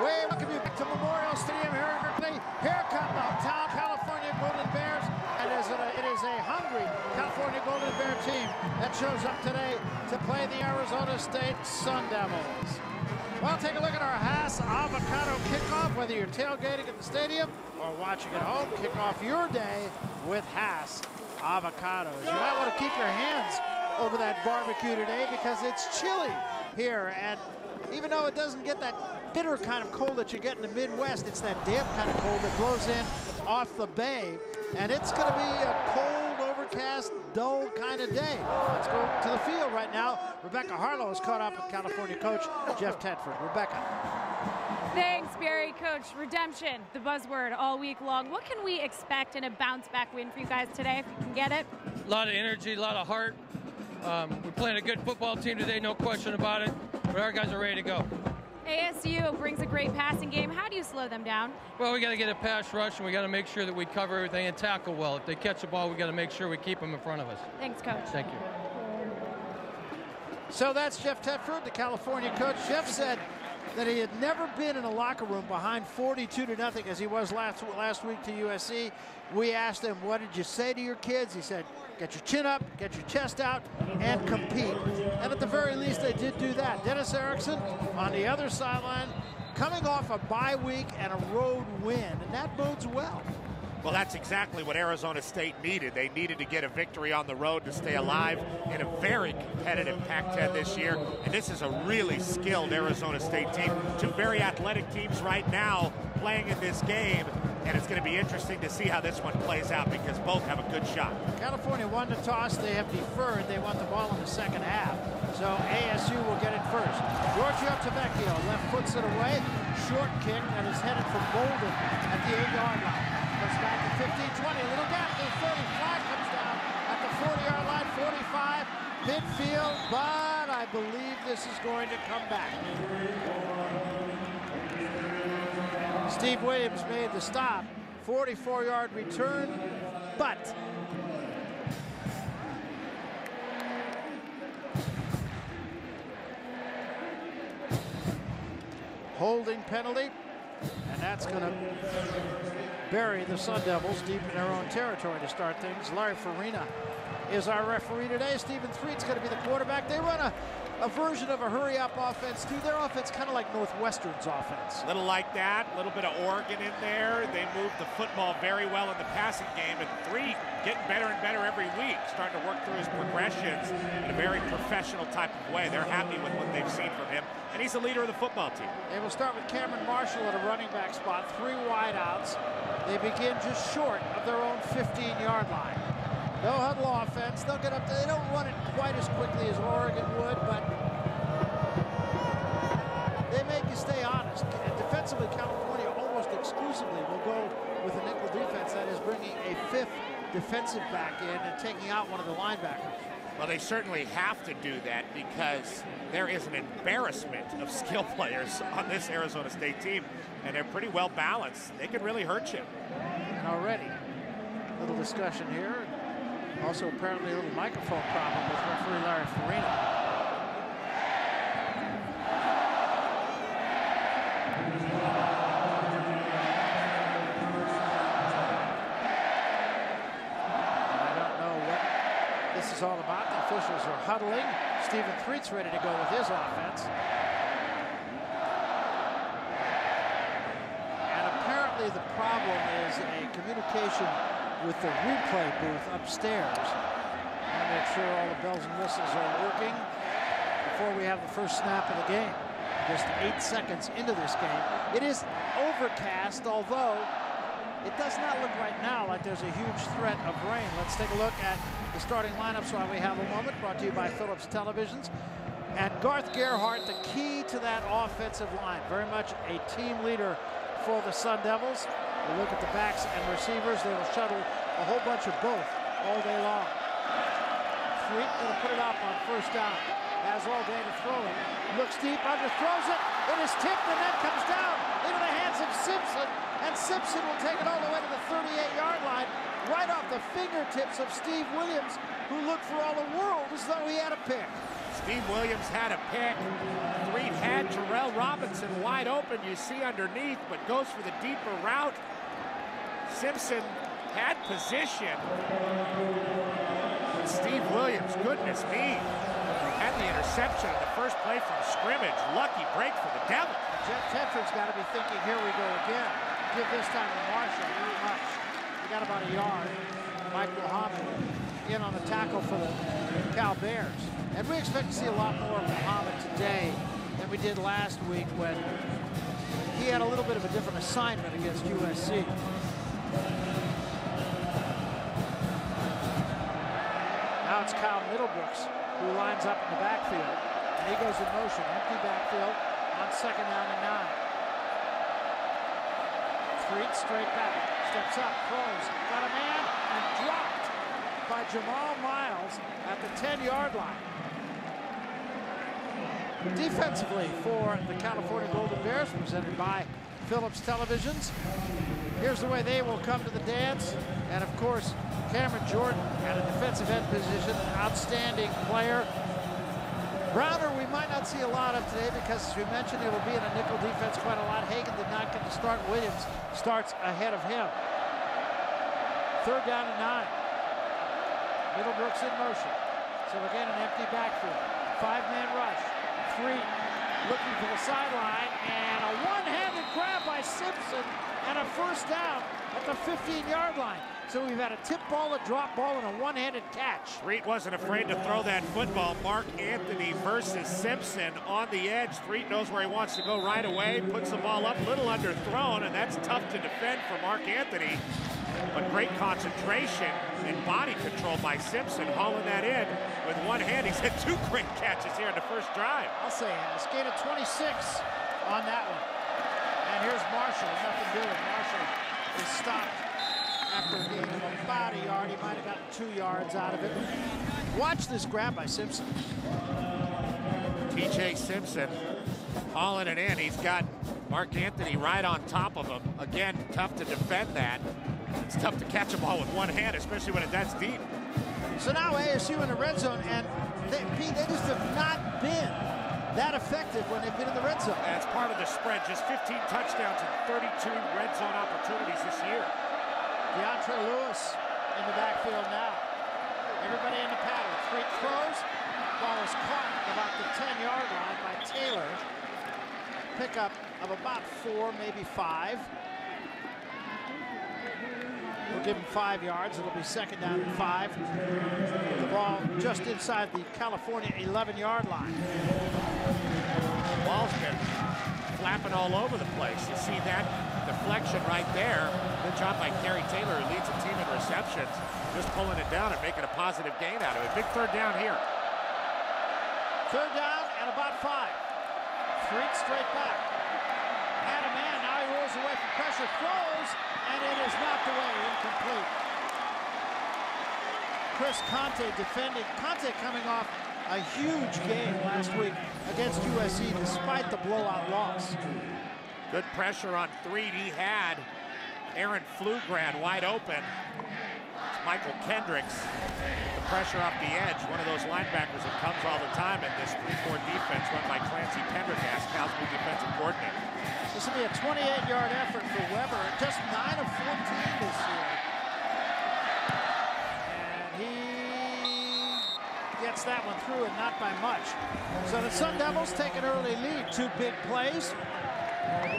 We welcome you back to Memorial Stadium here in Berkeley. Here come the town California Golden Bears. And it is, a, it is a hungry California Golden Bear team that shows up today to play the Arizona State Sun Devils. Well, take a look at our Hass Avocado kickoff. Whether you're tailgating at the stadium or watching at home, kick off your day with Hass Avocados. You might want to keep your hands over that barbecue today because it's chilly here. And even though it doesn't get that bitter kind of cold that you get in the Midwest, it's that damp kind of cold that blows in off the bay. And it's going to be a cold, overcast, dull kind of day. Let's go to the field right now. Rebecca Haarlow is caught up with California coach Jeff Tedford. Rebecca. Thanks, Barry. Coach, redemption, the buzzword all week long. What can we expect in a bounce back win for you guys today if you can get it? A lot of energy, a lot of heart. Um, we're playing a good football team today, no question about it. But our guys are ready to go. ASU brings a great passing game. How do you slow them down? Well, we got to get a pass rush, and we got to make sure that we cover everything and tackle well. If they catch the ball, we got to make sure we keep them in front of us. Thanks, Coach. Thank you. So that's Jeff Tedford, the California coach. Jeff said that he had never been in a locker room behind 42 to nothing as he was last last week to USC. We asked him, "What did you say to your kids?" He said, "Get your chin up, get your chest out, and compete." And at the very least, they did do that. Dennis Erickson on the other sideline, coming off a bye week and a road win, and that bodes well. Well, that's exactly what Arizona State needed. They needed to get a victory on the road to stay alive in a very competitive Pac 10 this year. And this is a really skilled Arizona State team. Two very athletic teams right now playing in this game. And it's going to be interesting to see how this one plays out because both have a good shot. California won the toss. They have deferred. They want the ball in the second half. So ASU will get it first. Giorgio Tavecchio left foots it away. Short kick and is headed for Bolden at the eight-yard line. Goes back to 15, 20, a little gap to the 30. Flag comes down at the 40-yard line, 45, midfield, but I believe this is going to come back. Steve Williams made the stop, 44-yard return, but holding penalty, and that's going to bury the Sun Devils deep in their own territory to start things. Larry Farina is our referee today. Steven Threet's going to be the quarterback. They run a, a version of a hurry-up offense, too. Their offense kind of like Northwestern's offense. A little like that, a little bit of Oregon in there. They move the football very well in the passing game, and Threet getting better and better every week, starting to work through his progressions in a very professional type of way. They're happy with what they've seen from him, and he's the leader of the football team. They will start with Cameron Marshall at a running back spot, three wideouts. They begin just short of their own 15-yard line. No huddle offense. They'll get up. To, they don't run it quite as quickly as Oregon would, but they make you stay honest. And defensively, California almost exclusively will go with a nickel defense that is bringing a fifth defensive back in and taking out one of the linebackers. Well, they certainly have to do that because there is an embarrassment of skill players on this Arizona State team, and they're pretty well balanced. They can really hurt you. And already, a little discussion here. Also, apparently, a little microphone problem with referee Larry Farina. I don't know what this is all about. The officials are huddling. Steven Threet's ready to go with his offense. And apparently the problem is a communication with the replay booth upstairs. Want to make sure all the bells and whistles are working before we have the first snap of the game. Just eight seconds into this game. It is overcast, although it does not look right now like there's a huge threat of rain. Let's take a look at the starting lineups while we have a moment, brought to you by Phillips Televisions. And Garth Gerhart, the key to that offensive line. Very much a team leader for the Sun Devils. We look at the backs and receivers. They will shuttle a whole bunch of both all day long. Threet going to put it up on first down. Has all day to throw it. Looks deep, underthrows it. It is tipped and then comes down into the hands of Simpson. And Simpson will take it all the way to the 38-yard line, right off the fingertips of Steve Williams, who looked for all the world as though he had a pick. Steve Williams had a pick. Threet had Terrell Robinson wide open, you see underneath, but goes for the deeper route. Simpson had position. Steve Williams, goodness me, had the interception in the first play from scrimmage. Lucky break for the Devils. Jeff Tedford's got to be thinking, here we go again. Give this time to Marshall, not much. He got about a yard. Mike Mohamed in on the tackle for the Cal Bears. And we expect to see a lot more of Mohamed today than we did last week when he had a little bit of a different assignment against USC. Now it's Kyle Middlebrooks who lines up in the backfield. And he goes in motion, empty backfield on second down and nine. Threet straight back, steps up, throws, got a man, and dropped by Jamal Miles at the 10-yard line. Defensively for the California Golden Bears, presented by Phillips Televisions. Here's the way they will come to the dance. And of course, Cameron Jordan at a defensive end position, an outstanding player. Browner, we might not see a lot of today because, as we mentioned, it will be in a nickel defense quite a lot. Hagan did not get to start. Williams starts ahead of him. Third down and nine. Middlebrooks in motion. So again, an empty backfield. Five-man rush. Threet looking for the sideline, and a one-handed grab by Simpson, and a first down at the 15-yard line. So we've had a tip ball, a drop ball, and a one-handed catch. Threet wasn't afraid to throw that football. Marc Anthony versus Simpson on the edge. Threet knows where he wants to go right away, puts the ball up, a little underthrown, and that's tough to defend for Marc Anthony. But great concentration and body control by Simpson, hauling that in with one hand. He's had two great catches here in the first drive. I'll say a skate of 26 on that one. And here's Marshall, nothing doing. Marshall is stopped after of about a yard. He might have gotten two yards out of it. Watch this grab by Simpson. TJ Simpson hauling it in. He's got Marc Anthony right on top of him. Again, tough to defend that. It's tough to catch a ball with one hand, especially when it that's deep. So now ASU in the red zone, and they, Pete, they just have not been that effective when they've been in the red zone. That's part of the spread. Just 15 touchdowns and 32 red zone opportunities this year. DeAndre Lewis in the backfield now. Everybody in the pattern. Threet throws. Ball is caught about the 10-yard line by Taylor. Pickup of about four, maybe five. We'll give him five yards. It'll be second down and five. The ball just inside the California 11-yard line. Ball's been flapping all over the place. You see that deflection right there. Good job by Kerry Taylor, who leads the team in receptions. Just pulling it down and making a positive gain out of it. Big third down here. Third down and about five. Threet straight back. Had a man, now he rolls away from pressure, throws, and it is knocked away, incomplete. Chris Conte defending. Conte coming off a huge game last week against USC despite the blowout loss. Good pressure on Threet. He had Aaron Pflugrad wide open. It's Mychal Kendricks. The pressure off the edge. One of those linebackers that comes all the time in this 3-4 defense run by Clancy Pendergast, Cal's new defensive coordinator. This will be a 28-yard effort for Weber, just 9 of 14 this year. Gets that one through and not by much. So the Sun Devils take an early lead, two big plays.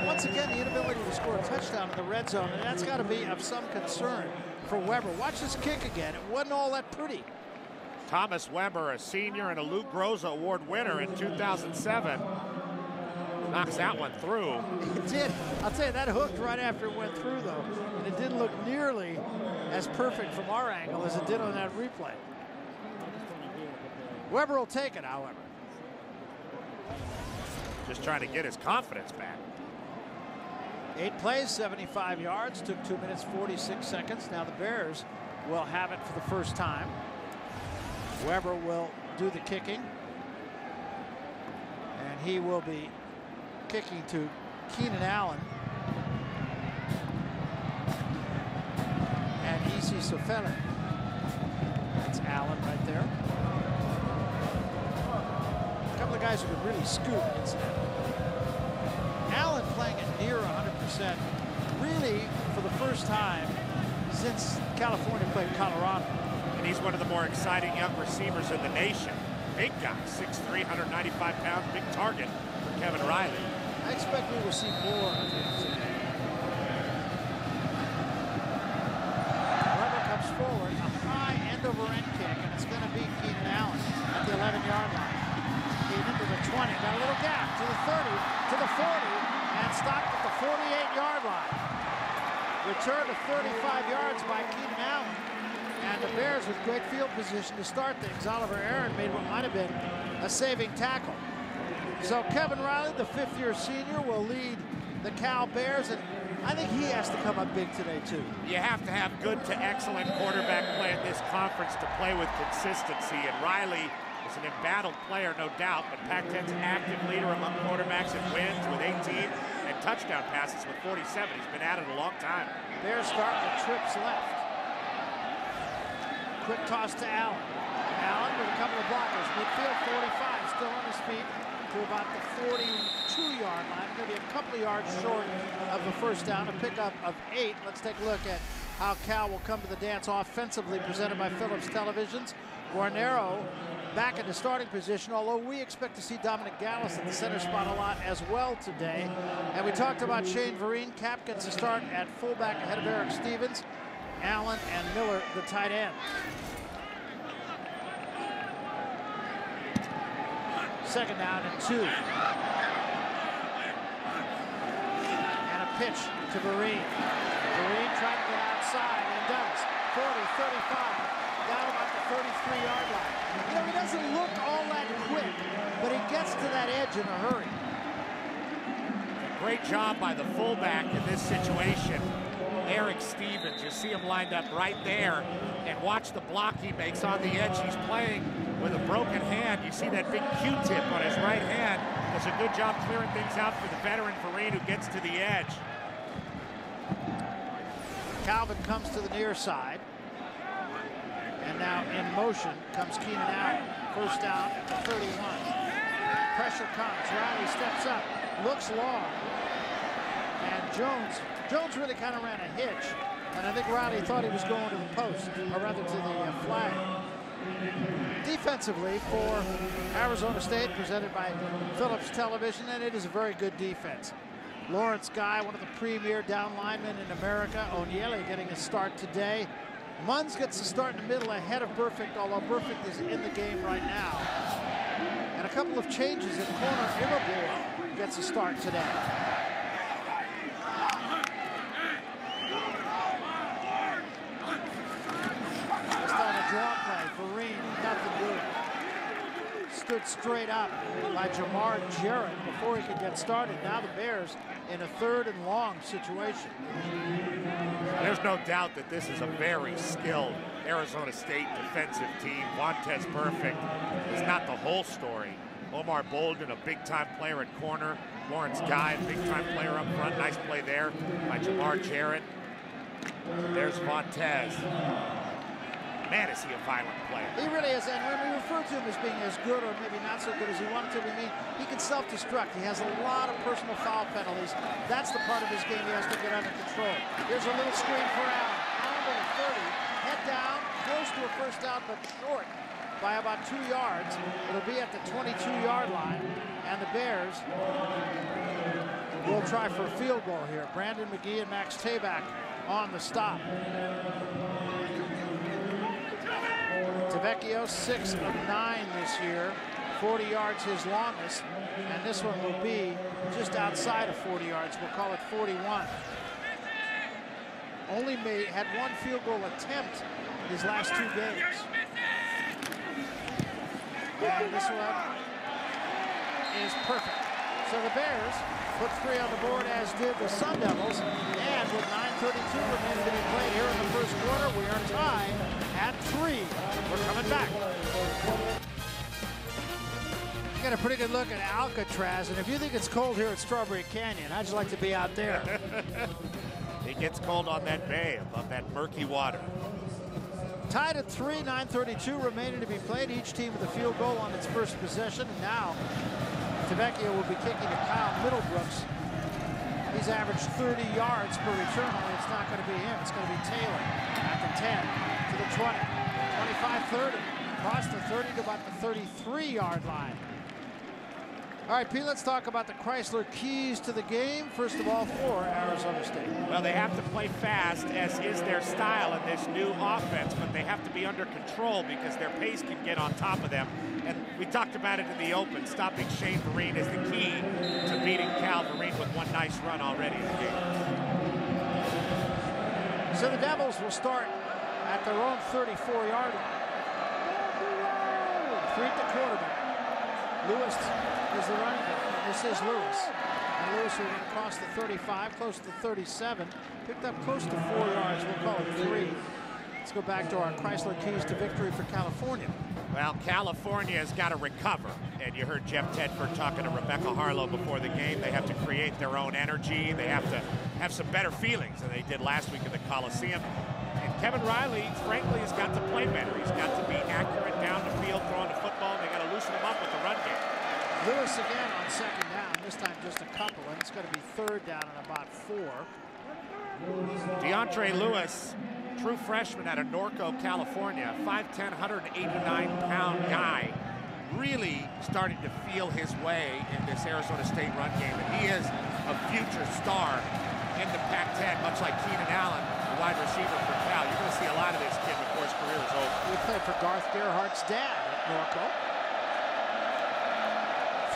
Once again, the inability to score a touchdown in the red zone, and that's got to be of some concern for Weber. Watch this kick again. It wasn't all that pretty. Thomas Weber, a senior and a Lou Groza Award winner in 2007. Knocks that one through. It did. I'll tell you, that hooked right after it went through, though. And it didn't look nearly as perfect from our angle as it did on that replay. Weber will take it, however. Just trying to get his confidence back. Eight plays, 75 yards, took two minutes, 46 seconds. Now the Bears will have it for the first time. Weber will do the kicking. And he will be kicking to Keenan Allen. And Isi Sofele. That's Allen right there. Of guys who could really scoop, incidentally. Allen playing at near 100%, really for the first time since California played Colorado. And he's one of the more exciting young receivers in the nation. Big guy, 6'3", 195 pounds, big target for Kevin Riley. I expect we will see more of him today. Weber comes forward, a high end-over-end kick, and it's going to be Keenan Allen at the 11-yard line. Keenan to the 20, got a little gap to the 30, to the 40, and stopped at the 48-yard line. Return to 35 yards by Keenan Allen. And the Bears with great field position to start things. Oliver Aaron made what might have been a saving tackle. So Kevin Riley, the fifth-year senior, will lead the Cal Bears, and I think he has to come up big today, too. You have to have good to excellent quarterback play in this conference to play with consistency, and Riley is an embattled player, no doubt, but Pac-10's active leader among quarterbacks in wins with 18 and touchdown passes with 47. He's been at it a long time. Bears start with trips left. Quick toss to Allen. Allen with a couple of blockers. Midfield 45, still on his feet to about the 42-yard line. Going to be a couple of yards short of the first down. A pickup of eight. Let's take a look at how Cal will come to the dance offensively, presented by Phillips Televisions. Guarnero back in the starting position, although we expect to see Dominic Galas at the center spot a lot as well today. And we talked about Shane Vereen. Kapp gets a start at fullback ahead of Eric Stevens. Allen and Miller, the tight end. Second down and two. And a pitch to Vereen. Vereen trying to get outside and does. 40, 35, down about the 33-yard line. You know, he doesn't look all that quick, but he gets to that edge in a hurry. Great job by the fullback in this situation. Eric Stevens, you see him lined up right there, and watch the block he makes on the edge. He's playing with a broken hand. You see that big Q-tip on his right hand. Does a good job clearing things out for the veteran Vereen who gets to the edge. Calvin comes to the near side. And now in motion comes Keenan Allen. First down at the 31. Pressure comes. Riley steps up. Looks long. And Jones, Jones really kind of ran a hitch. And I think Riley thought he was going to the post, or rather to the uh, flag. Defensively for Arizona State, presented by Phillips Television, and it is a very good defense. Lawrence Guy, one of the premier down linemen in America. Onyele getting a start today. Munns gets a start in the middle ahead of Burfict, although Burfict is in the game right now. And a couple of changes at corner. Irabor gets a start today. Just on a draw play, Vereen, nothing doing. Stood straight up by Jamar Jarrett before he could get started. Now the Bears in a third and long situation. There's no doubt that this is a very skilled Arizona State defensive team. Vontaze Burfict is not the whole story. Omar Bolden, a big-time player at corner. Lawrence Guy, a big-time player up front. Nice play there by Jamar Jarrett. There's Vontaze. Man, is he a violent player. He really is, and when we refer to him as being as good or maybe not so good as he wanted to, we mean he can self-destruct. He has a lot of personal foul penalties. That's the part of his game he has to get under control. Here's a little screen for Allen. Allen to the 30, head down, close to a first down, but short by about two yards. It'll be at the 22-yard line, and the Bears will try for a field goal here. Brandon Magee and Max Tabak on the stop. Tavecchio, six of nine this year. 40 yards his longest, and this one will be just outside of 40 yards. We'll call it 41. Only made had one field goal attempt his last two games. And this one is perfect. So the Bears put three on the board, as did the Sun Devils. And with 9.32 remaining to be played here in the first quarter, we are tied three. We're coming back. You got a pretty good look at Alcatraz, and if you think it's cold here at Strawberry Canyon, how'd you like to be out there? it gets cold on that bay above that murky water. Tied at three, 9.32 remaining to be played. Each team with a field goal on its first possession. And now Tavecchio will be kicking to Kyle Middlebrooks. He's averaged 30 yards per return, only it's not going to be him. It's going to be Taylor at the 10, to the 20, 25, 30, across the 30 to about the 33-yard line. All right, Pete, let's talk about the Chrysler keys to the game. First of all, for Arizona State. Well, they have to play fast, as is their style in this new offense, but they have to be under control because their pace can get on top of them. And we talked about it in the open. Stopping Shane Vereen is the key to beating Cal Vereen with one nice run already in the game. So the Devils will start at their own 34-yard line. Threet at the quarterback. Lewis is the running back. This is Lewis. And Lewis will get across the 35, close to the 37. Picked up close to four yards. We'll call it three. Let's go back to our Chrysler keys to victory for California. Well, California has got to recover. And you heard Jeff Tedford talking to Rebecca Haarlow before the game. They have to create their own energy. They have to have some better feelings than they did last week in the Coliseum. Kevin Riley, frankly, has got to play better. He's got to be accurate down the field, throwing the football. They got to loosen him up with the run game. Lewis again on second down, this time just a couple, and it's going to be third down and about four. DeAndre Lewis, true freshman out of Norco, California, 5'10", 189-pound guy, really starting to feel his way in this Arizona State run game. And he is a future star in the Pac-10, much like Keenan Allen, the wide receiver for Cal. You're going to see a lot of this kid before his career is over. He played for Garth Gerhart's dad at Norco.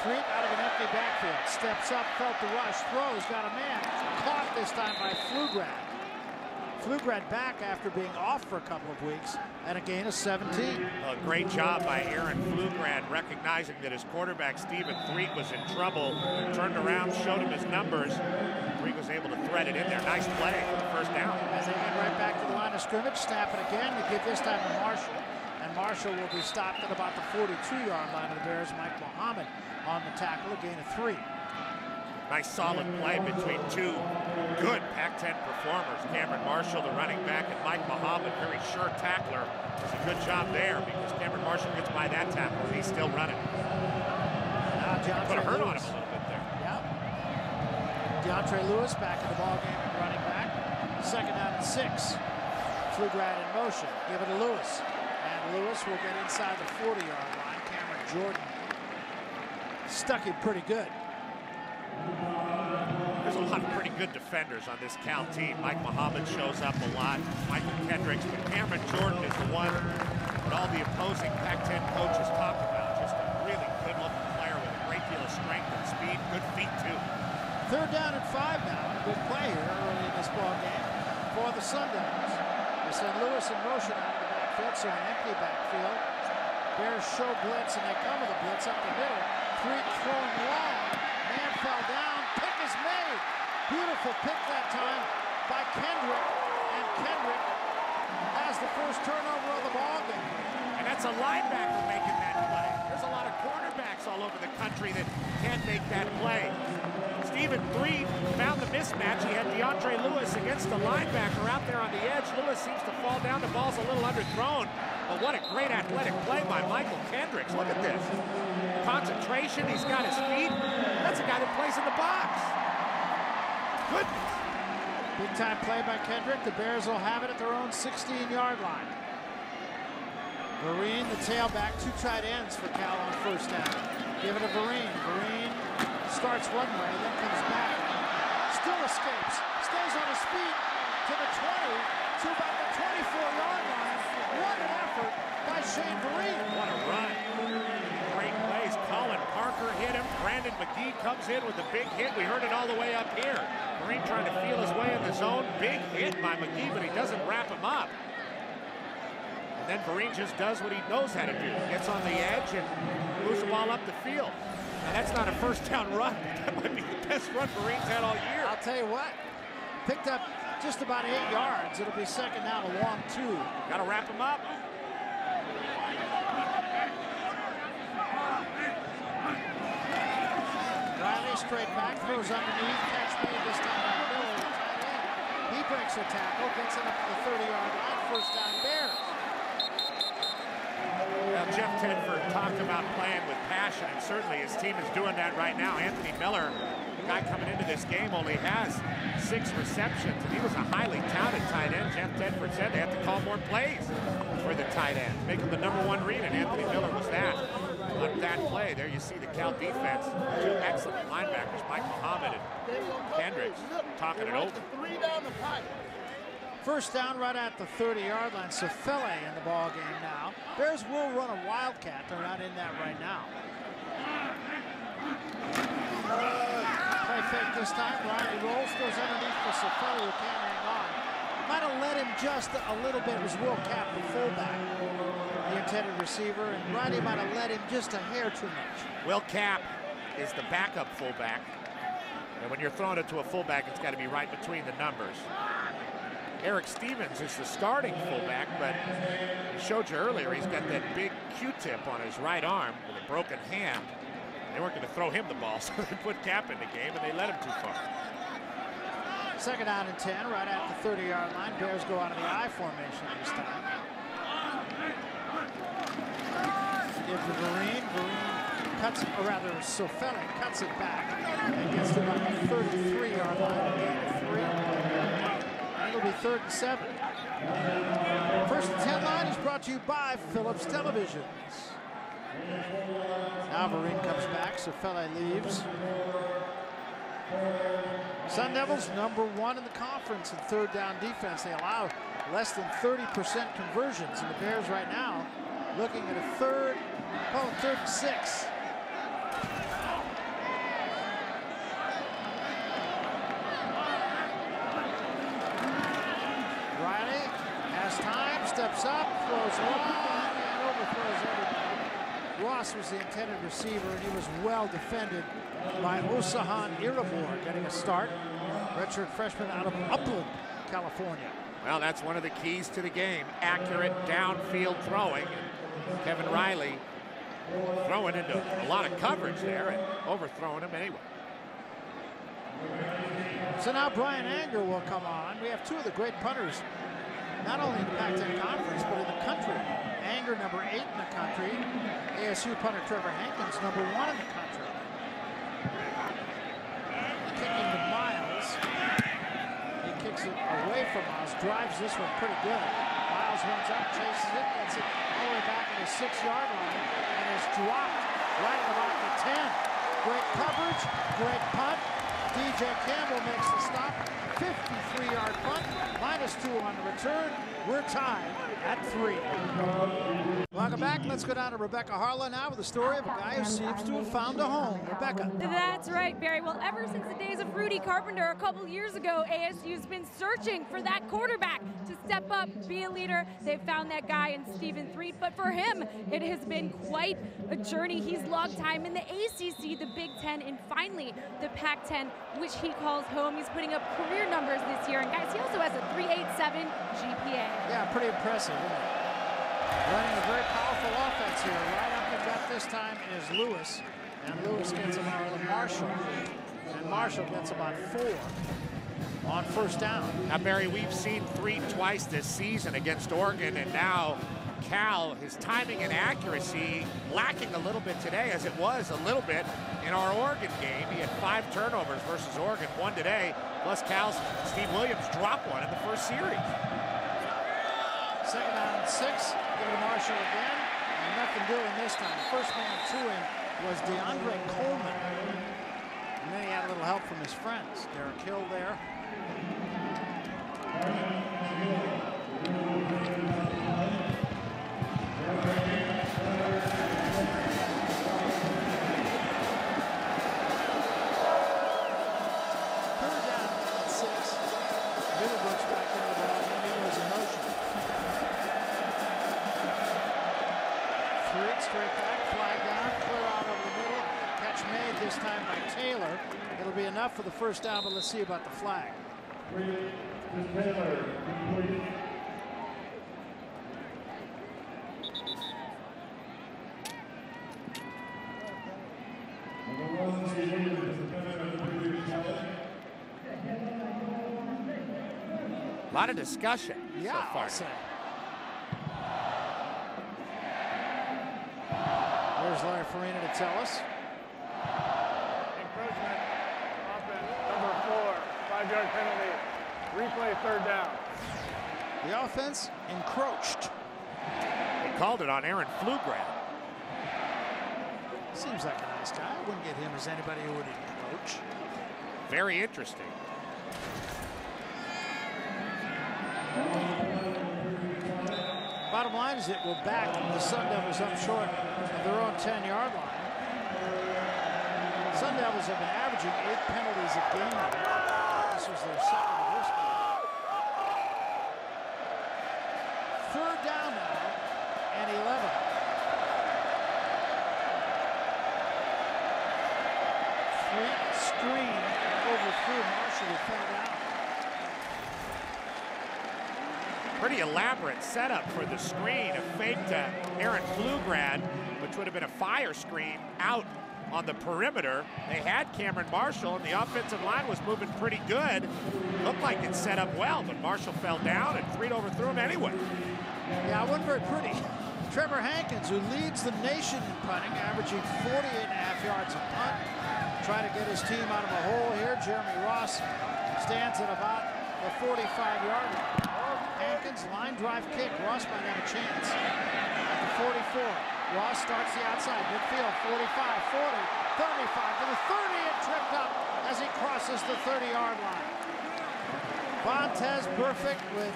Threet out of an empty backfield. Steps up, felt the rush, throws, got a man. Caught this time by Pflugrad. Pflugrad back after being off for a couple of weeks and a gain of 17. A great job by Aaron Pflugrad recognizing that his quarterback Steven Threet was in trouble. Turned around, showed him his numbers. Threet was able to thread it in there. Nice play for the first down. As they get right back to the of scrimmage, snap it again. They give this time to Marshall. And Marshall will be stopped at about the 42-yard line of the Bears. Mike Mohamed on the tackle, a gain of three. Nice solid play between two good Pac-10 performers. Cameron Marshall, the running back, and Mike Mohamed, very sure tackler. Does a good job there because Cameron Marshall gets by that tackle and he's still running. Now DeAndre Put a hurt Lewis. on him a little bit there. Yeah. DeAndre Lewis back in the ball game at running back. Second down and six. Pflugrad in motion. Give it to Lewis. And Lewis will get inside the 40-yard line. Cameron Jordan stuck him pretty good. There's a lot of pretty good defenders on this Cal team. Mike Mohamed shows up a lot. Mychal Kendricks, but Cameron Jordan is the one that all the opposing Pac-10 coaches talk about. Just a really good-looking player with a great deal of strength and speed. Good feet, too. Third down and five now. good play here early in this ball game for the Sun Devils. They send Lewis in motion out of the backfield, so an empty backfield. Bears show blitz, and they come with a blitz up the middle. Threet throwing long. Man fell down. Pick is made. Beautiful pick that time by Kendrick. And Kendrick has the first turnover of the ball game. And that's a linebacker making that play. There's a lot of cornerbacks all over the country that can't make that play. Steven Threet found the mismatch. He had DeAndre Lewis against the linebacker out there on the edge. Lewis seems to fall down. The ball's a little underthrown. But what a great athletic play by Mychal Kendricks. Look at this. Concentration. He's got his feet. That's a guy that plays in the box. Goodness. Big time play by Kendrick. The Bears will have it at their own 16-yard line. Vereen, the tailback, two tight ends for Cal on first down. Give it to Vereen. Vereen starts one way, then comes back. Still escapes. Stays on his feet to the 20, to about the 24-yard line. What an effort by Shane Vereen. What a run. Great plays. Colin Parker hit him. Brandon Magee comes in with a big hit. We heard it all the way up here. Vereen trying to feel his way in the zone. Big hit by Magee, but he doesn't wrap him up. And then Vereen just does what he knows how to do. Gets on the edge and moves the ball up the field. Now that's not a first down run. That might be the best run Vereen's had all year. I'll tell you what, picked up just about eight yards. It'll be second down, a long two. Got to wrap him up. Riley straight back, throws underneath, catch made this time by Miller. He breaks a tackle, gets it up to the 30-yard line, first down Bears. Jeff Tedford talked about playing with passion, and certainly his team is doing that right now. Anthony Miller, the guy coming into this game, only has six receptions, and he was a highly touted tight end. Jeff Tedford said they have to call more plays for the tight end, make him the number one read, and Anthony Miller was that on that play. There you see the Cal defense, two excellent linebackers, Mike Mohamed and Kendricks, talking it over. Three down the pipe. First down right at the 30-yard line. Sofele in the ball game now. Bears will run a wildcat. They're not in that right now. Play fake this time. Riley rolls, goes underneath for Sofele who can't hang on. Might have let him just a little bit. It was Will Kapp, the fullback, the intended receiver, and Riley might have let him just a hair too much. Will Kapp is the backup fullback. And when you're throwing it to a fullback, it's got to be right between the numbers. Eric Stevens is the starting fullback, but I showed you earlier, he's got that big Q-tip on his right arm with a broken hand. They weren't going to throw him the ball, so they put Kapp in the game, and they let him too far. Second down and 10, right at the 30-yard line. Bears go out of the I formation this time. Give to Vereen. Vereen cuts, or rather, Sofele cuts it back and gets to about the 33-yard line, three be third and seven. First and 10 line is brought to you by Phillips Televisions. Now Vereen comes back, so Fele leaves. Sun Devils number one in the conference in third down defense. They allow less than 30% conversions, and the Bears right now looking at a third, oh, third and six. Steps up, throws long, and overthrows everybody. Ross was the intended receiver, and he was well defended by Osahon Irabor, getting a start. Redshirt freshman out of Upland, California. Well, that's one of the keys to the game. Accurate downfield throwing. Kevin Riley throwing into a lot of coverage there and overthrowing him anyway. So now Bryan Anger will come on. We have two of the great punters not only in the Pac-10 Conference, but in the country. Anger, number eight in the country. ASU punter Trevor Hankins, number one in the country. Kicking to Miles. He kicks it away from Miles, drives this one pretty good. Miles runs up, chases it, gets it all the way back to the six-yard line, and is dropped right at about the 10. Great coverage, great punt. DJ Campbell makes the stop. 53-yard punt, minus two on the return. We're tied at three. Welcome back. Let's go down to Rebecca Haarlow now with the story of a guy who seems to have found a home. Rebecca. That's right, Barry. Well, ever since the days of Rudy Carpenter a couple years ago, ASU's been searching for that quarterback to step up, be a leader. They've found that guy in Steven Threet, but for him, it has been quite a journey. He's logged time in the ACC, the Big Ten, and finally the Pac-10, which he calls home. He's putting up career numbers this year, and guys, he also has a 3.87 GPA. Yeah, pretty impressive, Running a very powerful offense here. Right up the gut this time is Lewis. And Lewis gets about Marshall. And Marshall gets about four on first down. Now, Barry, we've seen Threet twice this season against Oregon, and now Cal, his timing and accuracy lacking a little bit today, as it was a little bit in our Oregon game. He had five turnovers versus Oregon, one today, plus Cal's Steve Williams dropped one in the first series. Second down six. Give to Marshall again. And nothing doing this time. First man to him was DeAndre Coleman. And then he had a little help from his friends. Derek Hill there. For the first down, but let's see about the flag. A lot of discussion yeah, so far. Here's Larry Farina to tell us. Encroachment, offense, number four, five-yard penalty, replay third down. The offense encroached. They called it on Aaron Pflugrad. Seems like a nice guy. I wouldn't get him as anybody who would encroach. Very interesting. Bottom line is it will back the Sun Devils up short of their own 10-yard line. Sun Devils have been averaging eight penalties a game. Their second of this game. Third down now and 11. Three screen overthrew Marshall who fell down. Pretty elaborate setup for the screen. A fake to Aaron Pflugrad, which would have been a fire screen out on the perimeter. They had Cameron Marshall, and the offensive line was moving pretty good. Looked like it set up well, but Marshall fell down, and Threet overthrew him anyway. Yeah, it wasn't very pretty. Trevor Hankins, who leads the nation in punting, averaging 48 and a half yards a punt. Trying to get his team out of a hole here. Jeremy Ross stands at about the 45-yard line. Hankins, line drive kick. Ross might have a chance. At the 44. Ross starts the outside. Midfield, 45, 40, 35 to the 30 and tripped up as he crosses the 30-yard line. Vontaze Burfict with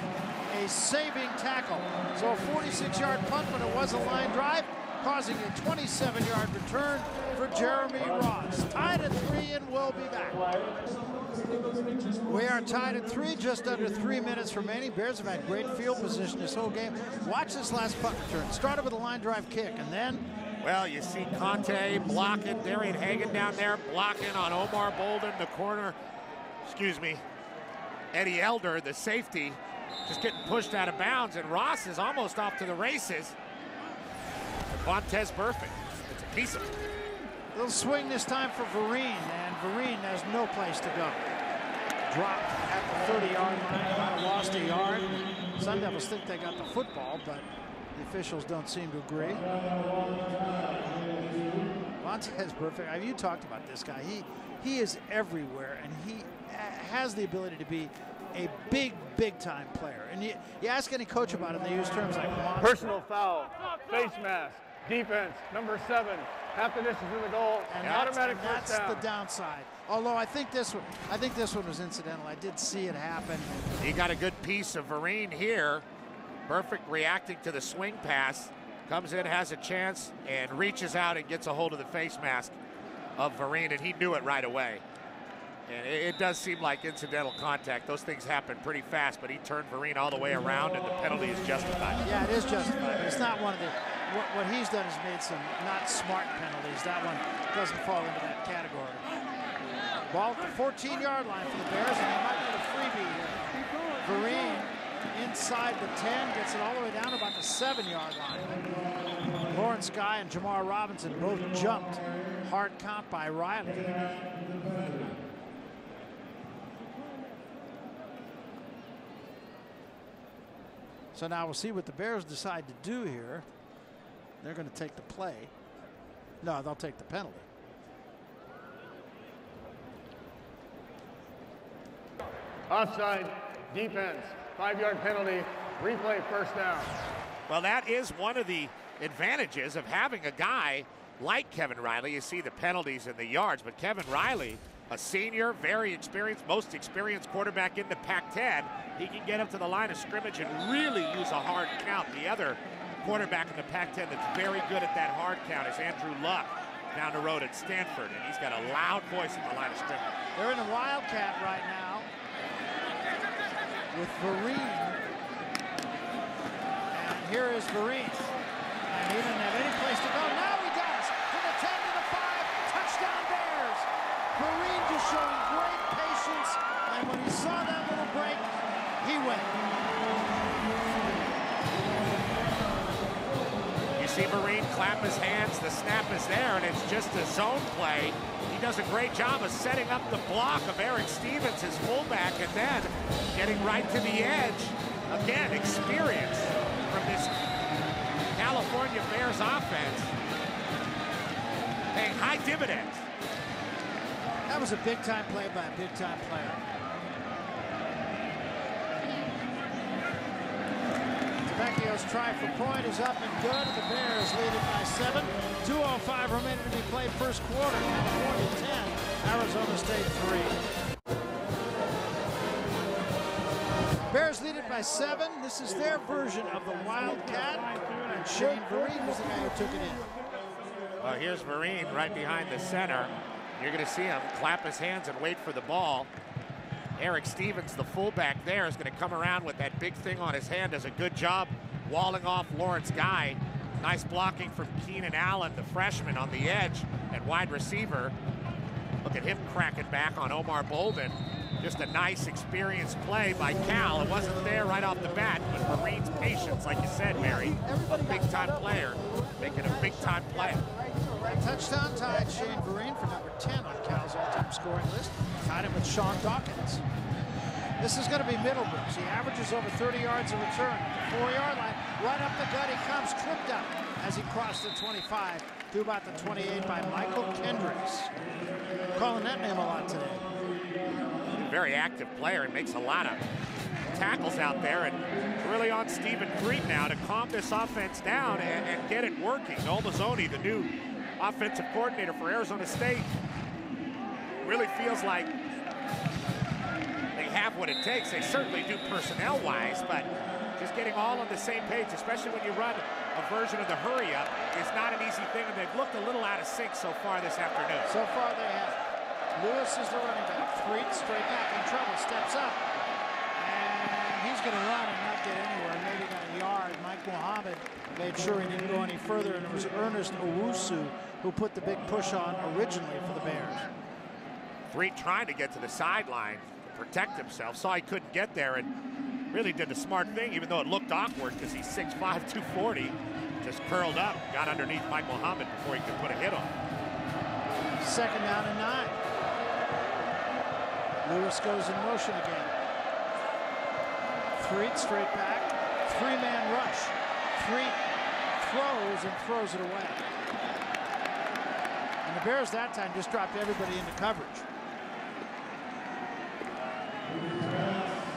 a saving tackle. So a 46-yard punt, but it was a line drive, causing a 27-yard return for Jeremy Ross. Tied at three and we'll be back. We are tied at three, just under three minutes remaining. Bears have had great field position this whole game. Watch this last punt return. Started with a line drive kick, and then Well, you see Conte blocking, Darian Hagan down there blocking on Omar Bolden, the corner, excuse me, Eddie Elder, the safety, just getting pushed out of bounds, and Ross is almost off to the races. Vontaze Burfict. It's a piece of it. little swing this time for Vereen, Vereen has no place to go. Dropped at the 30-yard line, lost a yard. Sun Devils think they got the football, but the officials don't seem to agree. Vontaze Burfict. I mean, you talked about this guy. He he is everywhere, and he has the ability to be a big, big time player. And you, you ask any coach about him, they use terms like. Personal foul, face mask, defense, number seven, half the distance in the goal, and and that's, automatic and that's first down. the downside. Although I think this one, I think this one was incidental. I did see it happen. He got a good piece of Vereen here. Burfict reacting to the swing pass. Comes in, has a chance, and reaches out and gets a hold of the face mask of Vereen, and he knew it right away. And it, it does seem like incidental contact. Those things happen pretty fast, but he turned Vereen all the way around, and the penalty is justified. Yeah, it is justified. It's not one of the. What, what he's done is made some not smart penalties. That one doesn't fall into that category. Ball at the 14-yard line for the Bears, and they might get a freebie here. Vereen inside the 10, gets it all the way down about the seven-yard line. Lawrence Guy and Jamar Robinson both jumped. Hard count by Riley. So now we'll see what the Bears decide to do here. They're going to take the play. No, they'll take the penalty. Offside, defense, five-yard penalty, replay first down. Well, that is one of the advantages of having a guy like Kevin Riley. You see the penalties and the yards, but Kevin Riley, a senior, very experienced, most experienced quarterback in the Pac-10, he can get up to the line of scrimmage and really use a hard count. The other quarterback in the Pac-10 that's very good at that hard count is Andrew Luck down the road at Stanford, and he's got a loud voice in the line of scrimmage. They're in a wildcat right now with Vereen. And here is Vereen. And he didn't have any place to go. Now he does. To the 10 to the 5. Touchdown Bears. Vereen just showing great patience. And when he saw that little break, he went. See Vereen clap his hands, the snap is there, and it's just a zone play. He does a great job of setting up the block of Eric Stevens, his fullback, and then getting right to the edge. Again, experience from this California Bears offense. paying high dividends. That was a big-time play by a big-time player. Vecchio's try for point is up and good. The Bears lead it by seven. 2.05 remaining to be played first quarter. 40-10. Arizona State three. Bears lead it by seven. This is their version of the Wildcat. And Shane Vereen was the guy who took it in. Well, here's Vereen right behind the center. You're going to see him clap his hands and wait for the ball. Eric Stevens, the fullback there, is going to come around with that big thing on his hand. Does a good job walling off Lawrence Guy. Nice blocking from Keenan Allen, the freshman on the edge and wide receiver. Look at him cracking back on Omar Bolden. Just a nice experienced play by Cal. It wasn't there right off the bat, but Vereen's patience, like you said, Mary, a big-time player, making a big-time play. Touchdown tied Shane Vereen for number 10 on Cal's all-time scoring list. Tied him with Sean Dawkins. This is going to be Middlebrooks. He averages over 30 yards a return. Four-yard line, right up the gut he comes, tripped up as he crossed the 25 to about the 28 by Mychal Kendricks. Calling that name a lot today. Very active player. He makes a lot of tackles out there and really on Steven Threet now to calm this offense down and, and get it working. Noel Mazzone, the new offensive coordinator for Arizona State, really feels like have what it takes. They certainly do personnel-wise, but just getting all on the same page, especially when you run a version of the hurry up, is not an easy thing, and they've looked a little out of sync so far this afternoon. So far they have. Lewis is the running back. Threet straight back in trouble, steps up. And he's going to run and not get anywhere. Maybe got a yard. Mike Mohamed made sure he didn't go any further, and it was Ernest Owusu who put the big push on originally for the Bears. Threet trying to get to the sideline protect himself, saw he couldn't get there, and really did the smart thing, even though it looked awkward because he's 6'5", 240. Just curled up, got underneath Mike Mohamed before he could put a hit on. Second down and nine. Lewis goes in motion again. Threet straight back. Three-man rush. Threet throws and throws it away. And the Bears that time just dropped everybody into coverage.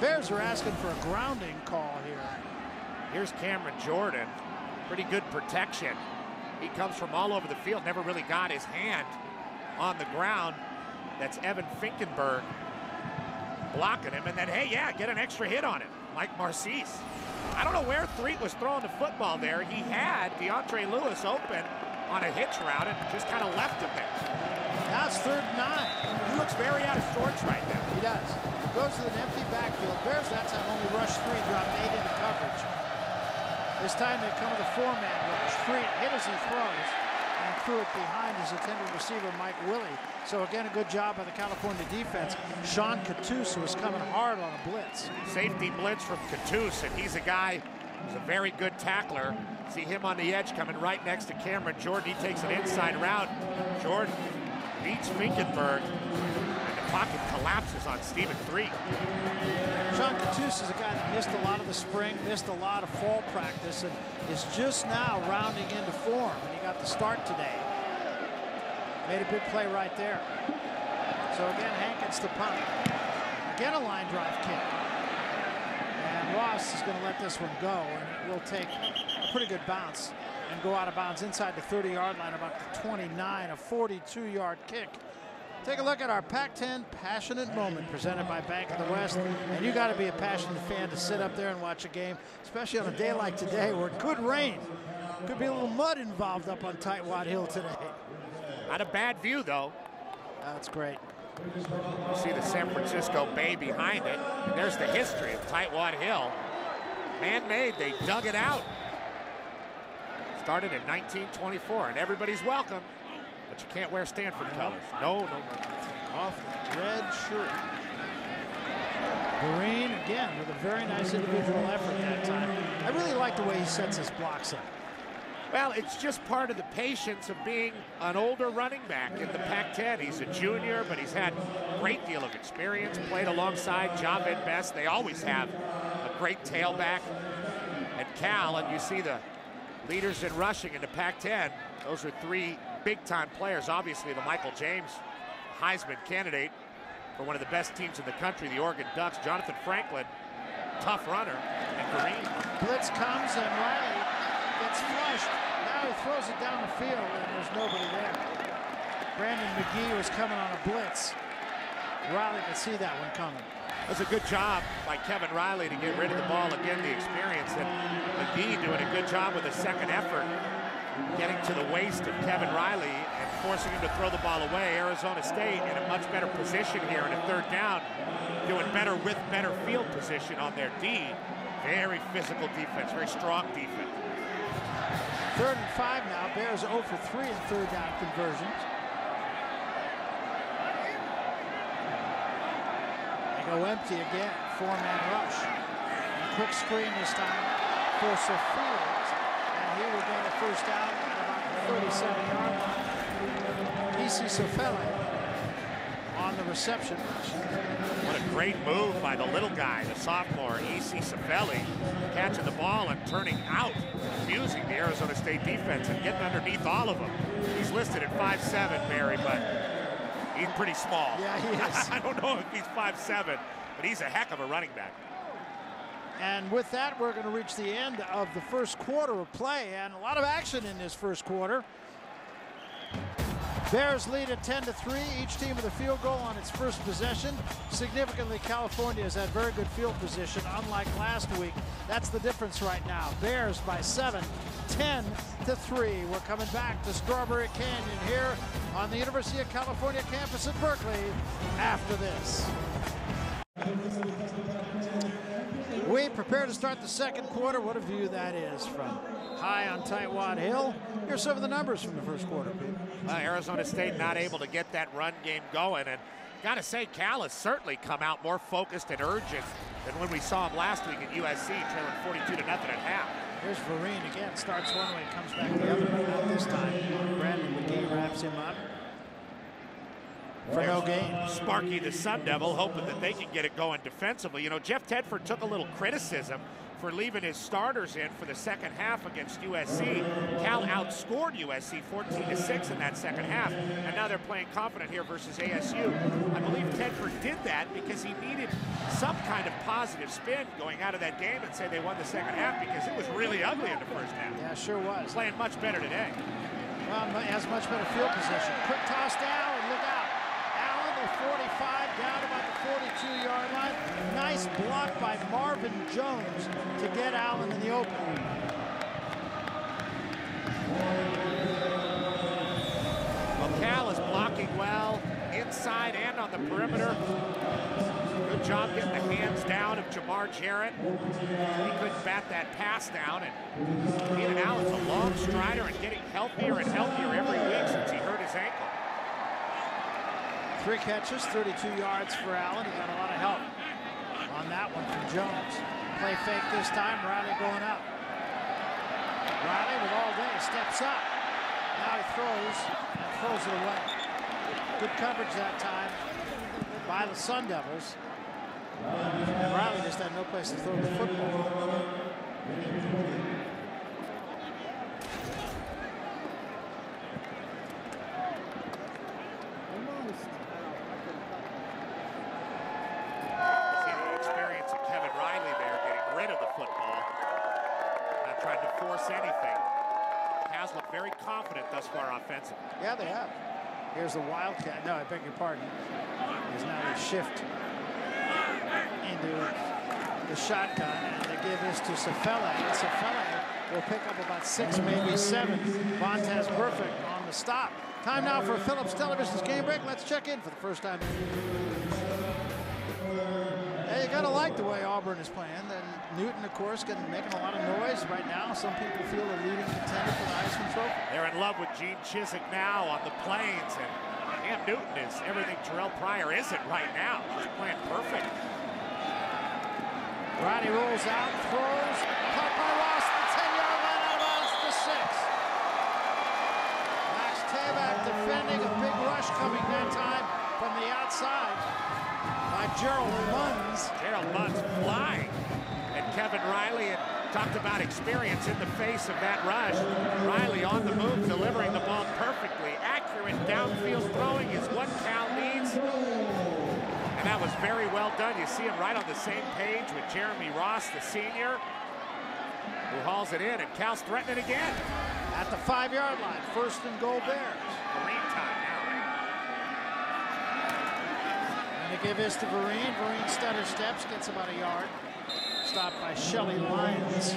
Bears are asking for a grounding call here. Here's Cameron Jordan. Pretty good protection. He comes from all over the field, never really got his hand on the ground. That's Evan Finkenberg blocking him. And then, hey, yeah, get an extra hit on him. Mike Marcis. I don't know where Threet was throwing the football there. He had DeAndre Lewis open on a hitch route and just kind of left him there. It's third and nine. He looks very out of sorts right now. He does. Goes to an empty backfield. Bears that time only rush three, drop eight into coverage. This time they come with a four-man rush. Threet hit as he throws and threw it behind his intended receiver, Mike Willie. So again, a good job by the California defense. Sean Cattouse was coming hard on a blitz. Safety blitz from Cattouse, and he's a guy who's a very good tackler. See him on the edge coming right next to Cameron Jordan. He takes an inside route. Jordan beats Finkenberg, pocket collapses on Steven Threet. Sean Cattouse is a guy that missed a lot of the spring, missed a lot of fall practice, and is just now rounding into form. And he got the start today. Made a big play right there. So again, Hankins to punt. Again, a line drive kick. And Ross is going to let this one go, and it will take a pretty good bounce and go out of bounds inside the 30-yard line, about the 29, a 42-yard kick. Take a look at our Pac-10 Passionate Moment presented by Bank of the West. And you got to be a passionate fan to sit up there and watch a game, especially on a day like today where it could rain. Could be a little mud involved up on Tightwad Hill today. Not a bad view, though. That's great. You see the San Francisco Bay behind it. And there's the history of Tightwad Hill. Man-made, they dug it out. Started in 1924, and everybody's welcome. But you can't wear Stanford colors. No, no, no. Off red shirt. Vereen again with a very nice individual effort that time. I really like the way he sets his blocks up. Well, it's just part of the patience of being an older running back in the Pac-10. He's a junior, but he's had a great deal of experience, played alongside Jahvid Best. They always have a great tailback at Cal, and you see the leaders in rushing in the Pac-10. Those are three big-time players. Obviously, the Michael James Heisman candidate for one of the best teams in the country, the Oregon Ducks. Johnathan Franklin, tough runner, and Vereen. Blitz comes and Riley gets flushed. Now he throws it down the field and there's nobody there. Brandon Magee was coming on a blitz. Riley could see that one coming. That's a good job by Kevin Riley to get rid of the ball. Again, the experience. And Magee doing a good job with a second effort, getting to the waist of Kevin Riley and forcing him to throw the ball away. Arizona State in a much better position here in a third down, doing better with better field position on their D. Very physical defense, very strong defense. Third and five now. Bears 0 for 3 in third down conversions. They go empty again. Four-man rush. And quick screen this time Force for Fields. And he will get a first down at about 37-yard line. EC Sofele on the reception. What a great move by the little guy, the sophomore, E.C. Sofele, catching the ball and turning out, confusing the Arizona State defense and getting underneath all of them. He's listed at 5'7", Barry, but he's pretty small. Yeah, he is. I don't know if he's 5'7", but he's a heck of a running back. And with that, we're going to reach the end of the first quarter of play, and a lot of action in this first quarter. Bears lead at 10 to 3. Each team with a field goal on its first possession. Significantly, California has had very good field position, unlike last week. That's the difference right now. Bears by 7, 10 to 3. We're coming back to Strawberry Canyon here on the University of California campus at Berkeley after this. We prepare to start the second quarter. What a view that is from high on Tightwad Hill. Here's some of the numbers from the first quarter, Pete. Uh, Arizona State not able to get that run game going. And got to say, Cal has certainly come out more focused and urgent than when we saw him last week at USC, trailing 42 to nothing at half. Here's Vereen again. Starts one way, comes back the other way. Not this time. Brandon Magee wraps him up for no gain. Sparky the Sun Devil hoping that they can get it going defensively. You know, Jeff Tedford took a little criticism for leaving his starters in for the second half against USC. Cal outscored USC 14 to 6 in that second half, and now they're playing confident here versus ASU. I believe Tedford did that because he needed some kind of positive spin going out of that game and say they won the second half because it was really ugly in the first half. Yeah, sure was. Playing much better today. Well, has much better field position. Quick toss down and look out. Allen, the 45, down about the 42-yard line. Nice block by Marvin Jones to get Allen in the open. Cal is blocking well inside and on the perimeter. Good job getting the hands down of Jamar Jarrett. He couldn't bat that pass down. And Keenan Allen's a long strider and getting healthier and healthier every week since he hurt his ankle. Three catches, 32 yards for Allen. He got a lot of help on that one from Jones. Play fake this time, Riley going up. Riley with all day steps up. Now he throws and throws it away. Good coverage that time by the Sun Devils. Riley just had no place to throw the football. See the experience of Kevin Riley there getting rid of the football. Not trying to force anything. Cal's looked very confident thus far offensively. Yeah, they have. Here's the Wildcat. No, I beg your pardon. He's now a shift into the shotgun, and they give this to Sofele. And Sofele will pick up about six, maybe seven. Vontaze Burfict on the stop. Time now for Phillips Television's game break. Let's check in for the first time. You gotta like the way Auburn is playing. And Newton, of course, getting making a lot of noise right now. Some people feel a leading contender for the Heisman Trophy. They're in love with Gene Chizik now on the plains, and Cam Newton is everything Terrell Pryor isn't right now. He's playing perfect. Ronnie rolls out, throws, caught by Ross, the 10-yard line out of bounds to six. Max Tabak defending a big rush coming that time from the outside by Gerald Munns. Gerald Munn's flying. And Kevin Riley and Talked about experience in the face of that rush. Riley on the move, delivering the ball perfectly. Accurate downfield throwing is what Cal needs. And that was very well done. You see him right on the same page with Jeremy Ross, the senior, who hauls it in, and Cal's threatening again. At the five-yard line, first and goal Bears. Marine time now. And they give this to Vereen. Vereen stutter steps, gets about a yard. Stopped by Shelly Lyons.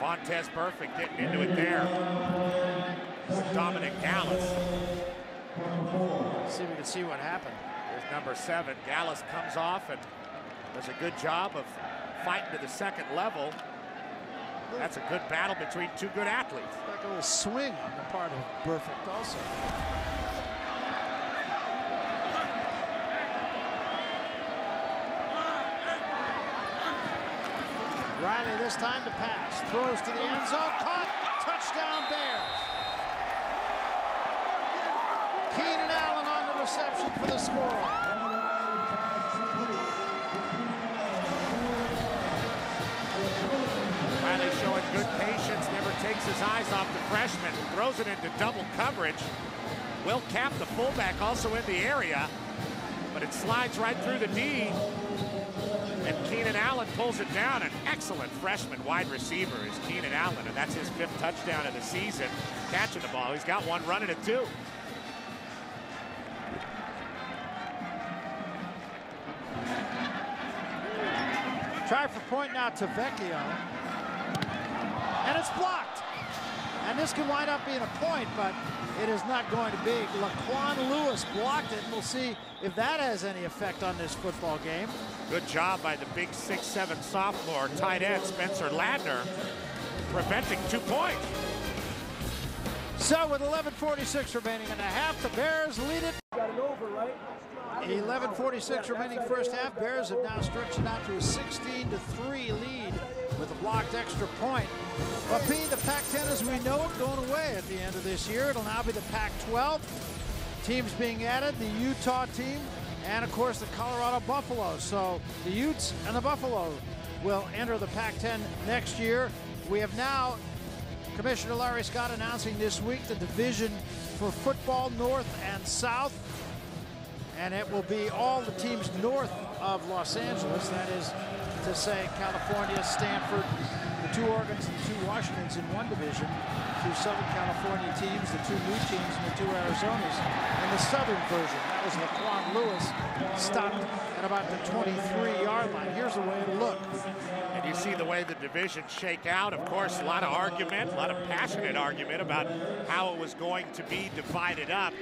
Vontaze Burfict getting into it there. Dominic Galas. See if we can see what happened. There's number seven. Galas comes off and does a good job of fighting to the second level. That's a good battle between two good athletes. Like a little swing on the part of Burfict also. Riley this time to pass. Throws to the end zone. Caught. Touchdown Bears. Keenan Allen on the reception for the score. Showing good patience, never takes his eyes off the freshman, throws it into double coverage. Will Kapp, the fullback, also in the area, but it slides right through the D. And Keenan Allen pulls it down. An excellent freshman wide receiver is Keenan Allen, and that's his fifth touchdown of the season, catching the ball. He's got one running it too. Try for point now Tavecchio. And it's blocked. And this can wind up being a point, but it is not going to be. Laquan Lewis blocked it. And we'll see if that has any effect on this football game. Good job by the big six-seven sophomore tight end Spencer Ladner, preventing two points. So with 11.46 remaining in the half, the Bears lead it. Got it over, right? 11.46 remaining first half. Bears have now stretched it out to a 16-3 lead with a blocked extra point. But P, the Pac-10 as we know it going away at the end of this year. It'll now be the Pac-12. Teams being added, the Utah team, and of course the Colorado Buffaloes. So the Utes and the Buffalo will enter the Pac-10 next year. We have now Commissioner Larry Scott announcing this week the division for football north and south and it will be all the teams north of Los Angeles. That is to say, California, Stanford, the two Oregons and the two Washingtons in one division, two Southern California teams, the two new teams, and the two Arizonas, and the Southern version. That was Laquan Lewis, stopped at about the 23-yard line. Here's the way it looked. And you see the way the divisions shake out. Of course, a lot of argument, a lot of passionate argument about how it was going to be divided up.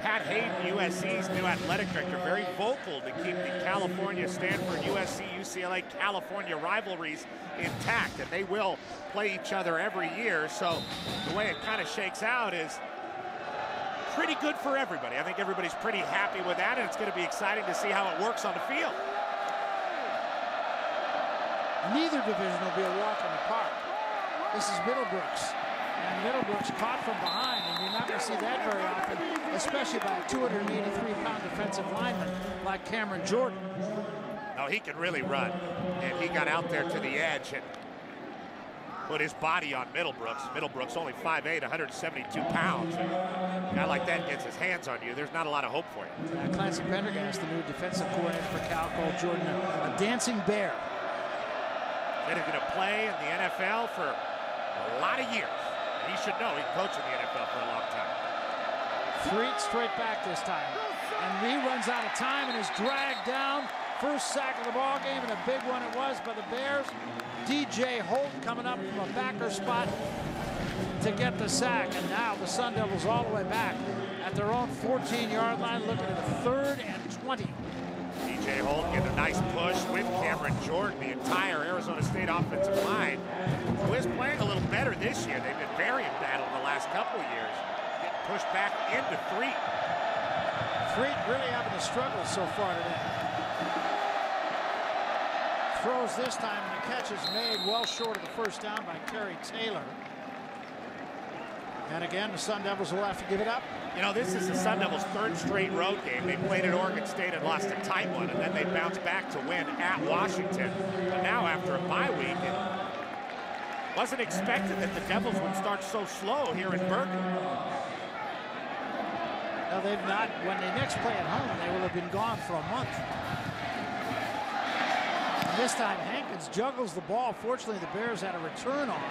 Pat Haden, USC's new athletic director, very vocal to keep the California, Stanford, USC, UCLA, California rivalries intact, and they will play each other every year. So the way it kind of shakes out is pretty good for everybody. I think everybody's pretty happy with that, and it's going to be exciting to see how it works on the field. Neither division will be a walk in the park. This is Middlebrooks. And Middlebrooks caught from behind, and you're not going to see that very often, especially by a 283-pound defensive lineman like Cameron Jordan. No, he can really run. And he got out there to the edge and put his body on Middlebrooks. Middlebrooks only 5'8", 172 pounds. And a guy like that gets his hands on you, there's not a lot of hope for you. Uh, Clancy Pendergast, the new defensive coordinator for Cal, called Jordan a, a dancing bear. Then he's going to play in the NFL for a lot of years. He should know. He coached in the NFL for a long time. Straight back this time. And he runs out of time and is dragged down. First sack of the ball game, and a big one it was by the Bears. DJ Holt coming up from a backer spot to get the sack. And now the Sun Devils all the way back at their own 14-yard line, looking at a third and 20. DJ Holt getting a nice push with Cameron Jordan, the entire Arizona State offensive line, who is playing a little better this year. They've been very embattled the last couple of years. Pushed back into three. Threet really having a struggle so far today. Throws this time, and the catch is made well short of the first down by Terry Taylor. And again, the Sun Devils will have to give it up. You know, this is the Sun Devils' third straight road game. They played at Oregon State and lost a tight one, and then they bounced back to win at Washington. But now, after a bye week, it wasn't expected that the Devils would start so slow here in Berkeley. No, they've not. When they next play at home, they will have been gone for a month. And this time, Hankins juggles the ball. Fortunately, the Bears had a return on.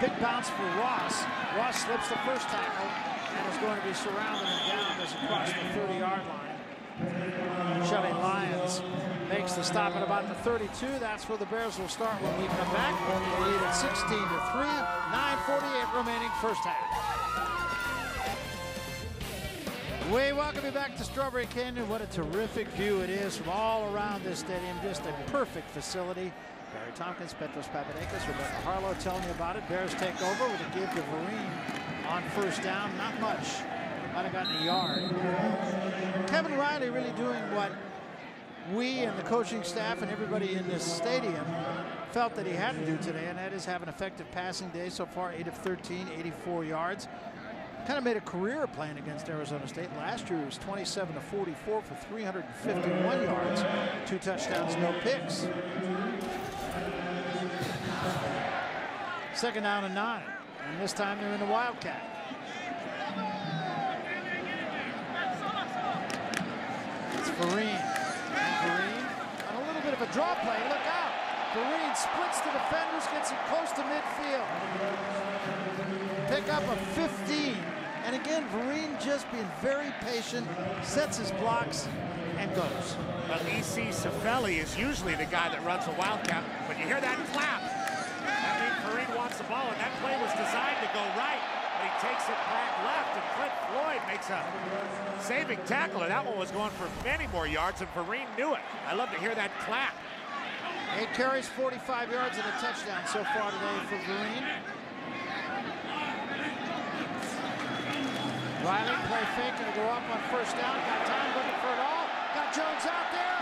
Big bounce for Ross. Ross slips the first tackle and is going to be surrounded and down as he crosses the 30-yard line. Shelly Lyons makes the stop at about the 32. That's where the Bears will start when we come back. They lead at 16 to 3. 9:48 remaining first half. We welcome you back to Strawberry Canyon. What a terrific view it is from all around this stadium. Just a perfect facility. Barry Tompkins, Petros Papadakis, Rebecca Haarlow telling you about it. Bears take over with a give to Vereen on first down. Not much. Might have gotten a yard. Kevin Riley really doing what we and the coaching staff and everybody in this stadium felt that he had to do today, and that is have an effective passing day so far, 8 of 13, 84 yards. Kind of made a career playing against Arizona State. Last year he was 27 to 44 for 351 yards, two touchdowns, no picks. Second down and nine, and this time they're in the Wildcat. It's Vereen. Vereen on a little bit of a draw play. Look out. Vereen splits the defenders, gets it close to midfield. Pick up a 15. And again, Vereen just being very patient, sets his blocks, and goes. Well, E.C. Sofele is usually the guy that runs a Wildcat. When you hear that clap, that means Vereen wants the ball, and that play was designed to go right. But he takes it back left, and Clint Floyd makes a saving tackle, and that one was going for many more yards, and Vereen knew it. I love to hear that clap. Eight carries, 45 yards, and a touchdown so far today for Vereen. Riley play fake and go up on first down. Got time looking for it all. Got Jones out there.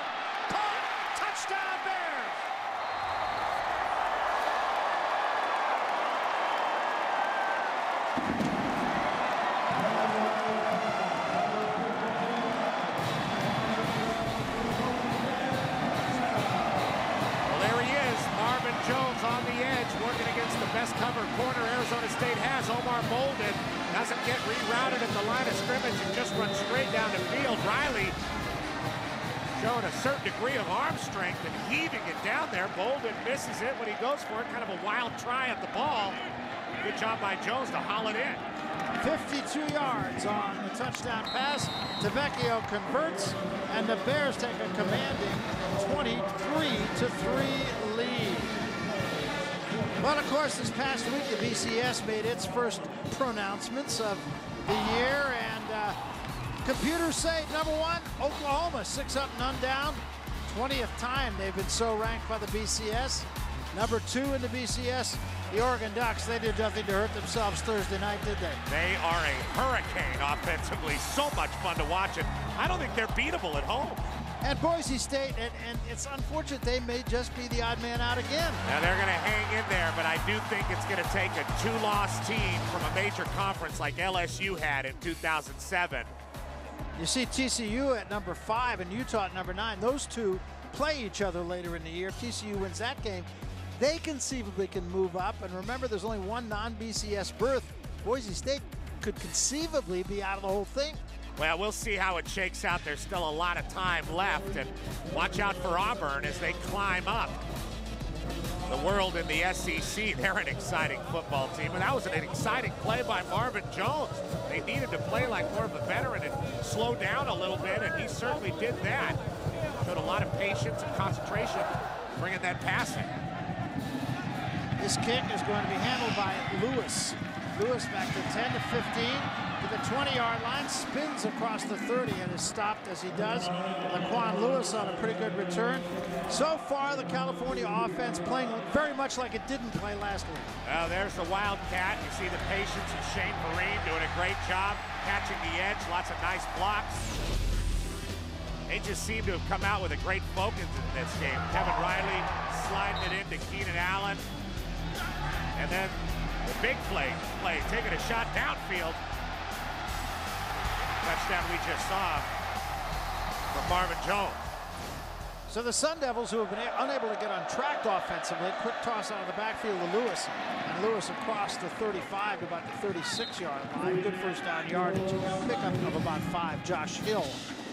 Line of scrimmage and just runs straight down the field. Riley showing a certain degree of arm strength and heaving it down there. Bolden misses it when he goes for it. Kind of a wild try at the ball. Good job by Jones to haul it in. 52 yards on the touchdown pass. Tavecchio converts, and the Bears take a commanding 23 to 3 lead. Well, of course, this past week the BCS made its first pronouncements of the year, and uh, computers say number one, Oklahoma, six up, none down. 20th time they've been so ranked by the BCS. Number two in the BCS, the Oregon Ducks. They did nothing to hurt themselves Thursday night, did they? They are a hurricane offensively. So much fun to watch it. I don't think they're beatable at home. And Boise State, and, and it's unfortunate they may just be the odd man out again. Now they're going to hang in there, but I do think it's going to take a two-loss team from a major conference like LSU had in 2007. You see TCU at number five and Utah at number nine. Those two play each other later in the year. If TCU wins that game, they conceivably can move up. And remember, there's only one non-BCS berth. Boise State could conceivably be out of the whole thing. Well, we'll see how it shakes out. There's still a lot of time left, and watch out for Auburn as they climb up. The world in the SEC, they're an exciting football team, and that was an exciting play by Marvin Jones. They needed to play like more of a veteran and slow down a little bit, and he certainly did that. Showed a lot of patience and concentration bringing that pass in. This kick is going to be handled by Lewis. Lewis back to 10 to 15 to the 20-yard line, spins across the 30 and is stopped as he does. Laquan Lewis on a pretty good return. So far, the California offense playing very much like it didn't play last week. Well, there's the Wildcat. You see the patience of Shane Vereen doing a great job catching the edge. Lots of nice blocks. They just seem to have come out with a great focus in this game. Kevin Riley sliding it into Keenan Allen. And then The big play, play, taking a shot downfield. Touchdown we just saw from Marvin Jones. So the Sun Devils, who have been unable to get on track offensively, quick toss out of the backfield to Lewis. And Lewis across the 35 to about the 36-yard line. Good first down yardage. Pickup of about five. Josh Hill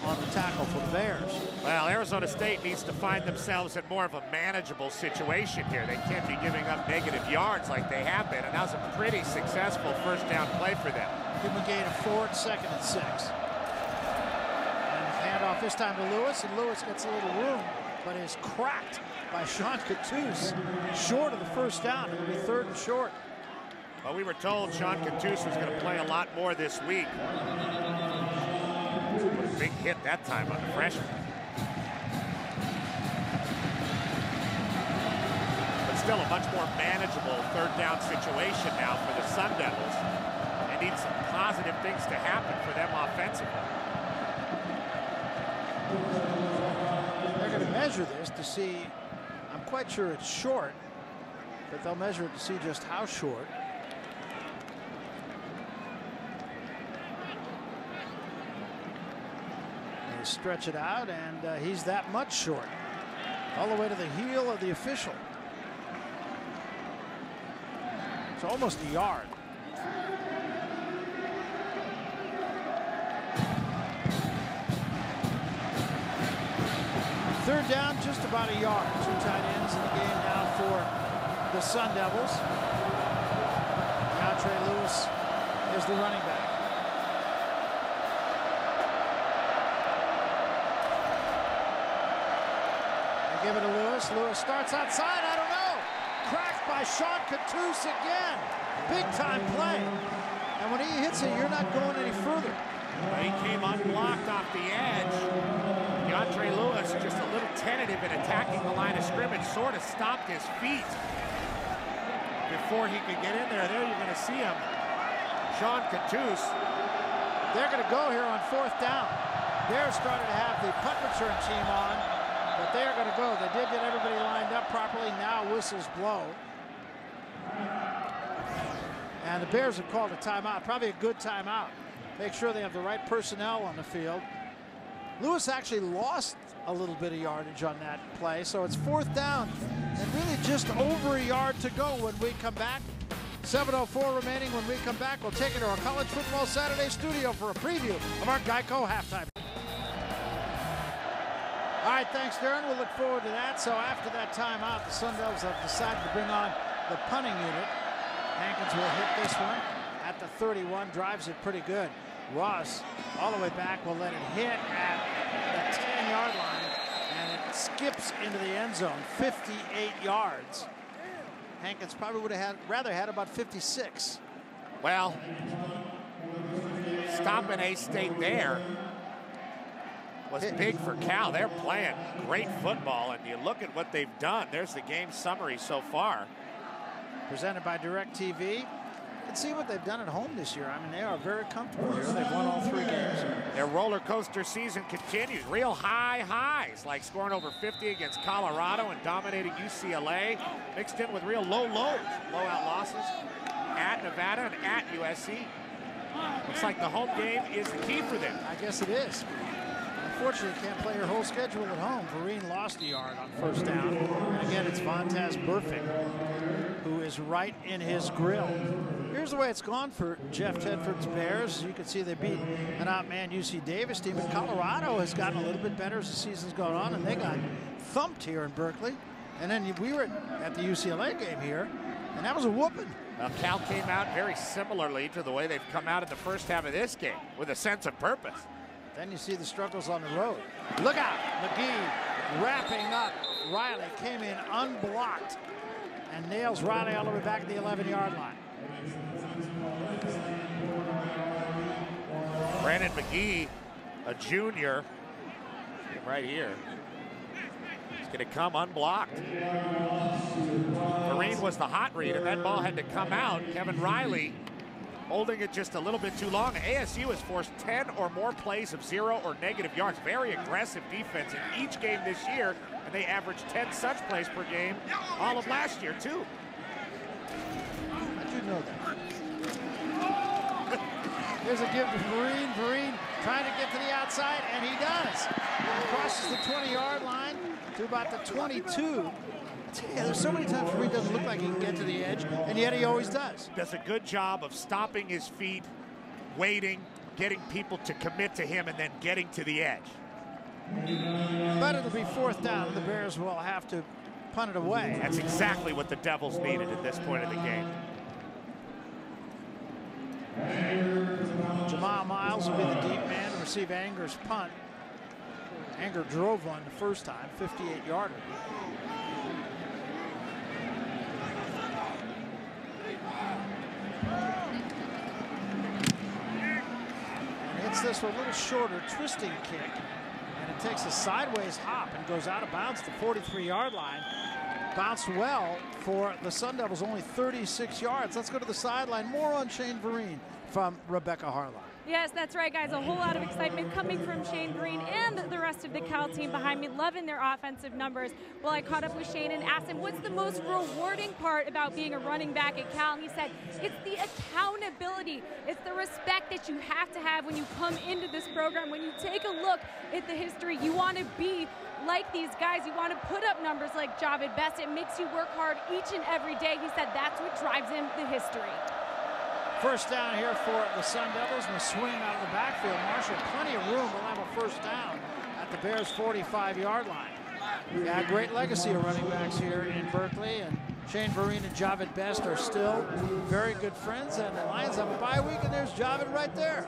on the tackle for the Bears. Well, Arizona State needs to find themselves in more of a manageable situation here. They can't be giving up negative yards like they have been, and that was a pretty successful first down play for them. Give of four and second and six. Handoff this time to Lewis, and Lewis gets a little room, but is cracked by Sean Cattouse, short of the first down. It'll be third and short. Well, we were told Sean Cattouse was going to play a lot more this week. a big hit that time on the freshman. But still a much more manageable third down situation now for the Sun Devils. They need some positive things to happen for them offensively. They're going to measure this to see, I'm quite sure it's short, but they'll measure it to see just how short. They stretch it out, and uh, he's that much short. All the way to the heel of the official. It's almost a yard. Third down, just about a yard. Two tight ends in the game now for the Sun Devils. Deontre Lewis is the running back. They give it to Lewis. Lewis starts outside. I don't know. Cracked by Sean Cattouse again. Big time play. And when he hits it, you're not going any further. He came unblocked off the edge. Deontre Lewis just a little tentative in attacking the line of scrimmage, sort of stopped his feet before he could get in there. There you're going to see him. Sean Cattouse. They're going to go here on fourth down. They're starting to have the punt return team on, but they are going to go. They did get everybody lined up properly. Now whistles blow. And the Bears have called a timeout, probably a good timeout. Make sure they have the right personnel on the field. Lewis actually lost a little bit of yardage on that play, so it's fourth down and really just over a yard to go when we come back. 7.04 remaining when we come back. We'll take it to our College Football Saturday studio for a preview of our Geico halftime. All right, thanks, Darren. We'll look forward to that. So after that timeout, the Sun Devils have decided to bring on the punting unit. Hankins will hit this one at the 31, drives it pretty good. Ross all the way back will let it hit at the 10 yard line and it skips into the end zone 58 yards. Hankins probably would have had rather had about 56. Well, stopping A State there was big for Cal. They're playing great football, and you look at what they've done. There's the game summary so far. Presented by DirecTV and see what they've done at home this year. I mean, they are very comfortable here. They've won all three games. Their roller coaster season continues. Real high highs, like scoring over 50 against Colorado and dominating UCLA, mixed in with real low lows, blowout losses at Nevada and at USC. Looks like the home game is the key for them. I guess it is. Unfortunately, can't play her whole schedule at home. Vereen lost a yard on first down. And again, it's Vontaze Burfict who is right in his grill. Here's the way it's gone for Jeff Tedford's Bears. You can see they beat an outman UC Davis team, but Colorado has gotten a little bit better as the season's gone on, and they got thumped here in Berkeley. And then we were at the UCLA game here, and that was a whooping. Well, Cal came out very similarly to the way they've come out in the first half of this game, with a sense of purpose. Then you see the struggles on the road. Look out, Magee wrapping up. Riley came in unblocked and nails Riley all the way back to the 11-yard line. Brandon Magee, a junior, right here. He's going to come unblocked. Vereen was the hot read, and that ball had to come out. Kevin Riley holding it just a little bit too long. ASU has forced 10 or more plays of zero or negative yards. Very aggressive defense in each game this year, and they averaged 10 such plays per game all of last year, too I do know that. There's a give to Vereen. Vereen trying to get to the outside, and he does. He crosses the 20-yard line to about the 22. Yeah, there's so many times where he doesn't look like he can get to the edge, and yet he always does. Does a good job of stopping his feet, waiting, getting people to commit to him, and then getting to the edge. But it'll be fourth down. And the Bears will have to punt it away. That's exactly what the Devils needed at this point of the game. Jamal Miles will be the deep man to receive Anger's punt. Anger drove one the first time, 58 yarder. And hits this a little shorter twisting kick. And it takes a sideways hop and goes out of bounds to 43 yard line. Bounced well for the Sun Devils, only 36 yards. Let's go to the sideline. More on Shane Vereen from Rebecca Haarlow. Yes, that's right, guys. A whole lot of excitement coming from Shane Vereen and the rest of the Cal team behind me, loving their offensive numbers. Well, I caught up with Shane and asked him what's the most rewarding part about being a running back at Cal, and he said it's the accountability. It's the respect that you have to have when you come into this program. When you take a look at the history, you want to be like these guys. You want to put up numbers like Jahvid Best. It makes you work hard each and every day. He said that's what drives him, the history. First down here for the Sun Devils and a swing out of the backfield. Marshall, plenty of room. We'll have a first down at the Bears' 45-yard line. Yeah, great legacy of running backs here in Berkeley, and Shane Vereen and Jahvid Best are still very good friends, and the Lions have a bye week, and there's Jahvid right there.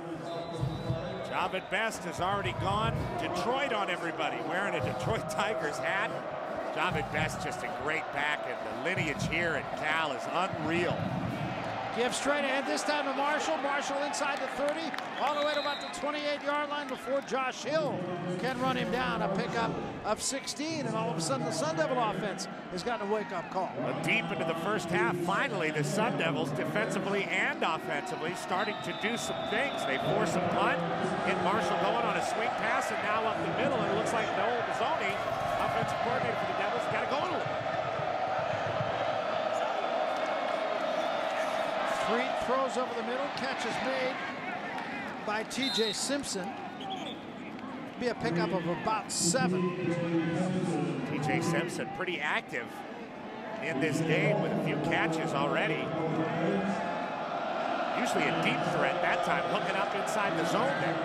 Jahvid Best has already gone Detroit on everybody, wearing a Detroit Tigers hat. Jahvid Best just a great back, and the lineage here at Cal is unreal. Give straight ahead this time to Marshall. Marshall inside the 30, all the way to about the 28-yard line before Josh Hill can run him down. A pickup of 16, and all of a sudden the Sun Devil offense has gotten a wake-up call. Deep into the first half, finally the Sun Devils, defensively and offensively, starting to do some things. They force a punt, get Marshall going on a swing pass, and now up the middle, it looks like Noel Mazzone, offensive coordinator for the Devils, got to go a little Threet throws over the middle. Catch is made by T.J. Simpson. Be a pickup of about seven. T.J. Simpson pretty active in this game with a few catches already. Usually a deep threat that time, hooking up inside the zone there.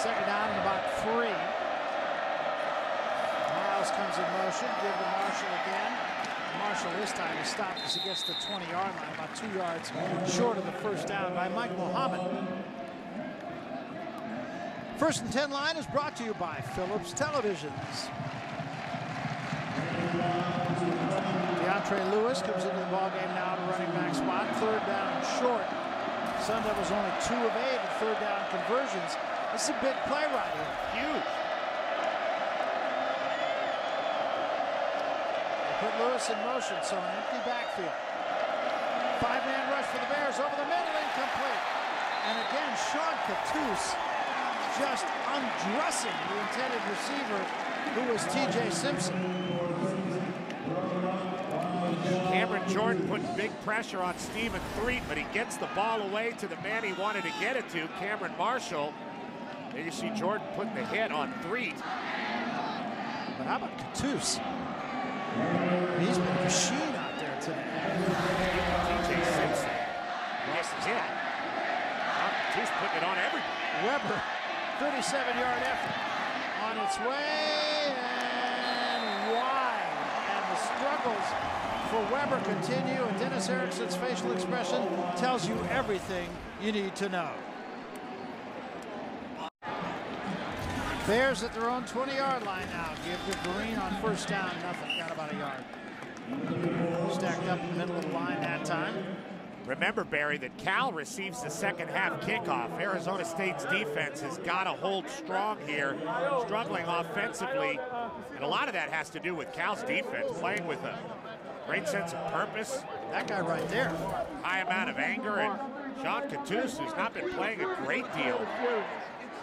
Second down and about three. Miles comes in motion. Give to Marshall again. Marshall this time is stopped as he gets to 20-yard line, about two yards short of the first down by Mike Mohamed. First and 10 line is brought to you by Phillips Televisions. DeAndre Lewis comes into the ballgame now to running back spot. Third down short. Sun Devils only two of eight at third down conversions. This is a big play right here. Huge. Put Lewis in motion, so an empty backfield. Five-man rush for the Bears over the middle, incomplete. And again, Sean Cattouse just undressing the intended receiver, who was T.J. Simpson. Cameron Jordan putting big pressure on Steven Threet, but he gets the ball away to the man he wanted to get it to, Cameron Marshall. There you see Jordan putting the hit on Threet. But how about Cattouse? He's been a machine out there today. T.J. Simpson. Yes, hit. He's putting it on everybody. Weber, 37-yard effort. On its way and wide. And the struggles for Weber continue. And Dennis Erickson's facial expression tells you everything you need to know. Bears at their own 20-yard line now. Give to Vereen on first down. Nothing. Got about a yard. Stacked up in the middle of the line that time. Remember, Barry, that Cal receives the second half kickoff. Arizona State's defense has got to hold strong here, struggling offensively. And a lot of that has to do with Cal's defense, playing with a great sense of purpose. That guy right there. High amount of anger. And Sean Cattouse, who's not been playing a great deal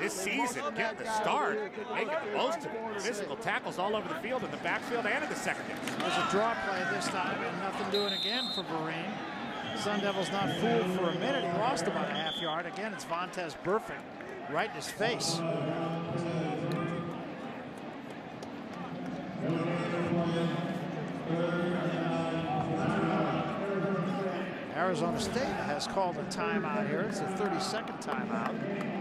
this season, getting the start, making the most of it. Physical tackles all over the field in the backfield and in the secondary. There's a draw play this time and nothing doing again for Vereen. Sun Devils not fooled for a minute. He lost about a half yard. Again, it's Vontaze Burfict right in his face. Arizona State has called a timeout here. It's a 30-second timeout.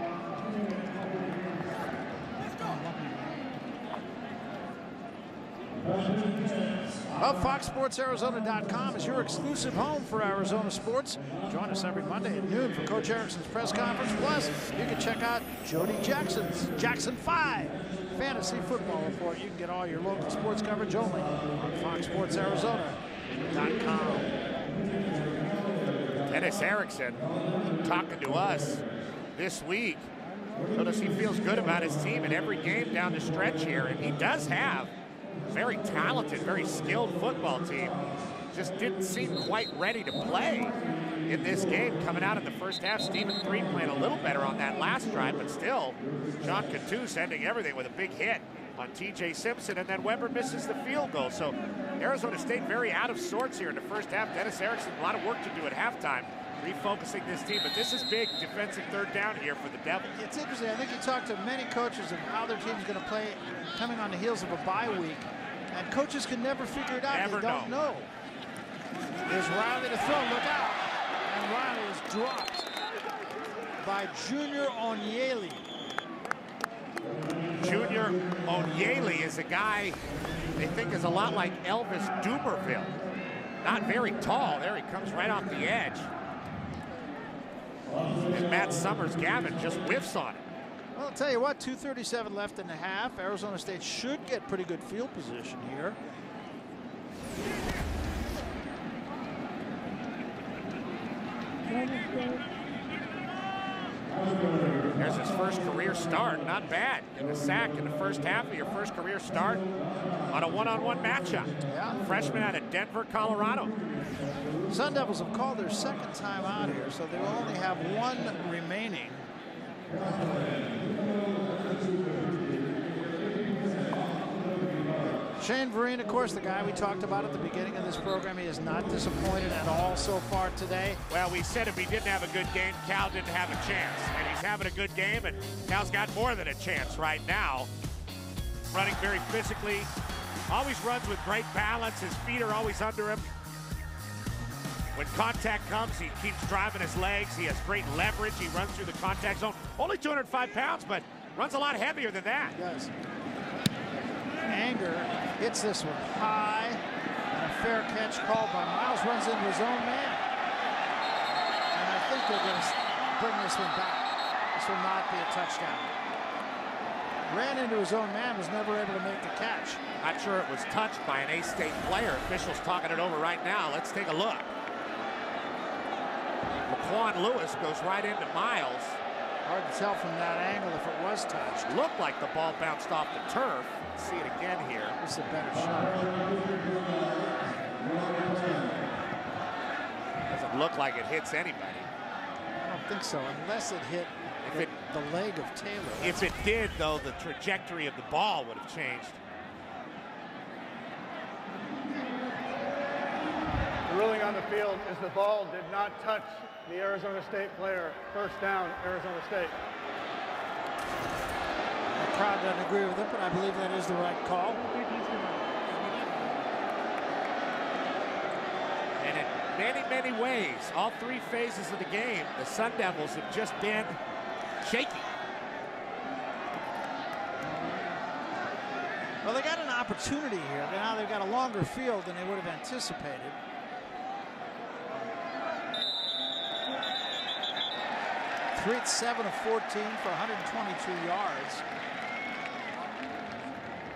Well, FoxSportsArizona.com is your exclusive home for Arizona sports. Join us every Monday at noon for Coach Erickson's press conference. Plus, you can check out Jody Jackson's Jackson 5 Fantasy Football Report. You can get all your local sports coverage only on FoxSportsArizona.com. Dennis Erickson talking to us this week. Us he feels good about his team in every game down the stretch here, and he does have very talented, very skilled football team. Just didn't seem quite ready to play in this game coming out in the first half. Steven Threet playing a little better on that last drive, but still, Sean Cantu sending everything with a big hit on TJ Simpson, and then Weber misses the field goal. So Arizona State very out of sorts here in the first half. Dennis Erickson, a lot of work to do at halftime refocusing this team. But this is big defensive third down here for the Devils. It's interesting. I think you talked to many coaches of how their team's going to play coming on the heels of a bye week. And coaches can never figure it out. Never they don't know. know. There's Riley to throw. Look out. And Riley is dropped by Junior Onyeali. Junior Onyeali is a guy they think is a lot like Elvis Dumervil. Not very tall. There he comes right off the edge. And Matt Summers Gavin just whiffs on it. Well, I'll tell you what, 237 left in the half. Arizona State should get pretty good field position here. There's his first career start. Not bad. In a sack in the first half of your first career start on a one-on-one matchup. Yeah. Freshman out of Denver, Colorado. Sun Devils have called their second time out here, so they will only have one remaining. Shane Vereen, of course, the guy we talked about at the beginning of this program, he is not disappointed at all so far today. Well, we said if he didn't have a good game, Cal didn't have a chance. And he's having a good game, and Cal's got more than a chance right now. Running very physically, always runs with great balance. His feet are always under him. When contact comes, he keeps driving his legs. He has great leverage. He runs through the contact zone. Only 205 pounds, but runs a lot heavier than that. He does. Anger hits this one high, and a fair catch called by Miles runs into his own man. And I think they're going to bring this one back. This will not be a touchdown. Ran into his own man, was never able to make the catch. Not sure it was touched by an A-State player. Officials talking it over right now. Let's take a look. Laquan Lewis goes right into Miles. Hard to tell from that angle if it was touched. Looked like the ball bounced off the turf. Let's see it again here. This is a better shot. Doesn't look like it hits anybody. I don't think so, unless it hit If the, it- the leg of Taylor. If it did, though, the trajectory of the ball would have changed. The ruling on the field is the ball did not touch the Arizona State player. First down, Arizona State. The crowd doesn't agree with it, but I believe that is the right call. And in many, many ways, all three phases of the game, the Sun Devils have just been shaky. Well, they got an opportunity here. Now they've got a longer field than they would have anticipated. Threet at 7 of 14 for 122 yards.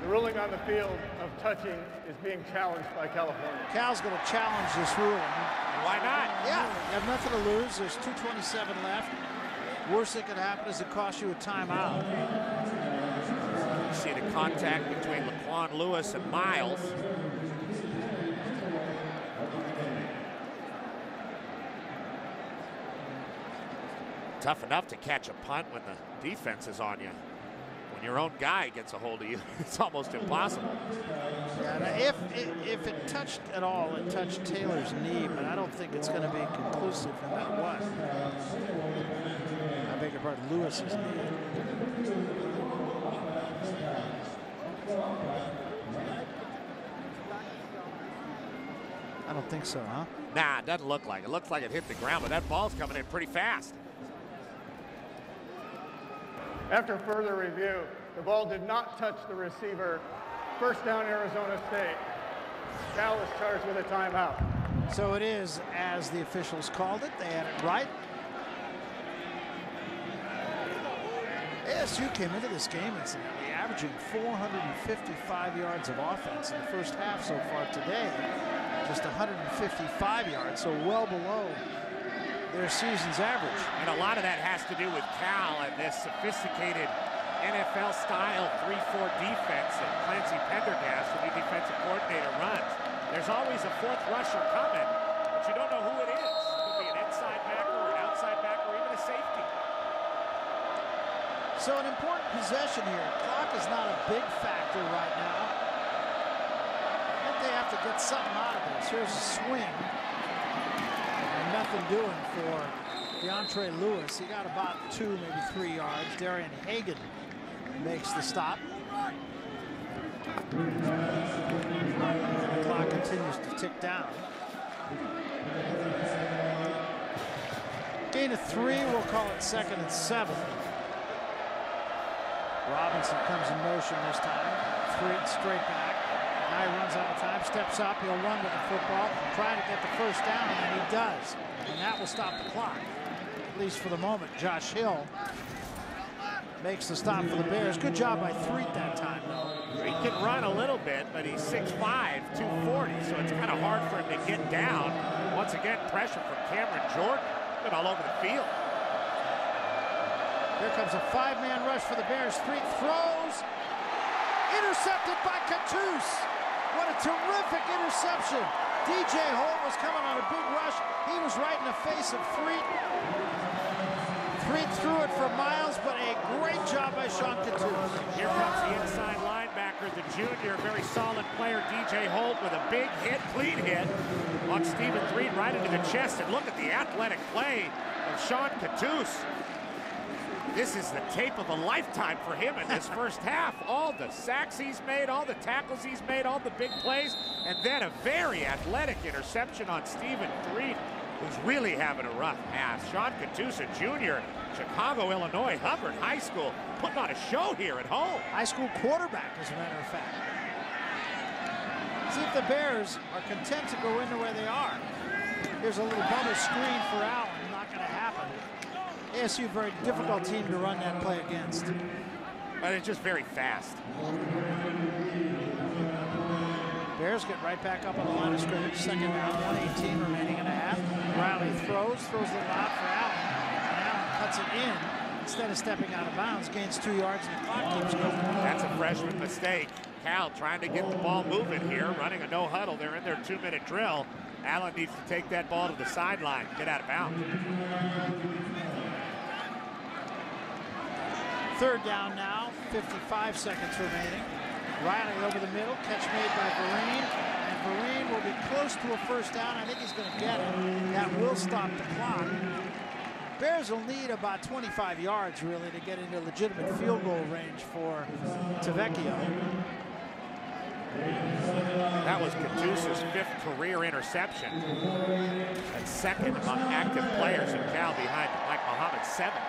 The ruling on the field of touching is being challenged by California. Cal's going to challenge this ruling. Why not? Yeah, you have nothing to lose. There's 227 left. Worst that could happen is it costs you a timeout. You see the contact between Laquan Lewis and Miles. Tough enough to catch a punt when the defense is on you. When your own guy gets a hold of you, it's almost impossible. Yeah, if, if, if it touched at all, it touched Taylor's knee, but I don't think it's going to be conclusive in that what. I beg your pardon, Lewis's knee. I don't think so, huh? Nah, it doesn't look like it. looks like it hit the ground, but that ball's coming in pretty fast. After further review, the ball did not touch the receiver. First down, Arizona State. Cal is charged with a timeout. So it is as the officials called it. They had it right. ASU came into this game incidentally averaging 455 yards of offense in the first half so far today. Just 155 yards, so well below their season's average. And a lot of that has to do with Cal and this sophisticated NFL-style 3-4 defense that Clancy Pendergast, the new defensive coordinator, runs. There's always a fourth rusher coming, but you don't know who it is. It could be an inside backer or an outside backer or even a safety. So an important possession here. Clock is not a big factor right now. I think they have to get something out of this. Here's a swing. Nothing doing for Deantre Lewis. He got about two, maybe three yards. Darian Hagan makes the stop. The clock continues to tick down. Gain of three, we'll call it second and seven. Robinson comes in motion this time. Threet straight back. Now he runs out of time, steps up, he'll run with the football, trying to get the first down, and he does. And that will stop the clock, at least for the moment. Josh Hill makes the stop for the Bears. Good job by Threet that time, though. He can run a little bit, but he's 6'5", 240, so it's kind of hard for him to get down. Once again, pressure from Cameron Jordan. Been all over the field. Here comes a five-man rush for the Bears. Threet throws. Intercepted by Cattouse. What a terrific interception. DJ Holt was coming on a big rush. He was right in the face of Threet. Threet threw it for miles, but a great job by Sean Cattouse. Here comes the inside linebacker, the junior, very solid player, DJ Holt, with a big hit, clean hit on Steven Threet right into the chest. And look at the athletic play of Sean Cattouse. This is the tape of a lifetime for him in this first half. All the sacks he's made, all the tackles he's made, all the big plays, and then a very athletic interception on Steven Threet, who's really having a rough half. Sean Cattouse Jr., Chicago, Illinois, Hubbard High School, putting on a show here at home. High school quarterback, as a matter of fact. See if the Bears are content to go in the way they are. Here's a little bubble screen for Allen. ASU, very difficult team to run that play against. But it's just very fast. Bears get right back up on the line of scrimmage. Second down, 118 remaining and a half. Riley throws, throws the out for Allen. And Allen cuts it in. Instead of stepping out of bounds, gains two yards and the clock keeps going. That's a freshman mistake. Cal trying to get the ball moving here, running a no huddle. They're in their two minute drill. Allen needs to take that ball to the sideline, get out of bounds. Third down now, 55 seconds remaining. Riley over the middle, catch made by Vereen, and Vereen will be close to a first down. I think he's going to get it. That will stop the clock. Bears will need about 25 yards, really, to get into legitimate field goal range for Tavecchio. That was Cattouse's fifth career interception. And second among active players in Cal behind Mike Mohamed's seven.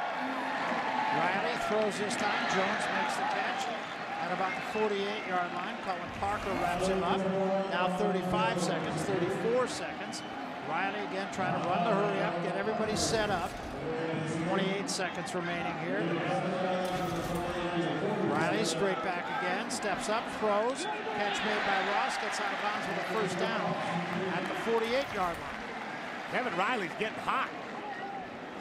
Riley throws this time. Jones makes the catch at about the 48-yard line. Colin Parker wraps him up. Now 35 seconds, 34 seconds. Riley again trying to run the hurry up, get everybody set up. 28 seconds remaining here. Riley straight back again, steps up, throws. Catch made by Ross, gets out of bounds with a first down at the 48-yard line. Kevin Riley's getting hot.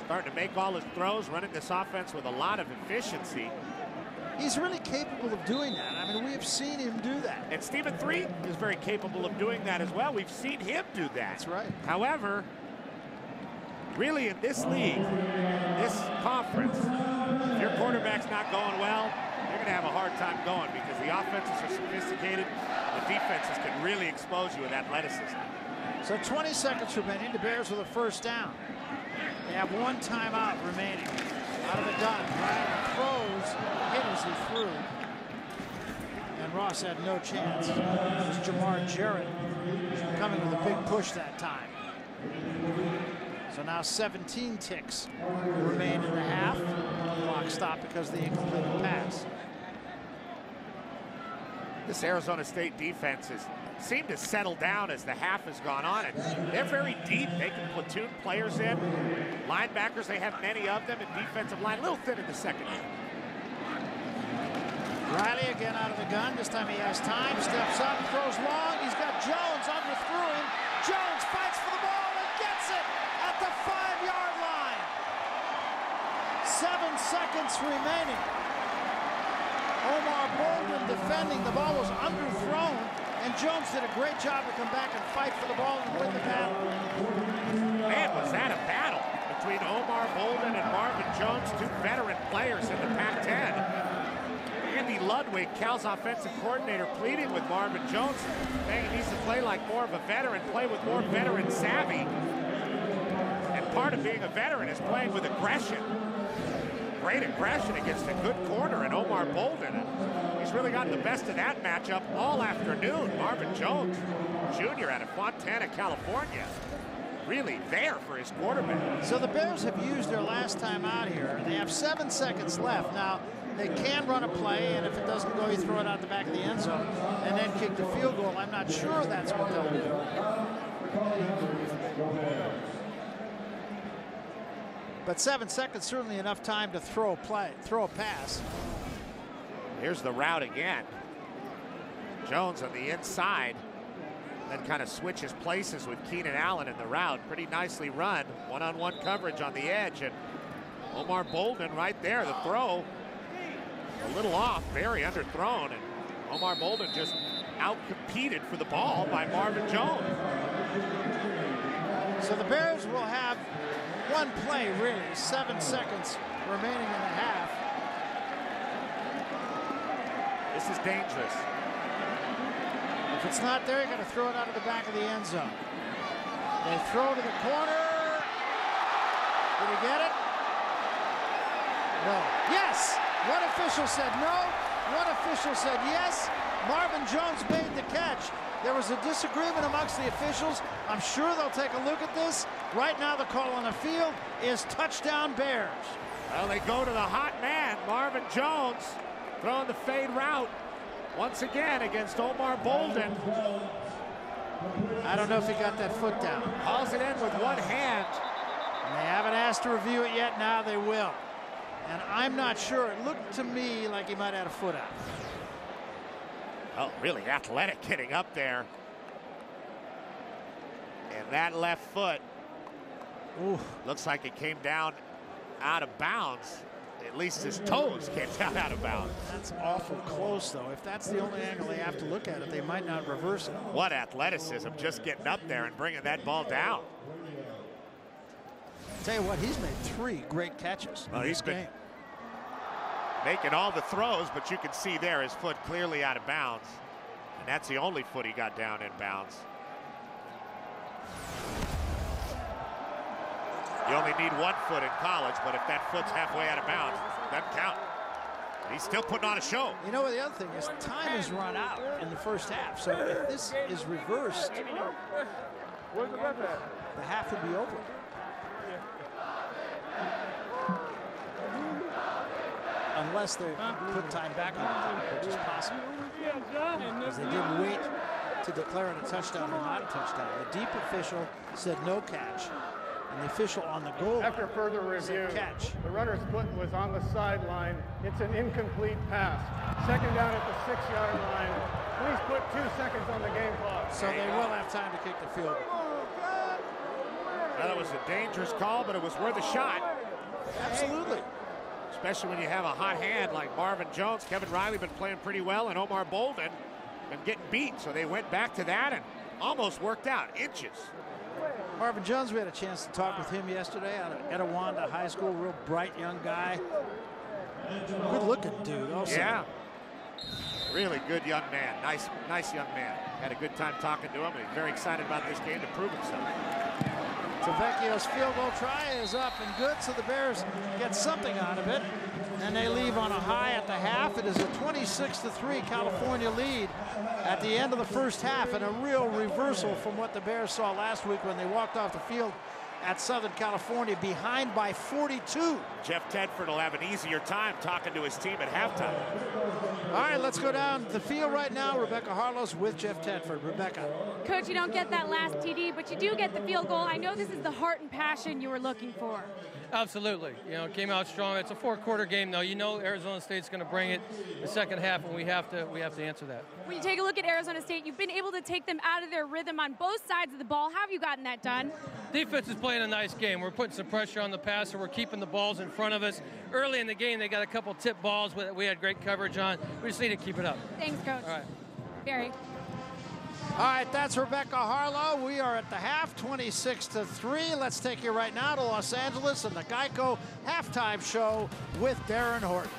Starting to make all his throws, running this offense with a lot of efficiency. He's really capable of doing that. I mean, we have seen him do that. And Steven Threet is very capable of doing that as well. We've seen him do that. That's right. However, really in this league, this conference, if your quarterback's not going well, you're going to have a hard time going because the offenses are sophisticated. The defenses can really expose you with athleticism. So 20 seconds remaining. The Bears with a first down. They have one timeout remaining. Out of the gun, Ryan throws, hit as he threw. And Ross had no chance. It was Jamar Jarrett coming with a big push that time. So now 17 ticks remain in the half. Clock stopped because of the incomplete pass. This Arizona State defense has seemed to settle down as the half has gone on. And they're very deep. They can platoon players in. Linebackers, they have many of them. And defensive line, a little thin in the second. half. Riley again out of the gun. This time he has time. Steps up, throws long. He's got Jones underthrew him. Jones fights for the ball and gets it at the five-yard line. Seven seconds remaining. Omar Bolden defending. The ball was underthrown, and Jones did a great job to come back and fight for the ball and win the battle. Man, was that a battle between Omar Bolden and Marvin Jones, two veteran players in the Pac-10. Andy Ludwig, Cal's offensive coordinator, pleading with Marvin Jones, saying he needs to play like more of a veteran, play with more veteran savvy. And part of being a veteran is playing with aggression great aggression against a good corner and Omar Bolden. He's really gotten the best of that matchup all afternoon. Marvin Jones, Jr. out of Fontana, California. Really there for his quarterback. So the Bears have used their last time out here. They have seven seconds left. Now, they can run a play, and if it doesn't go, you throw it out the back of the end zone and then kick the field goal. I'm not sure that's what they'll do. But seven seconds certainly enough time to throw a play, throw a pass. Here's the route again. Jones on the inside. Then kind of switches places with Keenan Allen in the route. Pretty nicely run. One-on-one -on -one coverage on the edge. And Omar Bolden right there. The throw a little off. Very underthrown. And Omar Bolden just out-competed for the ball by Marvin Jones. So the Bears will have one play, really. Seven seconds remaining in the half. This is dangerous. If it's not there, you got to throw it out of the back of the end zone. They throw to the corner. Did he get it? No. Yes! One official said no. One official said yes. Marvin Jones made the catch. There was a disagreement amongst the officials. I'm sure they'll take a look at this. Right now, the call on the field is touchdown Bears. Well, they go to the hot man, Marvin Jones, throwing the fade route once again against Omar Bolden. I don't know if he got that foot down. Hauls it in with one hand. And they haven't asked to review it yet. Now they will. And I'm not sure. It looked to me like he might have had a foot out. Oh, really athletic getting up there. And that left foot Ooh. looks like it came down out of bounds. At least his toes came down out of bounds. That's awful close, though. If that's the only angle they have to look at it, they might not reverse it. What athleticism just getting up there and bringing that ball down. Tell you what, he's made three great catches well, in this game making all the throws, but you can see there his foot clearly out of bounds. And that's the only foot he got down in bounds. You only need one foot in college, but if that foot's halfway out of bounds, doesn't count. He's still putting on a show. You know what the other thing is? Time has run out in the first half. So if this is reversed, the half would be over. Unless they put time back on the clock, which is possible. Because they didn't wait to declare it a touchdown or not a touchdown. The deep official said no catch. And the official on the goal After further review, catch. the runner's foot was on the sideline. It's an incomplete pass. Second down at the six-yard line. Please put two seconds on the game clock. So they will have time to kick the field goal. Well, it was a dangerous call, but it was worth a shot. Absolutely especially when you have a hot hand like Marvin Jones. Kevin Riley been playing pretty well, and Omar Bolden been getting beat. So they went back to that and almost worked out, inches. Marvin Jones, we had a chance to talk with him yesterday out of Etiwanda High School. Real bright young guy. Good looking dude, also. Yeah. Really good young man. Nice, nice young man. Had a good time talking to him, he's very excited about this game to prove himself. Tavecchio's field goal try is up and good, so the Bears get something out of it. And they leave on a high at the half. It is a 26 3 California lead at the end of the first half, and a real reversal from what the Bears saw last week when they walked off the field at Southern California behind by 42. Jeff Tedford will have an easier time talking to his team at halftime. All right, let's go down the field right now. Rebecca Haarlow's with Jeff Tedford. Rebecca. Coach, you don't get that last TD, but you do get the field goal. I know this is the heart and passion you were looking for. Absolutely. You know, came out strong. It's a four-quarter game, though. You know Arizona State's going to bring it the second half, and we have to we have to answer that. When you take a look at Arizona State, you've been able to take them out of their rhythm on both sides of the ball. How have you gotten that done? Defense is playing a nice game. We're putting some pressure on the passer. We're keeping the balls in front of us. Early in the game, they got a couple tip balls that we had great coverage on. We just need to keep it up. Thanks, Coach. All right. Barry. All right, that's Rebecca Haarlow. We are at the half, 26 to 3. Let's take you right now to Los Angeles and the Geico halftime show with Darren Horton.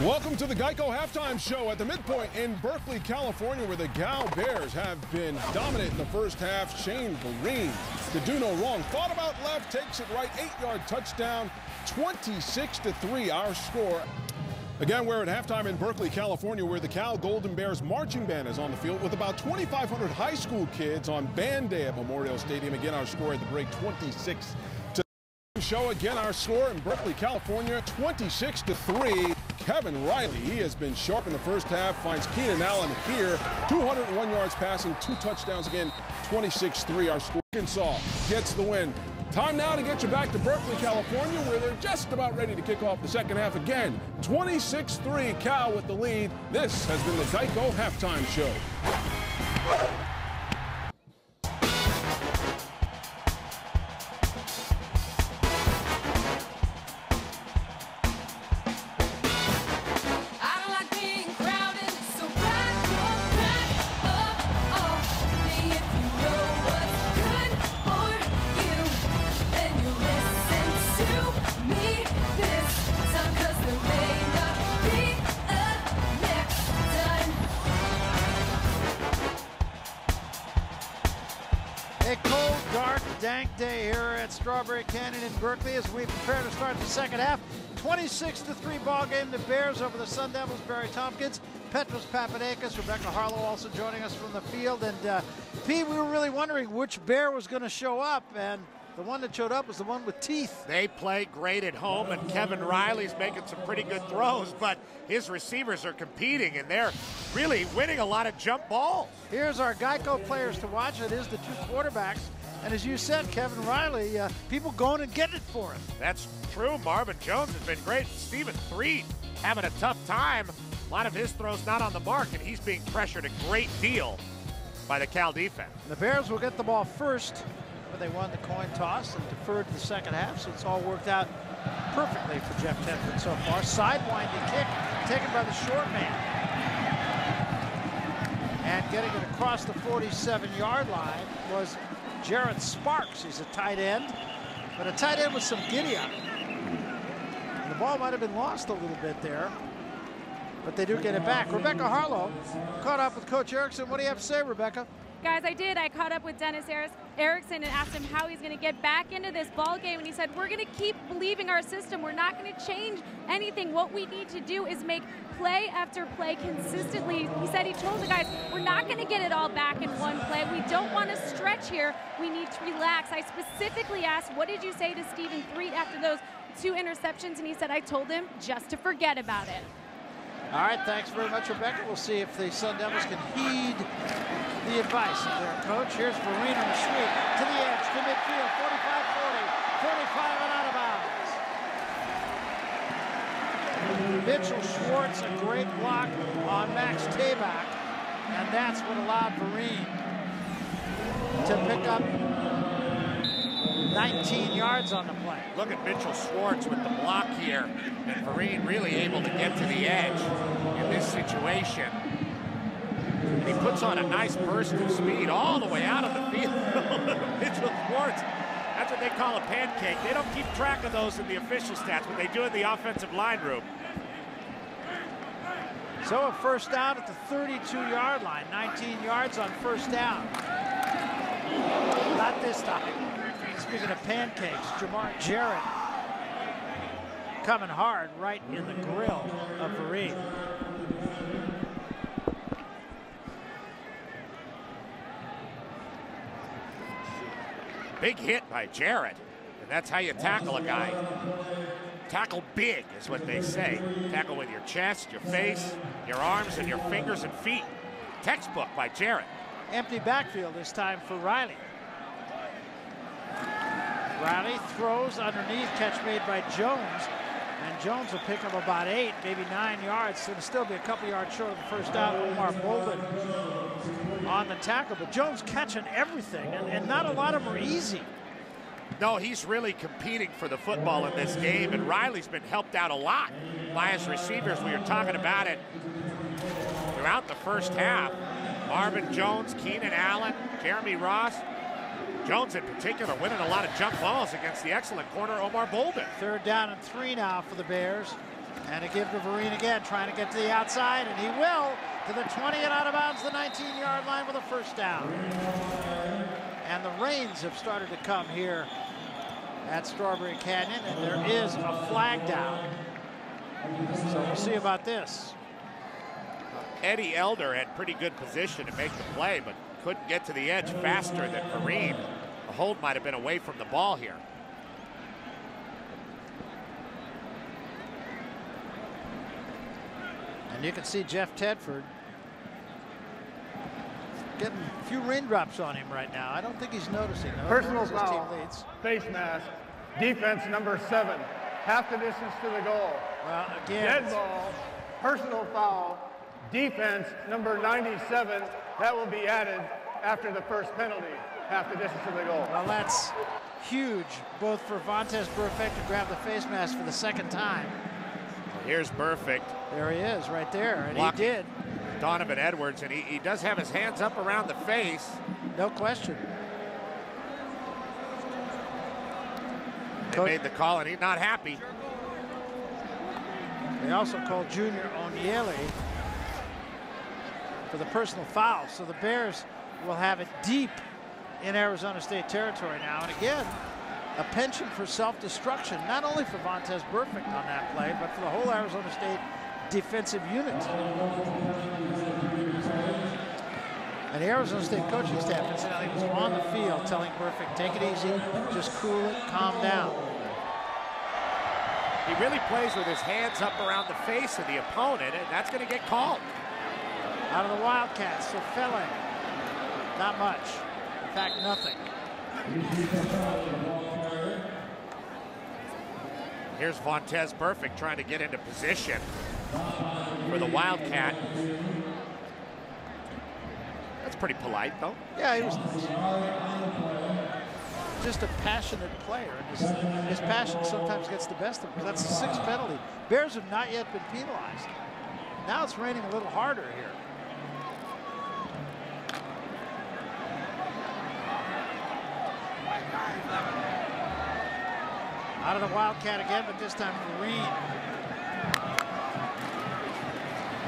Welcome to the Geico halftime show at the midpoint in Berkeley, California, where the Cal Bears have been dominant in the first half. Shane Vereen to do no wrong. Thought about left, takes it right, eight-yard touchdown, 26 to 3, our score. Again, we're at halftime in Berkeley, California, where the Cal Golden Bears marching band is on the field with about 2,500 high school kids on Band Day at Memorial Stadium. Again, our score at the break, 26 to show. Again, our score in Berkeley, California, 26 to 3. Kevin Riley, he has been sharp in the first half, finds Keenan Allen here, 201 yards passing, two touchdowns again, 26-3. Our score, Arkansas gets the win. Time now to get you back to Berkeley, California, where they're just about ready to kick off the second half again. 26-3, Cal with the lead. This has been the Geico Halftime Show. Strawberry Canyon in Berkeley as we prepare to start the second half. 26 to 3 ball game. The Bears over the Sun Devils. Barry Tompkins, Petros Papadakis, Rebecca Haarlow also joining us from the field. And uh, Pete, we were really wondering which Bear was going to show up, and the one that showed up was the one with teeth. They play great at home, and Kevin Riley's making some pretty good throws, but his receivers are competing, and they're really winning a lot of jump balls. Here's our Geico players to watch. It is the two quarterbacks. And as you said, Kevin Riley, uh, people going and getting it for him. That's true. Marvin Jones has been great. Steven Threet having a tough time. A lot of his throws not on the mark, and he's being pressured a great deal by the Cal defense. The Bears will get the ball first, but they won the coin toss and deferred to the second half, so it's all worked out perfectly for Jeff Tedford so far. Sidewinding kick taken by the short man. And getting it across the 47-yard line was Jared Sparks. He's a tight end, but a tight end with some giddy up. The ball might have been lost a little bit there, but they do get it back. Rebecca Haarlow caught up with Coach Erickson. What do you have to say, Rebecca? Guys, I did. I caught up with Dennis Erickson and asked him how he's going to get back into this ball game, and he said, "We're going to keep believing our system. We're not going to change anything. What we need to do is make play after play consistently." He said he told the guys, "We're not going to get it all back in one play. We don't want to stretch here. We need to relax." I specifically asked, "What did you say to Steven Threet after those two interceptions?" And he said, "I told him just to forget about it." All right, thanks very much, Rebecca. We'll see if the Sun Devils can heed the advice of their coach. Here's Verena the to the edge, to midfield, 45-40, 45 and out of bounds. Mitchell Schwartz, a great block on Max Tabak, and that's what allowed Vereen to pick up 19 yards on the play. Look at Mitchell Schwartz with the block here, and Vereen really able to get to the edge in this situation. And he puts on a nice burst of speed all the way out of the field. Mitchell Schwartz. That's what they call a pancake. They don't keep track of those in the official stats, but they do in the offensive line room. So a first down at the 32-yard line. 19 yards on first down. Not this time. Speaking of pancakes, Jamar Jarrett coming hard right in the grill of Vereen. Big hit by Jarrett. And that's how you tackle a guy. Tackle big is what they say. Tackle with your chest, your face, your arms, and your fingers and feet. Textbook by Jarrett. Empty backfield this time for Riley. Riley throws underneath, catch made by Jones. And Jones will pick up about eight, maybe nine yards. So it'll still be a couple yards short of the first down. Omar Bolden on the tackle. But Jones catching everything, and, and not a lot of them are easy. No, he's really competing for the football in this game, and Riley's been helped out a lot by his receivers. We were talking about it throughout the first half. Marvin Jones, Keenan Allen, Jeremy Ross. Jones in particular winning a lot of jump balls against the excellent corner Omar Bolden. Third down and three now for the Bears. And a give to Vereen again, trying to get to the outside, and he will to the 20 and out of bounds, the 19-yard line with a first down. And the rains have started to come here at Strawberry Canyon, and there is a flag down. So we'll see about this. Eddie Elder had pretty good position to make the play, but couldn't get to the edge faster than Vereen. The hold might have been away from the ball here. And you can see Jeff Tedford getting a few raindrops on him right now. I don't think he's noticing. No, Personal foul. team leads. Face mask. Defense number seven. Half the distance to the goal. Well, again, Dead ball. Personal foul. Defense number 97. That will be added after the first penalty. Half the distance to the goal. well, that's huge, both for Vontaze Burfict to grab the face mask for the second time. Here's Burfict, There he is, right there, and Blocking. he did, Donovan Edwards, and he, he does have his hands up around the face. no question. They Coach- made the call, and he's not happy. They also called Junior Onyeali for the personal foul. So the Bears will have it deep in Arizona State territory now. And again, a penchant for self-destruction, not only for Vontaze Burfict on that play, but for the whole Arizona State defensive unit. And the Arizona State coaching staff, incidentally, was on the field telling Burfict, take it easy, just cool it, calm down. He really plays with his hands up around the face of the opponent, and that's going to get called. Out of the Wildcats, so Fele. Not much. In fact, nothing. Here's Vontaze Burfict trying to get into position for the Wildcat. That's pretty polite, though. Yeah, he was nice. Just a passionate player. And his, his passion sometimes gets the best of him. That's the sixth penalty. Bears have not yet been penalized. Now it's raining a little harder here. Out of the Wildcat again, but this time Vereen.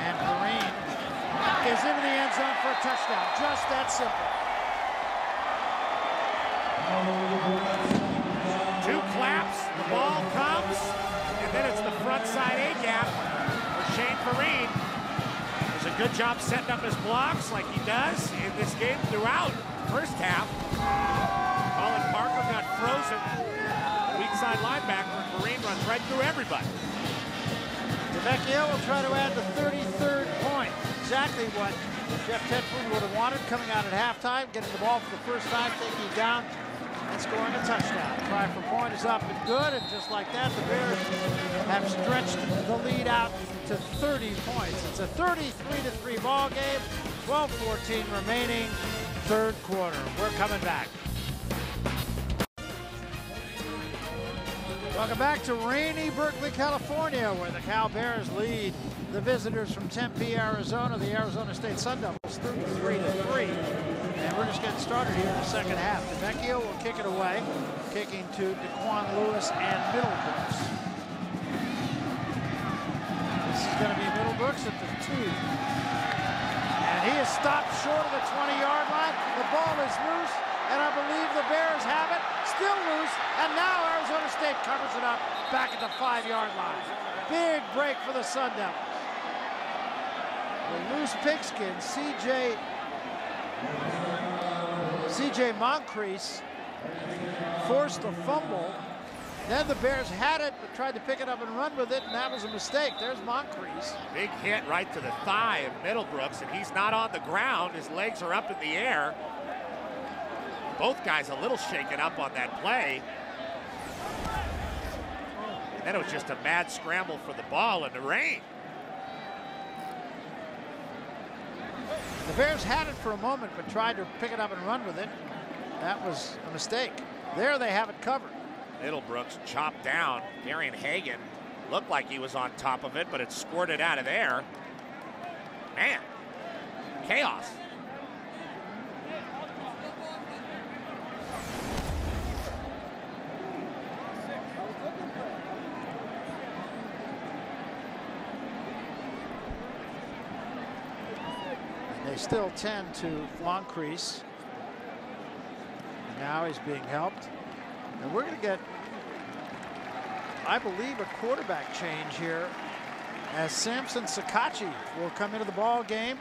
And Vereen is into the end zone for a touchdown. Just that simple. Two claps, the ball comes, and then it's the front side A gap for Shane Vereen. Does a good job setting up his blocks like he does in this game throughout. First half, Colin Parker got frozen. Weak side linebacker, and Vereen runs right through everybody. Tavecchio will try to add the 33rd point. Exactly what Jeff Tedford would have wanted coming out at halftime, getting the ball for the first time, taking it down, and scoring a touchdown. Try for point is up and good, and just like that, the Bears have stretched the lead out to 30 points. It's a 33-3 ball game, 12-14 remaining, third quarter. We're coming back. Welcome back to rainy Berkeley, California, where the Cal Bears lead the visitors from Tempe, Arizona, the Arizona State Sun Devils, 33 to 3. And we're just getting started here in the second half. Tavecchio will kick it away, kicking to Daquan Lewis and Middlebrooks. This is going to be Middlebrooks at the two. And he is stopped short of the 20-yard line. The ball is loose, and I believe the Bears have it still loose, and now Arizona State covers it up back at the five-yard line. Big break for the Sun Devils. The loose pigskin, CJ CJ Moncrief forced a fumble. Then the Bears had it, but tried to pick it up and run with it, and that was a mistake. There's Moncrief. Big hit right to the thigh of Middlebrooks, and he's not on the ground. His legs are up in the air. Both guys a little shaken up on that play. And then it was just a mad scramble for the ball in the rain. The Bears had it for a moment, but tried to pick it up and run with it. That was a mistake. There they have it covered. Middlebrooks chopped down. Darian Hagan looked like he was on top of it, but it squirted out of there. Man, chaos. They still tend to Moncrief. Now he's being helped. And we're going to get, I believe, a quarterback change here as Samson Szakacsy will come into the ball game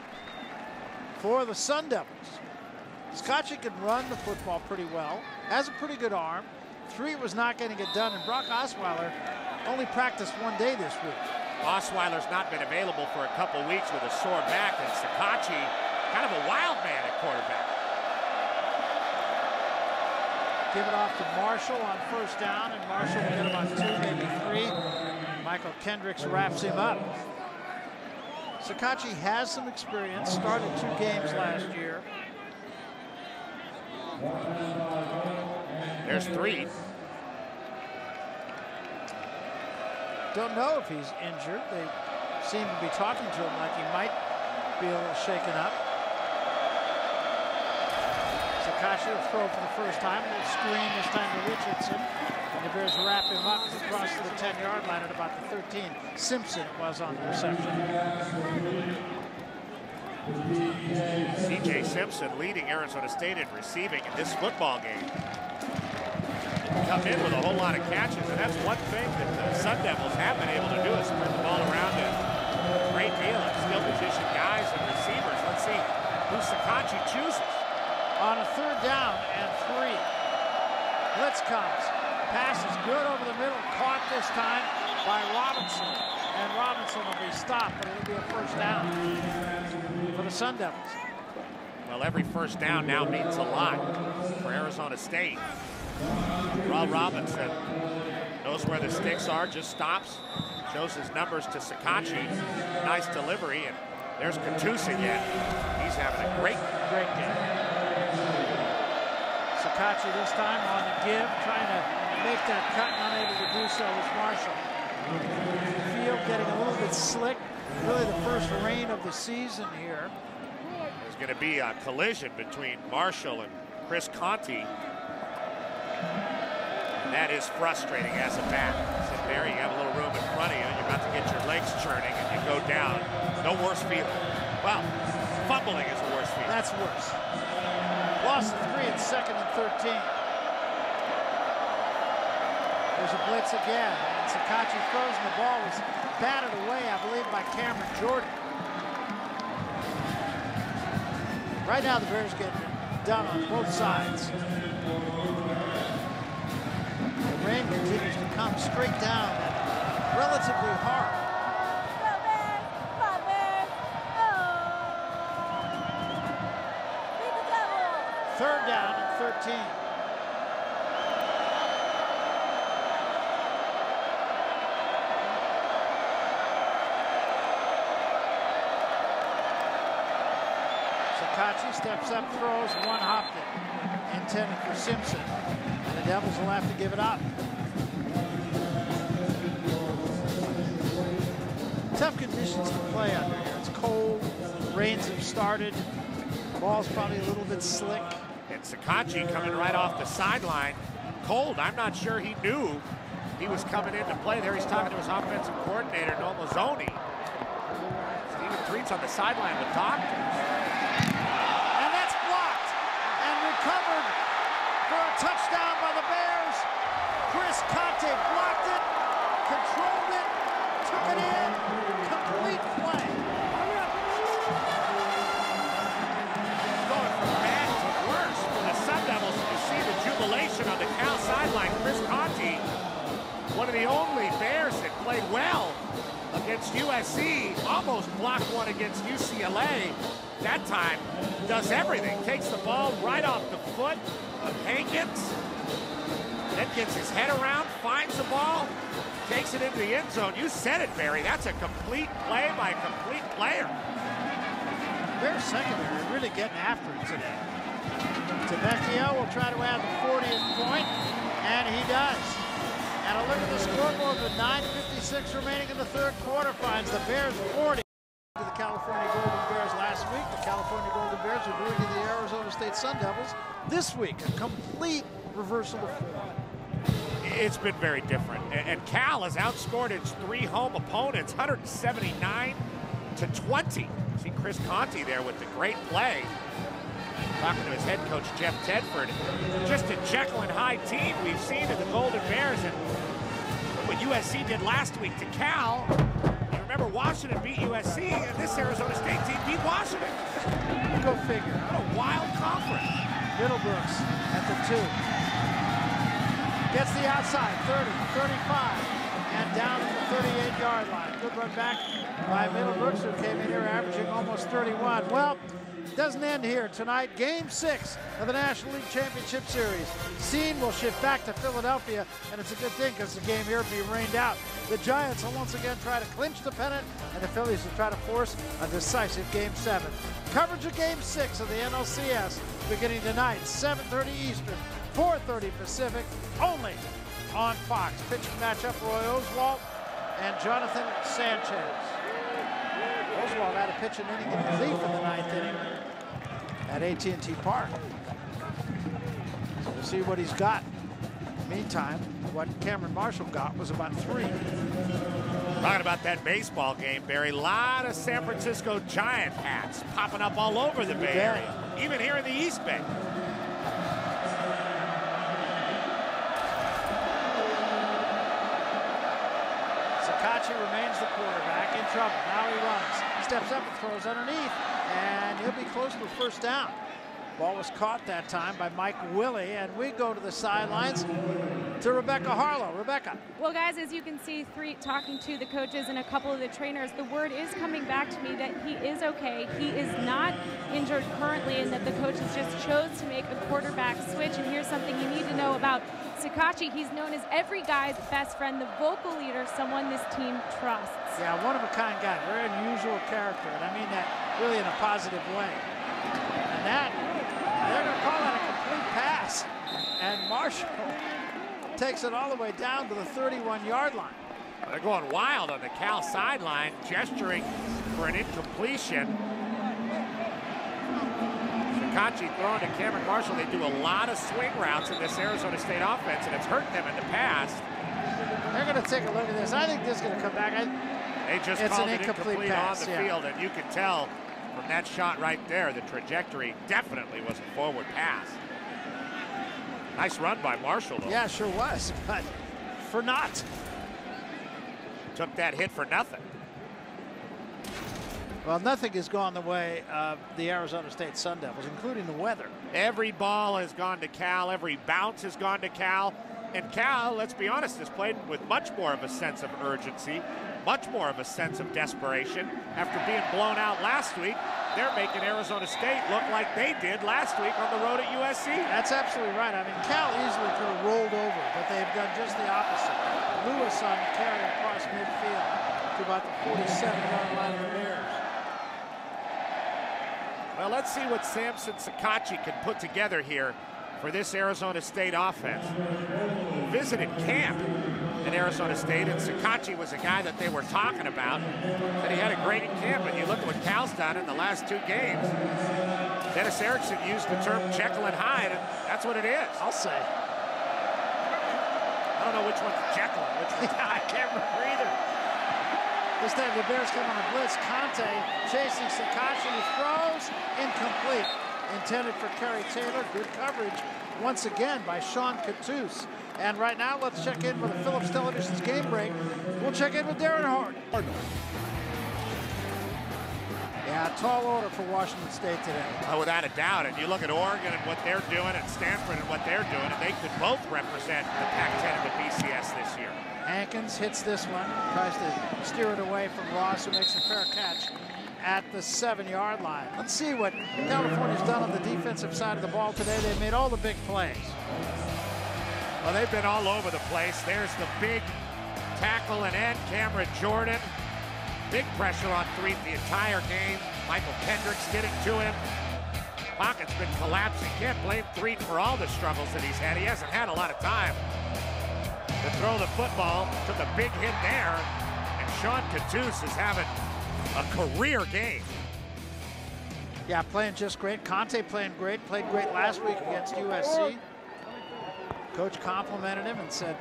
for the Sun Devils. Szakacsy can run the football pretty well, has a pretty good arm. Threet was not going to get done, and Brock Osweiler only practiced one day this week. Osweiler's not been available for a couple weeks with a sore back, and Szakacsy, kind of a wild man at quarterback. Give it off to Marshall on first down, and Marshall will get about two, maybe three. Mychal Kendricks wraps him up. Szakacsy has some experience, started two games last year. There's three. Don't know if he's injured. They seem to be talking to him like he might be a little shaken up. Szakacsy will throw for the first time. Little screen this time to Richardson. And the Bears wrap him up across to the 10-yard line at about the 13. Simpson was on the reception. C.J. Simpson leading Arizona State in receiving in this football game. Come in with a whole lot of catches, and that's one thing that the Sun Devils have been able to do is spread the ball around a great deal of skill position guys and receivers. Let's see who Szakacsy chooses. On a third down and three. Blitz comes. Pass is good over the middle, caught this time by Robinson. And Robinson will be stopped, but it'll be a first down for the Sun Devils. Well, every first down now means a lot for Arizona State. Rob Robinson knows where the sticks are, just stops, shows his numbers to Szakacsy. Nice delivery, and there's Cattouse again. He's having a great, great game. Szakacsy this time on the give, trying to make that cut, and unable to do so is Marshall. Field getting a little bit slick. Really the first rain of the season here. There's going to be a collision between Marshall and Chris Conte. That is frustrating as a back. Sit there, you have a little room in front of you, and you're about to get your legs churning, and you go down. No worse feeling. Well, fumbling is a worse feeling. That's worse. Loss of three and second and 13. There's a blitz again. And Szakacsy throws, and the ball was batted away, I believe, by Cameron Jordan. Right now, the Bears getting done on both sides. Rain continues to come straight down and relatively hard. Third down and 13. Szakacsy steps up, throws, one hopped. Intended for Simpson. And the Devils will have to give it up. Tough conditions to play under here. It's cold, rains have started, ball's probably a little bit slick. And Szakacsy coming right off the sideline. Cold. I'm not sure he knew he was coming in to play there. He's talking to his offensive coordinator, Noel Mazzone. Steven Threet's on the sideline with doctors. USC, almost blocked one against UCLA. That time does everything. Takes the ball right off the foot of Hankins. Then gets his head around, finds the ball, takes it into the end zone. You said it, Barry. That's a complete play by a complete player. Bears secondary really getting after it today. Tavecchio will try to add the 40th point, and he does. And a look at the scoreboard with 9.56 remaining in the third quarter finds the Bears 40 to the California Golden Bears last week. The California Golden Bears are doing to the Arizona State Sun Devils this week. A complete reversal of form. It's been very different. And Cal has outscored its three home opponents 179 to 20. See Chris Conte there with the great play. Talking to his head coach, Jeff Tedford. Just a Jekyll and Hyde team we've seen in the Golden Bears. And what USC did last week to Cal, you remember Washington beat USC, and this Arizona State team beat Washington. Go figure. What a wild conference. Middlebrooks at the two. Gets the outside, 30, 35, and down to the 38-yard line. Good run back by Middlebrooks, who came in here averaging almost 31. Well, doesn't end here tonight. Game six of the National League Championship Series. Scene will shift back to Philadelphia, and it's a good thing because the game here will be rained out. The Giants will once again try to clinch the pennant, and the Phillies will try to force a decisive Game seven. Coverage of Game six of the NLCS beginning tonight, 7:30 Eastern, 4:30 Pacific, only on Fox. Pitching matchup: Roy Oswalt and Jonathan Sanchez. Oswalt had a pitch an inning in relief in the ninth inning at AT&T Park. So we'll see what he's got. Meantime, what Cameron Marshall got was about three. Talking about that baseball game, Barry. A lot of San Francisco Giant hats popping up all over the Bay Area, even here in the East Bay. Szakacsy remains the quarterback in trouble. Now he runs, He steps up and throws underneath, he'll be close to first down. Ball was caught that time by Mike Willie, and we go to the sidelines to Rebecca Haarlow. Rebecca. Well, guys, as you can see, Threet talking to the coaches and a couple of the trainers, the word is coming back to me that he is okay. He is not injured currently, and that the coaches just chose to make a quarterback switch. And here's something you need to know about Szakacsy. He's known as every guy's best friend, the vocal leader, someone this team trusts. Yeah, one of a kind guy, very unusual character, and I mean that really in a positive way. And that, they're going to call that a complete pass. And Marshall takes it all the way down to the 31-yard line. They're going wild on the Cal sideline, gesturing for an incompletion. Szakacsy throwing to Cameron Marshall. They do a lot of swing routes in this Arizona State offense, and it's hurt them in the past. They're going to take a look at this. I think this is going to come back. I, They just It's called an it incomplete incomplete pass, on the yeah. field, and you can tell from that shot right there, the trajectory definitely was a forward pass. Nice run by Marshall, though. yeah, sure was, but for not. Took that hit for nothing. Well, nothing has gone the way of the Arizona State Sun Devils, including the weather. Every ball has gone to Cal. Every bounce has gone to Cal. And Cal, let's be honest, has played with much more of a sense of urgency, much more of a sense of desperation. After being blown out last week, they're making Arizona State look like they did last week on the road at USC. That's absolutely right. I mean, Cal easily could have rolled over, but they've done just the opposite. Lewis on carry across midfield to about the 47-yard line of the Bears. Well, let's see what Samson Szakacsy can put together here for this Arizona State offense. Visited camp in Arizona State, and Szakacsy was a guy that they were talking about, that he had a great camp. And you look at what Cal's done in the last two games. Dennis Erickson used the term Jekyll and Hyde, and that's what it is. I'll say. I don't know which one's Jekyll and which one's I can't remember either. This time the Bears come on a blitz. Conte chasing Szakacsy. He throws. Incomplete. Intended for Kerry Taylor. Good coverage once again by Sean Cattouse. And right now, let's check in with the Phillips Television's game break. We'll check in with Darren Hart. Yeah, tall order for Washington State today. Oh, without a doubt. And you look at Oregon and what they're doing, and Stanford and what they're doing, and they could both represent the Pac-10 and the BCS this year. Hankins hits this one, tries to steer it away from Ross, who makes a fair catch at the seven-yard line. Let's see what California's done on the defensive side of the ball today. They've made all the big plays. Well, they've been all over the place. There's the big tackle and end, Cameron Jordan. Big pressure on Threet the entire game. Mychal Kendricks did it to him. Pocket's been collapsing. Can't blame Threet for all the struggles that he's had. He hasn't had a lot of time to throw the football. Took a big hit there. And Sean Cattouse is having a career game. Yeah, playing just great. Conte playing great. Played great last week against USC. Coach complimented him and said,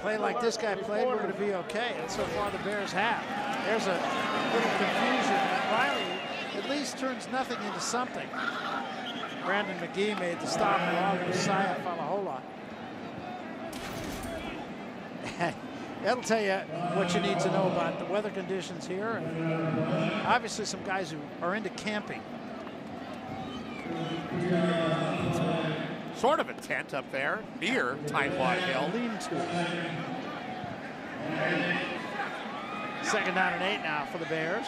play like this guy played, we're going to be okay. And so far the Bears have. There's a little confusion. Riley at least turns nothing into something. Brandon Magee made the stop along with Saya Falahola. That'll tell you what you need to know about the weather conditions here. And obviously some guys who are into camping. Sort of a tent up there near Tightwad Hill. Second down and eight now for the Bears.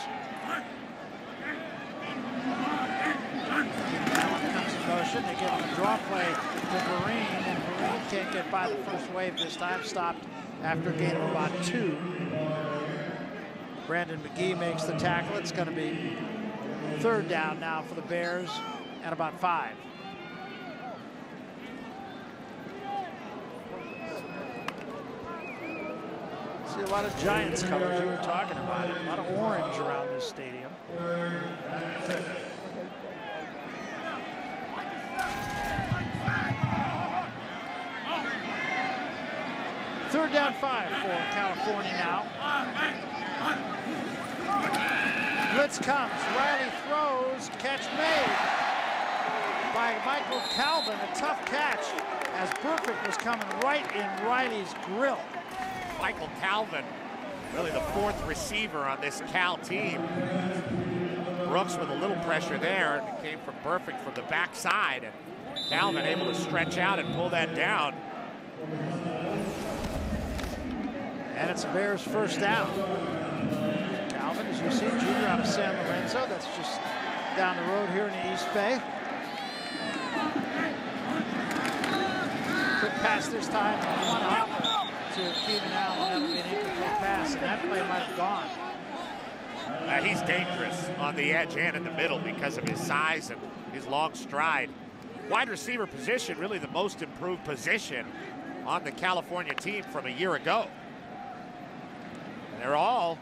Motion. They give him a draw play to Vereen, and Vereen can't get by the first wave this time. Stopped after a gain of about two. Brandon Magee makes the tackle. It's going to be third down now for the Bears at about five. See a lot of Giants colors you were talking about it. A lot of orange around this stadium. Third down five for California now. Blitz comes. Riley throws. Catch made by Michael Calvin. A tough catch as Burfict was coming right in Riley's grill. Michael Calvin, really the fourth receiver on this Cal team. Brooks with a little pressure there, and it came from Burfict from the backside. And Calvin able to stretch out and pull that down. And it's a Bears first down. Calvin, as you see, junior out of San Lorenzo. That's just down the road here in the East Bay. Quick pass this time. To Keenan Allen. Be an incomplete pass, and that play might have gone. Uh, he's dangerous on the edge and in the middle because of his size and his long stride. Wide receiver position, really the most improved position on the California team from a year ago. And they're all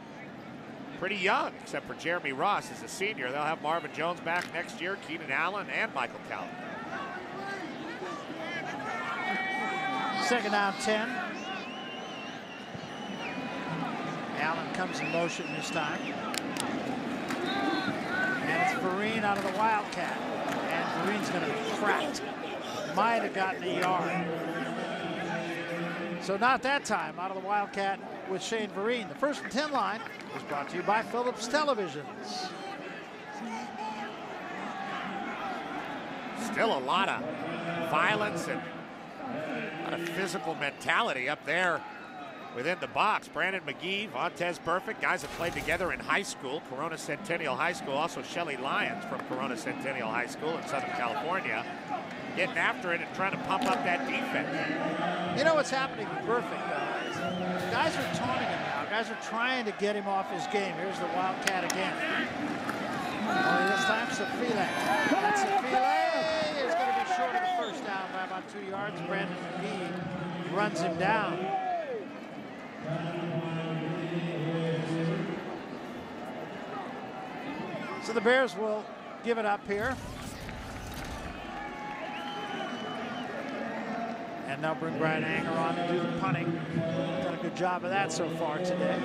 pretty young, except for Jeremy Ross as a senior. They'll have Marvin Jones back next year, Keenan Allen, and Michael Calvin. Second down 10. Allen comes in motion this time. And it's Vereen out of the Wildcat. And Vereen's going to be cracked. Might have gotten a yard. So not that time out of the Wildcat with Shane Vereen. The first and 10 line is brought to you by Phillips Televisions. Still a lot of violence and a lot of physical mentality up there within the box. Brandon Magee, Vontaze Burfict, guys that played together in high school, Corona Centennial High School. Also Shelly Lyons from Corona Centennial High School in Southern California. Getting after it and trying to pump up that defense. You know what's happening with though? is Guys are taunting him now. Guys are trying to get him off his game. Here's the Wildcat again. This time, Sofele. And Sofele is going to be short of the first down by about two yards. Brandon Magee runs him down. So the Bears will give it up here. And now bring Bryan Anger on to do the punting. Done a good job of that so far today.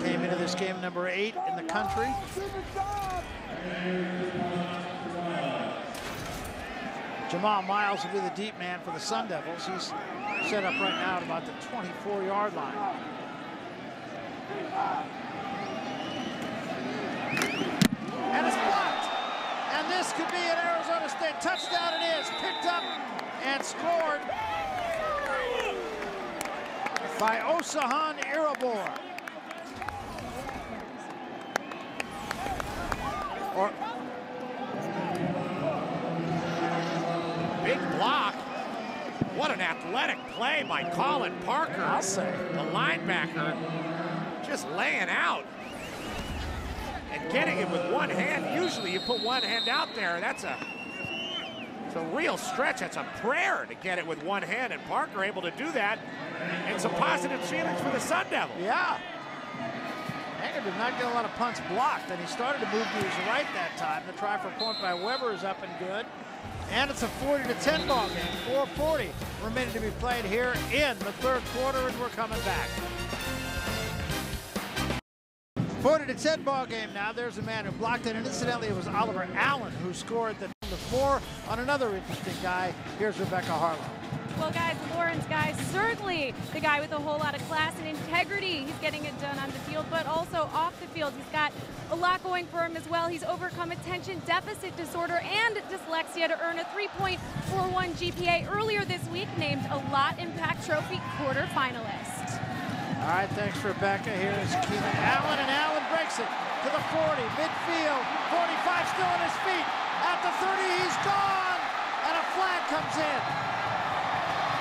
Came into this game number eight in the country. Jamal Miles will be the deep man for the Sun Devils. He's set up right now at about the 24-yard line. And it's blocked. And this could be an Arizona State touchdown. It is picked up and scored by Osahon Irabor. Or block. What an athletic play by Colin Parker. I'll say. The linebacker just laying out and getting it with one hand. Usually you put one hand out there. That's a it's a real stretch. That's a prayer to get it with one hand, and Parker able to do that. And some positive feelings for the Sun Devils. Yeah. Anger did not get a lot of punts blocked, and he started to move to his right that time. The try for point by Weber is up and good. And it's a 40 to 10 ball game. 440 remaining to be played here in the third quarter, and we're coming back. 40 to 10 ball game now. There's a man who blocked it, and incidentally, it was Oliver Allen who scored the, four on another interesting guy. Here's Rebecca Haarlow. Well, guys, Lawrence, guys, certainly the guy with a whole lot of class and integrity. He's getting it done on the field, but also off the field. He's got a lot going for him as well. He's overcome attention deficit disorder and dyslexia to earn a 3.41 GPA earlier this week, named a Lott Impact Trophy quarterfinalist. All right, thanks, Rebecca. Here's Keenan Allen, and Allen breaks it to the 40, midfield. 45 still on his feet. At the 30, he's gone, and a flag comes in.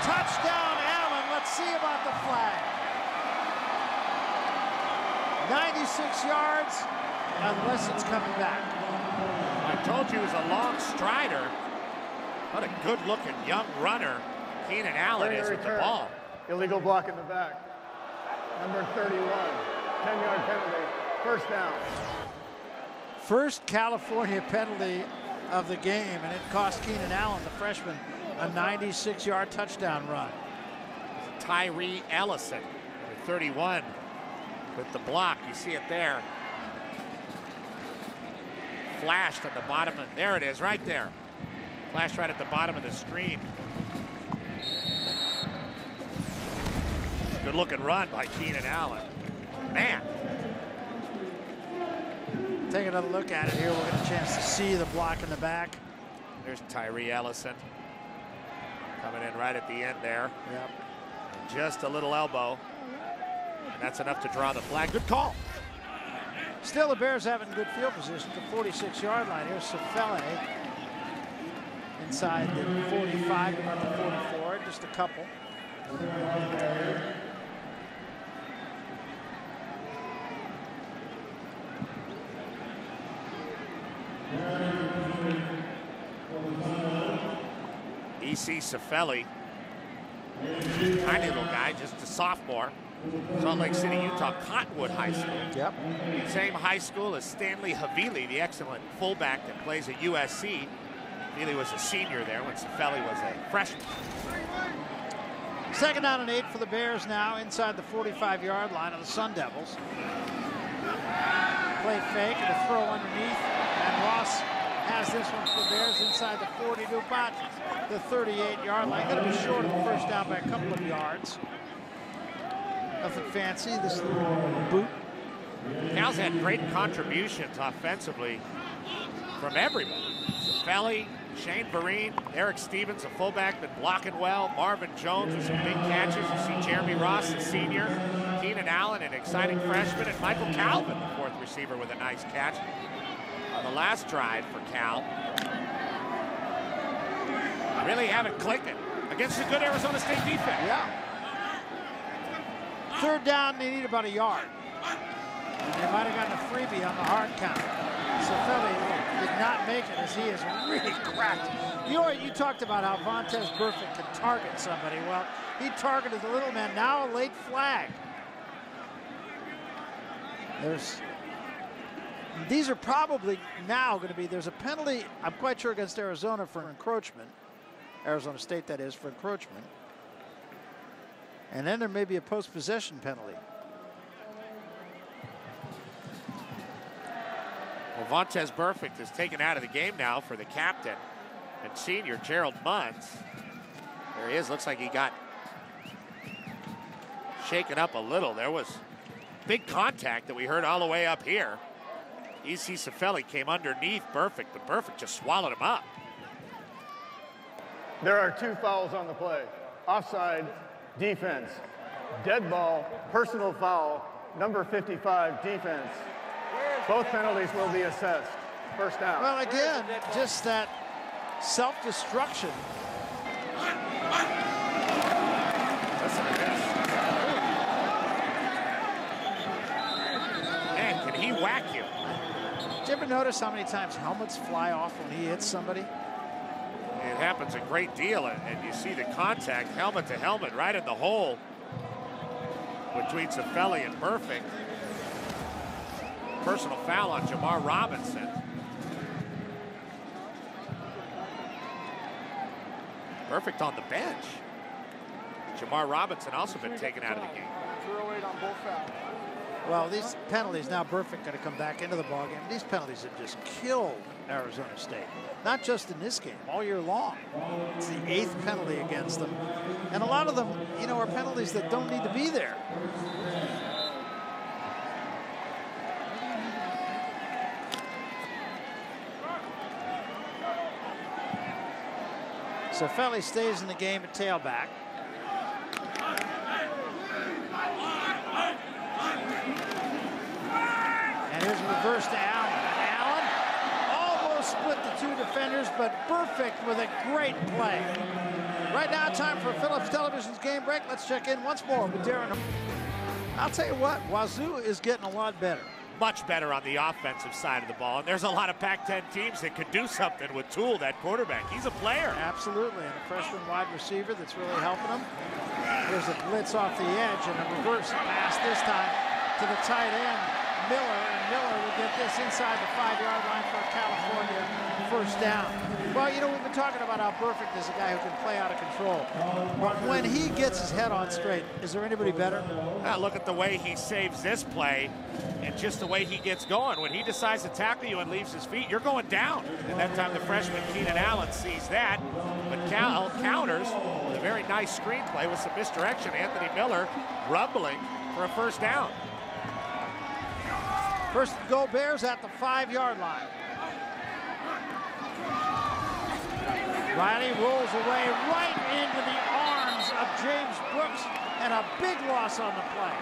Touchdown, Allen. Let's see about the flag. 96 yards, unless it's coming back. I told you he was a long strider. What a good-looking young runner Keenan Allen is the with the ball. Illegal block in the back. Number 31, 10-yard penalty, first down. First California penalty of the game, and it cost Keenan Allen, the freshman, a 96-yard touchdown run. Tyree Ellison, 31, with the block. You see it there. Flashed at the bottom of, there it is, right there. Flashed right at the bottom of the screen. Good looking run by Keenan Allen. Man, Take another look at it here. We'll get a chance to see the block in the back. there's Tyree Ellison. Coming in right at the end there. Yep. Just a little elbow. And that's enough to draw the flag. Good call. Still, the Bears having good field position at the 46-yard line. Here's Sofele inside the 45, about the 44, just a couple. E.C. Sofele, tiny little guy, just a sophomore. Salt Lake City, Utah, Cottonwood High School. Yep. Same high school as Stanley Havili, the excellent fullback that plays at USC. Havili was a senior there when Sofele was a freshman. Second down and eight for the Bears now inside the 45-yard line of the Sun Devils. Play fake and a throw underneath, and Ross has this one for the Bears inside the 40 to about the 38-yard line. Going to be short of the first down by a couple of yards. Nothing fancy. This little boot. Cal's had great contributions offensively from everybody. Sofele, Shane Vereen, Eric Stevens, a fullback, been blocking well. Marvin Jones with some big catches. You see Jeremy Ross, a senior. Keenan Allen, an exciting freshman. And Michael Calvin, the fourth receiver, with a nice catch the last drive for Cal. Really haven't clicked against a good Arizona State defense. Yeah. Third down, they need about a yard. And they might have gotten a freebie on the hard count. So Philly did not make it as he is really cracked. You know, you talked about how Vontaze Burfict can target somebody. Well, he targeted the little man. Now a late flag. There's these are probably now going to be there's a penalty i'm quite sure against arizona for encroachment arizona state that is for encroachment and then there may be a post possession penalty Well, Vontaze Burfict is taken out of the game now for the captain and senior Gerald Munns. There he is. Looks like he got shaken up a little. There was big contact that we heard all the way up here. E.C. Sofele came underneath Burfict, but Burfict just swallowed him up. There are two fouls on the play. Offside, defense. Dead ball, personal foul, number 55, defense. Both penalties will be assessed. First down. well again just that self-destruction Listen. Man, can he whack you? Did you ever notice how many times helmets fly off when he hits somebody It happens a great deal, and, and you see the contact helmet to helmet right in the hole between Sofele and Burfict. Personal foul on Jamar Robinson. Burfict on the bench. Jamar Robinson also been taken out of the game. Well, these penalties now Burfict going to come back into the ballgame. These penalties have just killed Arizona State. Not just in this game, all year long. It's the eighth penalty against them. And a lot of them, you know, are penalties that don't need to be there. Sofele stays in the game at tailback. And here's a reverse to Allen. Allen almost split the two defenders, but Burfict with a great play. Right now, time for Phillips Television's game break. Let's check in once more with Darren. I'll tell you what, Wazoo is getting a lot better. Much better on the offensive side of the ball, and there's a lot of Pac-10 teams that could do something with Tuel, that quarterback. He's a player. Absolutely, and a freshman wide receiver that's really helping him. There's a blitz off the edge and a reverse pass this time to the tight end, Miller, Miller will get this inside the five-yard line for California first down. Well, you know, we've been talking about how Burfict is a guy who can play out of control. But when he gets his head on straight, is there anybody better? Now look at the way he saves this play and just the way he gets going. When he decides to tackle you and leaves his feet, you're going down. And that time the freshman Keenan Allen sees that, but Cal counters with a very nice screenplay with some misdirection. Anthony Miller rumbling for a first down. First goal Bears at the five-yard line. Riley rolls away right into the arms of James Brooks and a big loss on the play.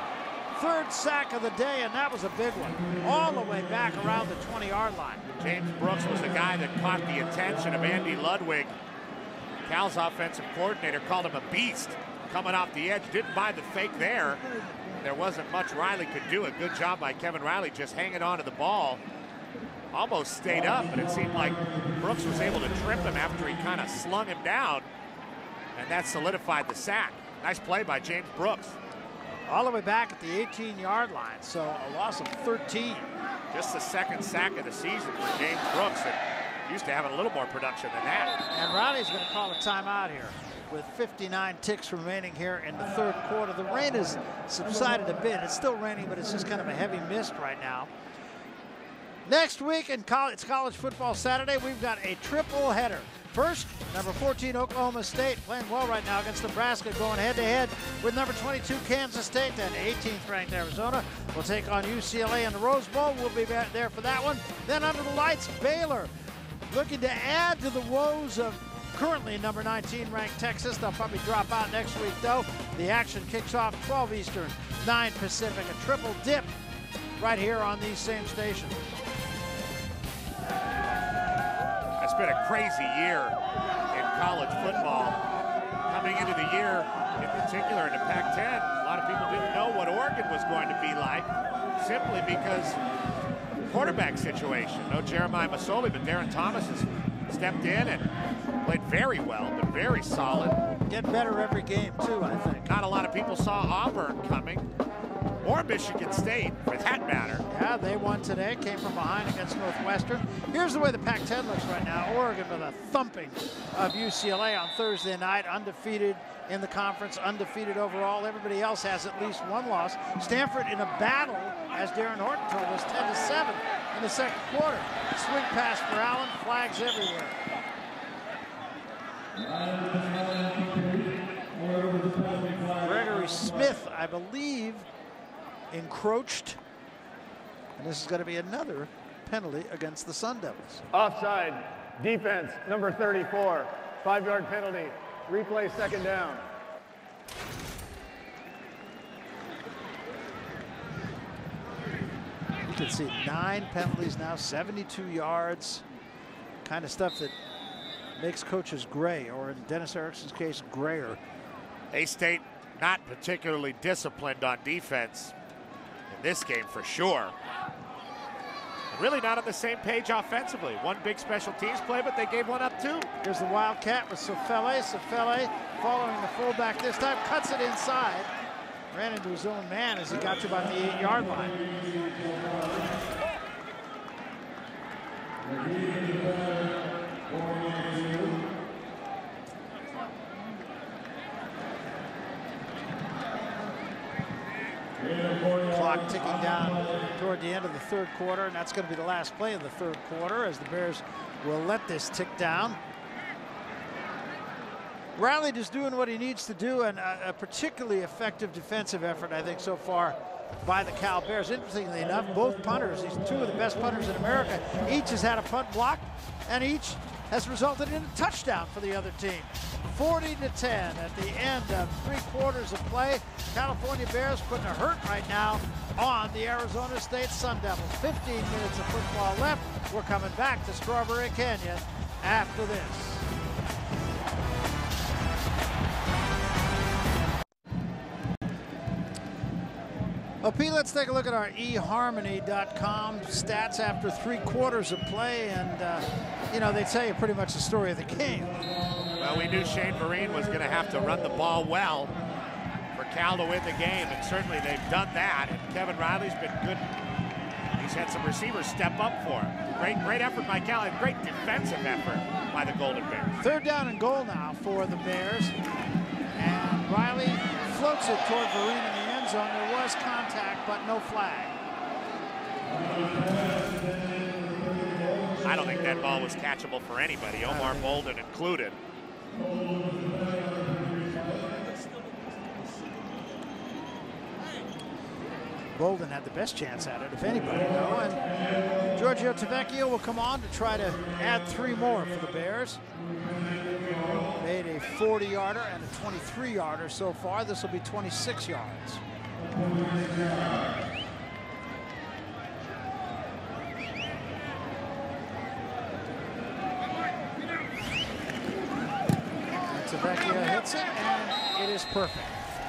Third sack of the day, and that was a big one. All the way back around the 20-yard line. James Brooks was the guy that caught the attention of Andy Ludwig. Cal's offensive coordinator called him a beast coming off the edge. Didn't buy the fake there. There wasn't much Riley could do. A good job by Kevin Riley just hanging on to the ball. Almost stayed up, but it seemed like Brooks was able to trip him after he kind of slung him down. And that solidified the sack. Nice play by James Brooks. All the way back at the 18-yard line, so a loss of 13. Just the second sack of the season for James Brooks. And used to having a little more production than that. And Riley's going to call a timeout here with 59 ticks remaining here in the third quarter. The rain has subsided a bit. It's still raining, but it's just kind of a heavy mist right now. Next week in college, it's college football Saturday. We've got a triple header. First, number 14 Oklahoma State playing well right now against Nebraska, going head to head with number 22 Kansas State. Then 18th ranked Arizona will take on UCLA in the Rose Bowl. We'll be back there for that one. Then under the lights, Baylor looking to add to the woes of currently number 19 ranked Texas. They'll probably drop out next week though. The action kicks off 12 Eastern, 9 Pacific, a triple dip right here on these same stations. It's been a crazy year in college football. Coming into the year, in particular in the Pac-10, a lot of people didn't know what Oregon was going to be like, simply because quarterback situation. No Jeremiah Masoli, but Darron Thomas has stepped in and played very well, been very solid. Get better every game, too, I think. Not a lot of people saw Auburn coming, or Michigan State, for that matter. Yeah, they won today, came from behind against Northwestern. Here's the way the Pac-10 looks right now. Oregon with a thumping of UCLA on Thursday night, undefeated in the conference, undefeated overall. Everybody else has at least one loss. Stanford in a battle, as Darren Horton told us, 10 to 7 in the second quarter. Swing pass for Allen, flags everywhere. Gregory Smith, I believe, encroached. And this is going to be another penalty against the Sun Devils. Offside, defense, number 34. Five yard penalty. Replay second down. You can see nine penalties now, 72 yards. Kind of stuff that makes coaches gray, or in Dennis Erickson's case, grayer. A-State not particularly disciplined on defense in this game for sure. Really not on the same page offensively. One big special teams play, but they gave one up too. Here's the Wildcat with Sofele. Sofele following the fullback this time, cuts it inside. Ran into his own man as he got to about the eight-yard line. Clock ticking down toward the end of the third quarter, and that's going to be the last play of the third quarter as the Bears will let this tick down. Riley just doing what he needs to do, and a, a, particularly effective defensive effort, I think, so far by the Cal Bears. Interestingly enough, both punters, these two of the best punters in America, each has had a punt block, and each has resulted in a touchdown for the other team. 40 to 10 at the end of three quarters of play. California Bears putting a hurt right now on the Arizona State Sun Devils. 15 minutes of football left. We're coming back to Strawberry Canyon after this. Well, Pete, let's take a look at our eharmony.com stats after three quarters of play. And, uh, you know, they tell you pretty much the story of the game. Well, we knew Shane Vereen was going to have to run the ball well for Cal to win the game, and certainly they've done that. And Kevin Riley's been good. He's had some receivers step up for him. Great, great effort by Cal, and great defensive effort by the Golden Bears. Third down and goal now for the Bears. And Riley floats it toward Vereen in the end zone. There was contact, but no flag. I don't think that ball was catchable for anybody, Omar Bolden included. Bolden had the best chance at it, if anybody, though. And Giorgio Tavecchio will come on to try to add three more for the Bears. Made a 40-yarder and a 23-yarder so far. This will be 26 yards. Hits it, and it is perfect.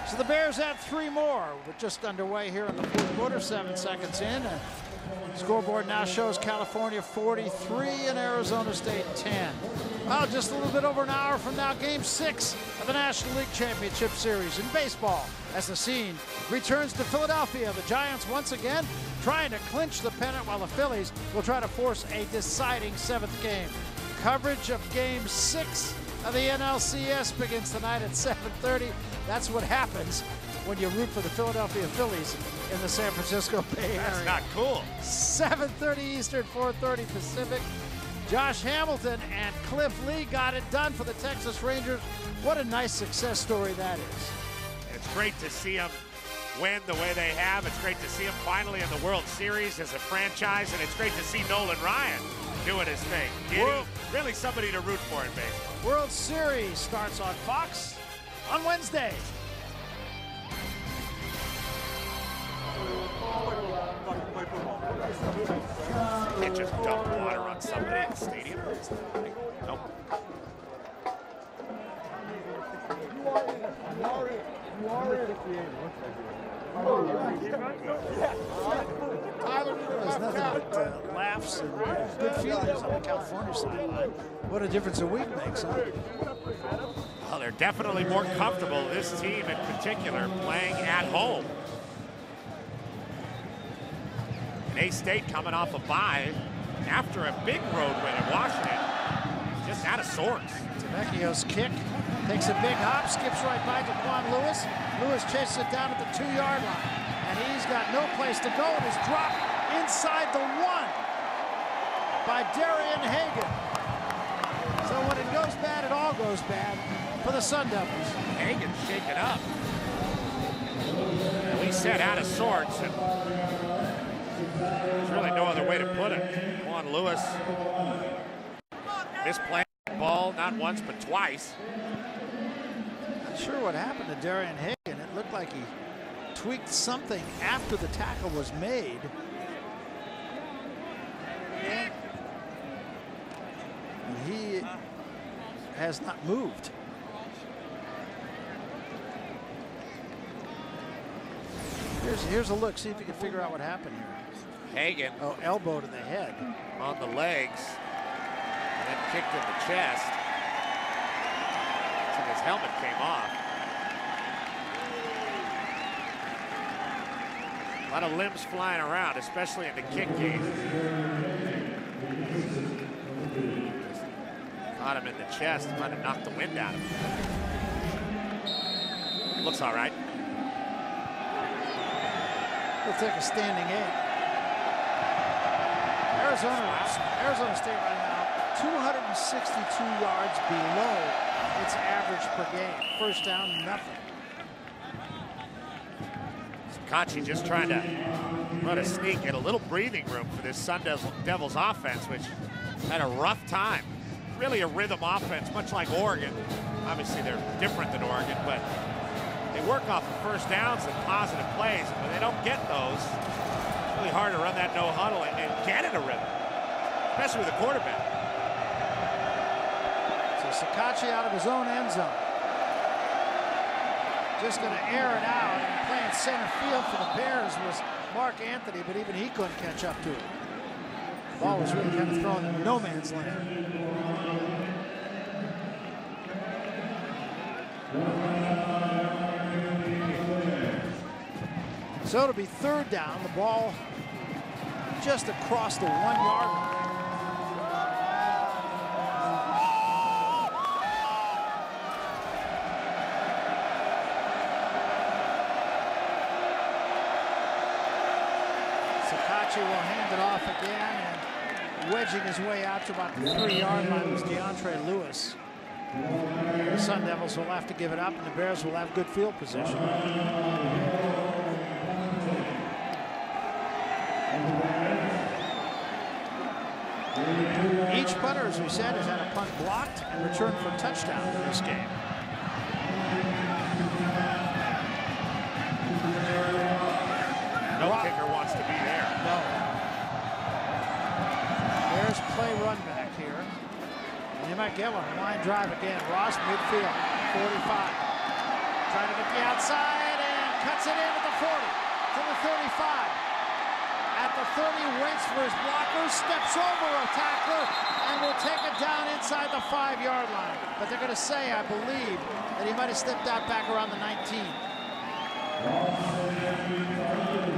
So the Bears add three more. We're just underway here in the fourth quarter, seven seconds in. Scoreboard now shows California 43 and Arizona State 10. Well, just a little bit over an hour from now, game six of the National League Championship Series in baseball. As the scene returns to Philadelphia, the Giants once again trying to clinch the pennant while the Phillies will try to force a deciding seventh game. Coverage of game six of the NLCS begins tonight at 7.30. That's what happens when you root for the Philadelphia Phillies in the San Francisco Bay Area. That's not cool. 7.30 Eastern, 4.30 Pacific. Josh Hamilton and Cliff Lee got it done for the Texas Rangers. What a nice success story that is. It's great to see them win the way they have. It's great to see them finally in the World Series as a franchise, and it's great to see Nolan Ryan doing his thing. Really somebody to root for in baseball. World Series starts on Fox on Wednesday. Can't just dump water on somebody in the stadium. Nope. There's nothing but uh, laughs and good feelings on the California sideline. What a difference a week makes, huh? Well, they're definitely more comfortable, this team in particular, playing at home. And A-State coming off a bye after a big road win in Washington. Just out of sorts. Vecchio's kick takes a big hop, skips right by Daquan Lewis. Lewis chases it down at the two-yard line, and he's got no place to go. It is dropped inside the one by Darian Hagan. So when it goes bad, it all goes bad for the Sun Devils. Hagan's shaken up. We said out of sorts, and there's really no other way to put it. Juan Lewis misplaying the ball not once but twice. Not sure what happened to Darian Hagan. It looked like he tweaked something after the tackle was made. And he has not moved. Here's, here's a look. See if you can figure out what happened here. Hagan Oh, elbow to the head. Hmm. on the legs and then kicked in the chest. So his helmet came off. A lot of limbs flying around, especially in the kick game. Caught him in the chest, might have knocked the wind out of him. Looks all right. He'll take a standing eight. Arizona, Arizona State right now, 262 yards below its average per game. First down, nothing. Kachi just trying to run a sneak, get a little breathing room for this Sun Devils offense, which had a rough time. Really a rhythm offense, much like Oregon. Obviously, they're different than Oregon, but they work off of first downs and positive plays. When they don't get those, it's really hard to run that no huddle and, and get in a rhythm, especially with a quarterback. So Szakacsy out of his own end zone. Just going to air it out and playing center field for the Bears was Marc Anthony, but even he couldn't catch up to it. The ball was really kind of thrown in no man's land. So it'll be third down. The ball just across the one yard line. Szakacsy will hand it off again and wedging his way out to about the three-yard line was Deantre Lewis. The Sun Devils will have to give it up and the Bears will have good field position. As we said, has had a punt blocked and returned for a touchdown in this game. No kicker wants to be there. No. There's play run back here. And you might get one. Line drive again. Ross midfield. 45. Trying to get the outside and cuts it in at the 40. To the 35. At the 30, waits for his blocker, steps over a tackler, and will take it down inside the five-yard line. But they're going to say, I believe, that he might have stepped out back around the 19.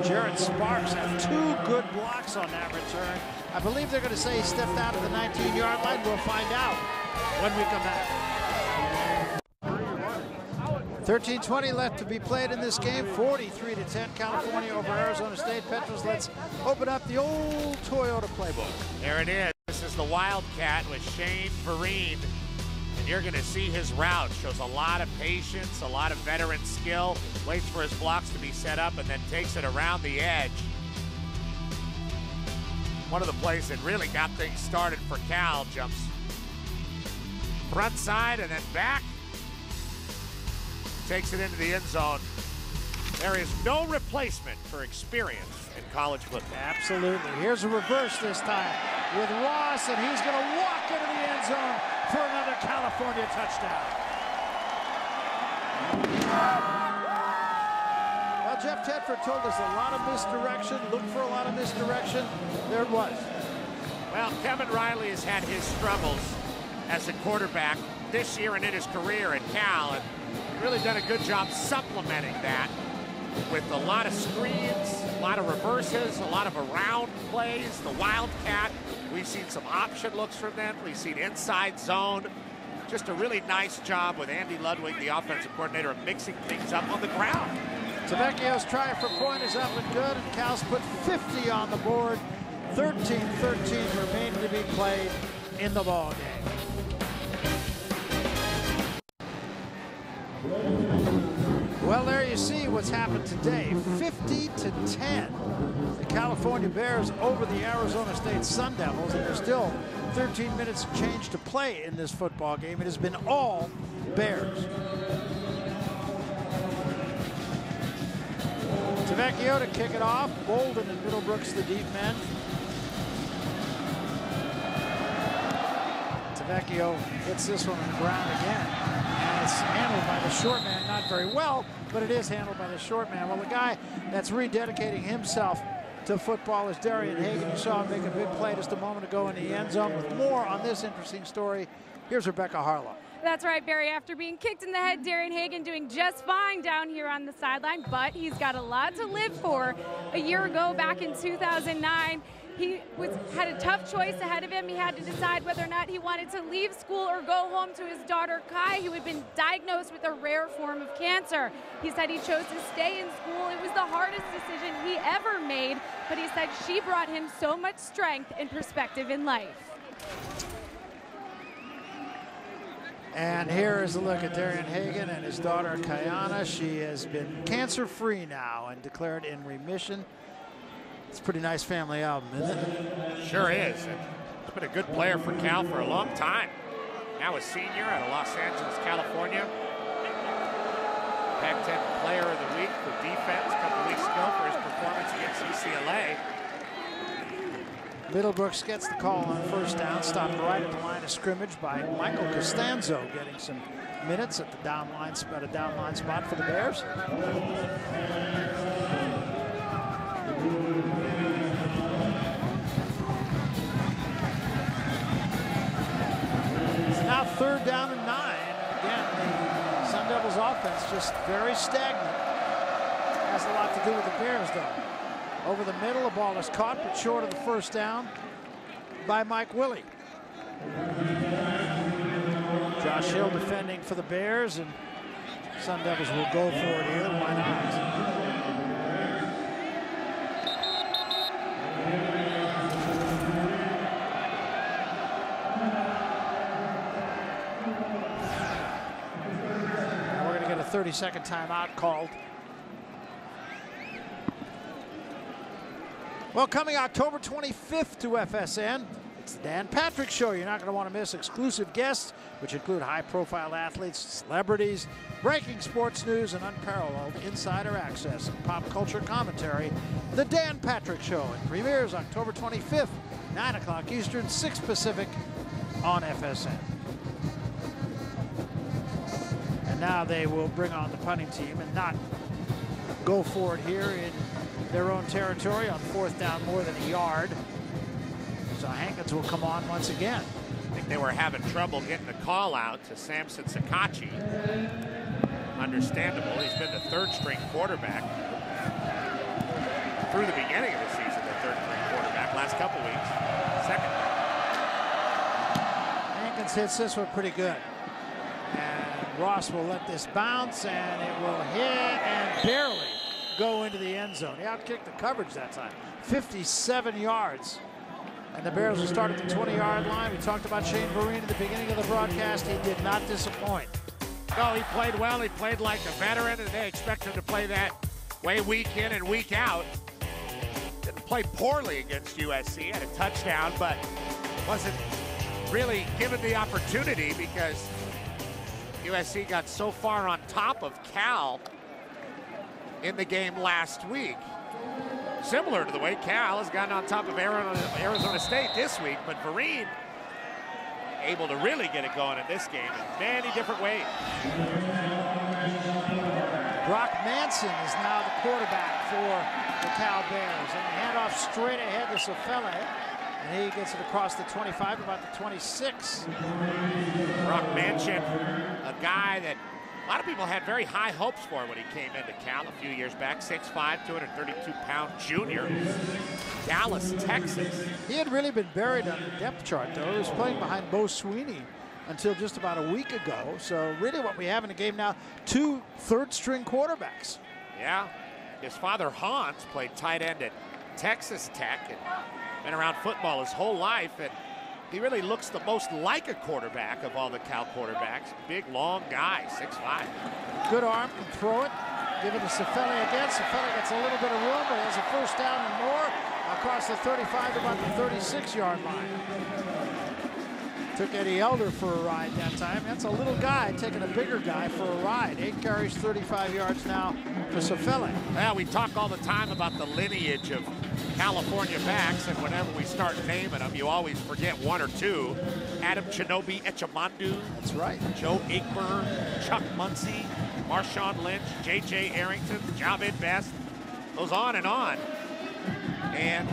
Jared Sparks had two good blocks on that return. I believe they're going to say he stepped out of the 19-yard line. We'll find out when we come back. 13-20 left to be played in this game. 43 to 10, California over Arizona State. Petros, let's open up the old Toyota playbook. There it is. This is the Wildcat with Shane Vereen. And you're going to see his route. Shows a lot of patience, a lot of veteran skill. Waits for his blocks to be set up and then takes it around the edge. One of the plays that really got things started for Cal jumps front side and then back. Takes it into the end zone. There is no replacement for experience in college football. Absolutely. Here's a reverse this time with Ross, and he's going to walk into the end zone for another California touchdown. Well, Jeff Tedford told us a lot of misdirection, look for a lot of misdirection. There it was. Well, Kevin Riley has had his struggles as a quarterback this year and in his career at Cal, and really done a good job supplementing that with a lot of screens, a lot of reverses, a lot of around plays, the Wildcat. We've seen some option looks from them. We've seen inside zone. Just a really nice job with Andy Ludwig, the offensive coordinator, of mixing things up on the ground. Tavecchio's try for point is up and good, and Cal's put 50 on the board. 13-13 remaining to be played in the ball game. Well, there you see what's happened today. 50 to 10. The California Bears over the Arizona State Sun Devils, and there's still 13 minutes of change to play in this football game. It has been all Bears. Tavecchio to kick it off. Bolden and Middlebrooks the deep men. Tavecchio hits this one on the ground again. And it's handled by the short man, not very well, but it is handled by the short man. Well, the guy that's rededicating himself to football is Darian Hagan. You saw him make a big play just a moment ago in the end zone. With more on this interesting story, here's Rebecca Haarlow. That's right, Barry. After being kicked in the head, Darian Hagan doing just fine down here on the sideline, but he's got a lot to live for. A year ago, back in 2009, he was had a tough choice ahead of him. He had to decide whether or not he wanted to leave school or go home to his daughter Kai, who had been diagnosed with a rare form of cancer. He said he chose to stay in school. It was the hardest decision he ever made, but he said she brought him so much strength and perspective in life. And here is a look at Darian Hagan and his daughter Kayana. She has been cancer-free now and declared in remission. It's a pretty nice family album, isn't it? Sure is. He's been a good player for Cal for a long time. Now a senior out of Los Angeles, California. Pac-10 Player of the Week for defense a couple weeks ago for his performance against UCLA. Middlebrooks gets the call on first down, stopped right at the line of scrimmage by Michael Costanzo, getting some minutes at the down line, at a down line spot for the Bears. Third down and nine. Again, the Sun Devils offense just very stagnant. Has a lot to do with the Bears, though. Over the middle, the ball is caught, but short of the first down by Mike Willie. Josh Hill defending for the Bears, and Sun Devils will go for it here. Why not? Now we're going to get a 30-second timeout called. Well, coming October 25th to FSN, it's the Dan Patrick Show. You're not going to want to miss exclusive guests, which include high-profile athletes, celebrities, breaking sports news, and unparalleled insider access and pop culture commentary. The Dan Patrick Show. It premieres October 25th, 9 o'clock Eastern, 6 Pacific on FSN. Now they will bring on the punting team and not go for it here in their own territory on fourth down more than a yard. So Hankins will come on once again. I think they were having trouble getting the call out to Samson Szakacsy. Understandable. He's been the third string quarterback through the beginning of the season, the third string quarterback. Last couple weeks, second. Hankins hits this one pretty good. And Ross will let this bounce, and it will hit and barely go into the end zone. He outkicked the coverage that time. 57 yards. And the Bears will start at the 20-yard line. We talked about Shane Vereen at the beginning of the broadcast. He did not disappoint. No, he played well. He played like a veteran, and they expect him to play that way week in and week out. Didn't play poorly against USC. Had a touchdown, but wasn't really given the opportunity because USC got so far on top of Cal in the game last week. Similar to the way Cal has gotten on top of Arizona State this week, but Vereen able to really get it going in this game in many different ways. Brock Mansion is now the quarterback for the Cal Bears. And the handoff straight ahead to Sofele. And he gets it across the 25, about the 26. Brock Mansion, a guy that a lot of people had very high hopes for when he came into Cal a few years back. 6'5", 232 pound junior. Dallas, Texas. He had really been buried on the depth chart, though. He was playing behind Beau Sweeney until just about a week ago. So really what we have in the game now, two third-string quarterbacks. Yeah. His father, Hans, played tight end at Texas Tech and been around football his whole life. And he really looks the most like a quarterback of all the Cal quarterbacks. Big, long guy, 6'5". Good arm, can throw it. Give it to Sofele again. Sofele gets a little bit of room, but has a first down and more across the 35 to about the 36-yard line. Took Eddie Elder for a ride that time. That's a little guy taking a bigger guy for a ride. Eight carries, 35 yards now for Sofele. Yeah, we talk all the time about the lineage of California backs, and whenever we start naming them, you always forget one or two. Adimchinobe Echemandu. That's right. Joe Igber, Chuck Muncie, Marshawn Lynch, J.J. Arrington, Jahvid Best. Goes on and on. And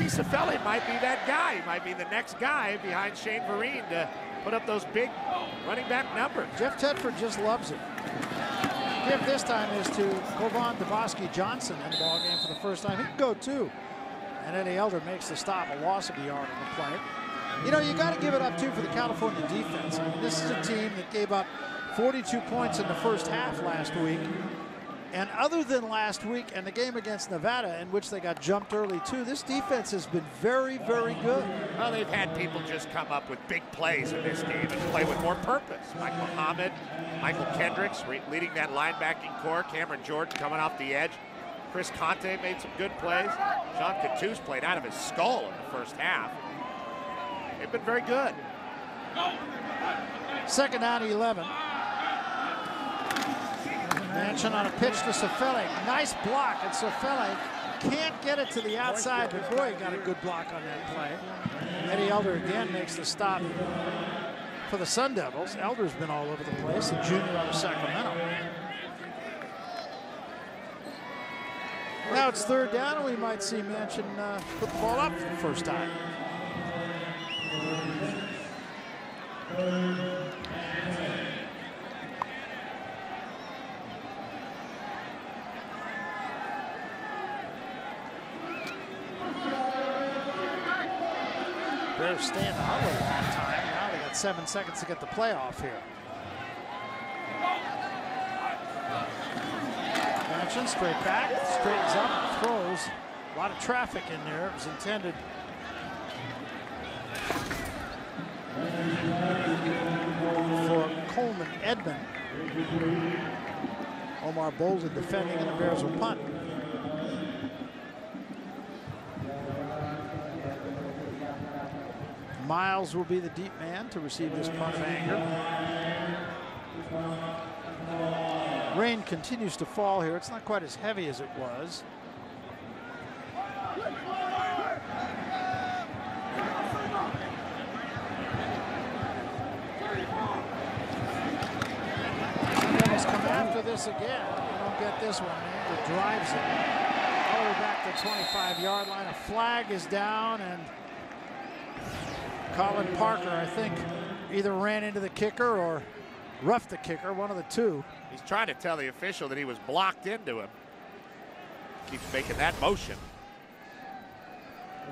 EC Sofele might be that guy. He might be the next guy behind Shane Vereen to put up those big running back numbers. Jeff Tedford just loves it. Gift this time is to Covaughn DeBoskie-Johnson in the ball game for the first time. He can go too. And Eddie Elder makes the stop, a loss of a yard on the play. You know, you got to give it up too for the California defense. I mean, this is a team that gave up 42 points in the first half last week. And other than last week and the game against Nevada, in which they got jumped early too, this defense has been very, very good. Well, they've had people just come up with big plays in this game and play with more purpose. Mike Mohamed, Mychal Kendricks leading that linebacking core, Cameron Jordan coming off the edge. Chris Conte made some good plays. Sean Cattouse's played out of his skull in the first half. They've been very good. Second down 11. Mansion on a pitch to Sofele. Nice block, and Sofele can't get it to the outside, but boy, he got a good block on that play. Eddie Elder again makes the stop for the Sun Devils. Elder's been all over the place, the junior out of Sacramento. Now it's third down, and we might see Mansion uh, put the ball up for the first time. Bears stay in the huddle time. Now they got seven seconds to get the playoff here. Mansion straight back, straightens up, throws. A lot of traffic in there. It was intended for Coleman Edmond. Omar Bolden defending, and the Bears will punt. Miles will be the deep man to receive this punt of Anger. Rain continues to fall here. It's not quite as heavy as it was. After this again. You don't get this one. Anger drives it all the way back to 25-yard line. A flag is down and Colin Parker, I think, either ran into the kicker or roughed the kicker, one of the two. He's trying to tell the official that he was blocked into him. Keeps making that motion.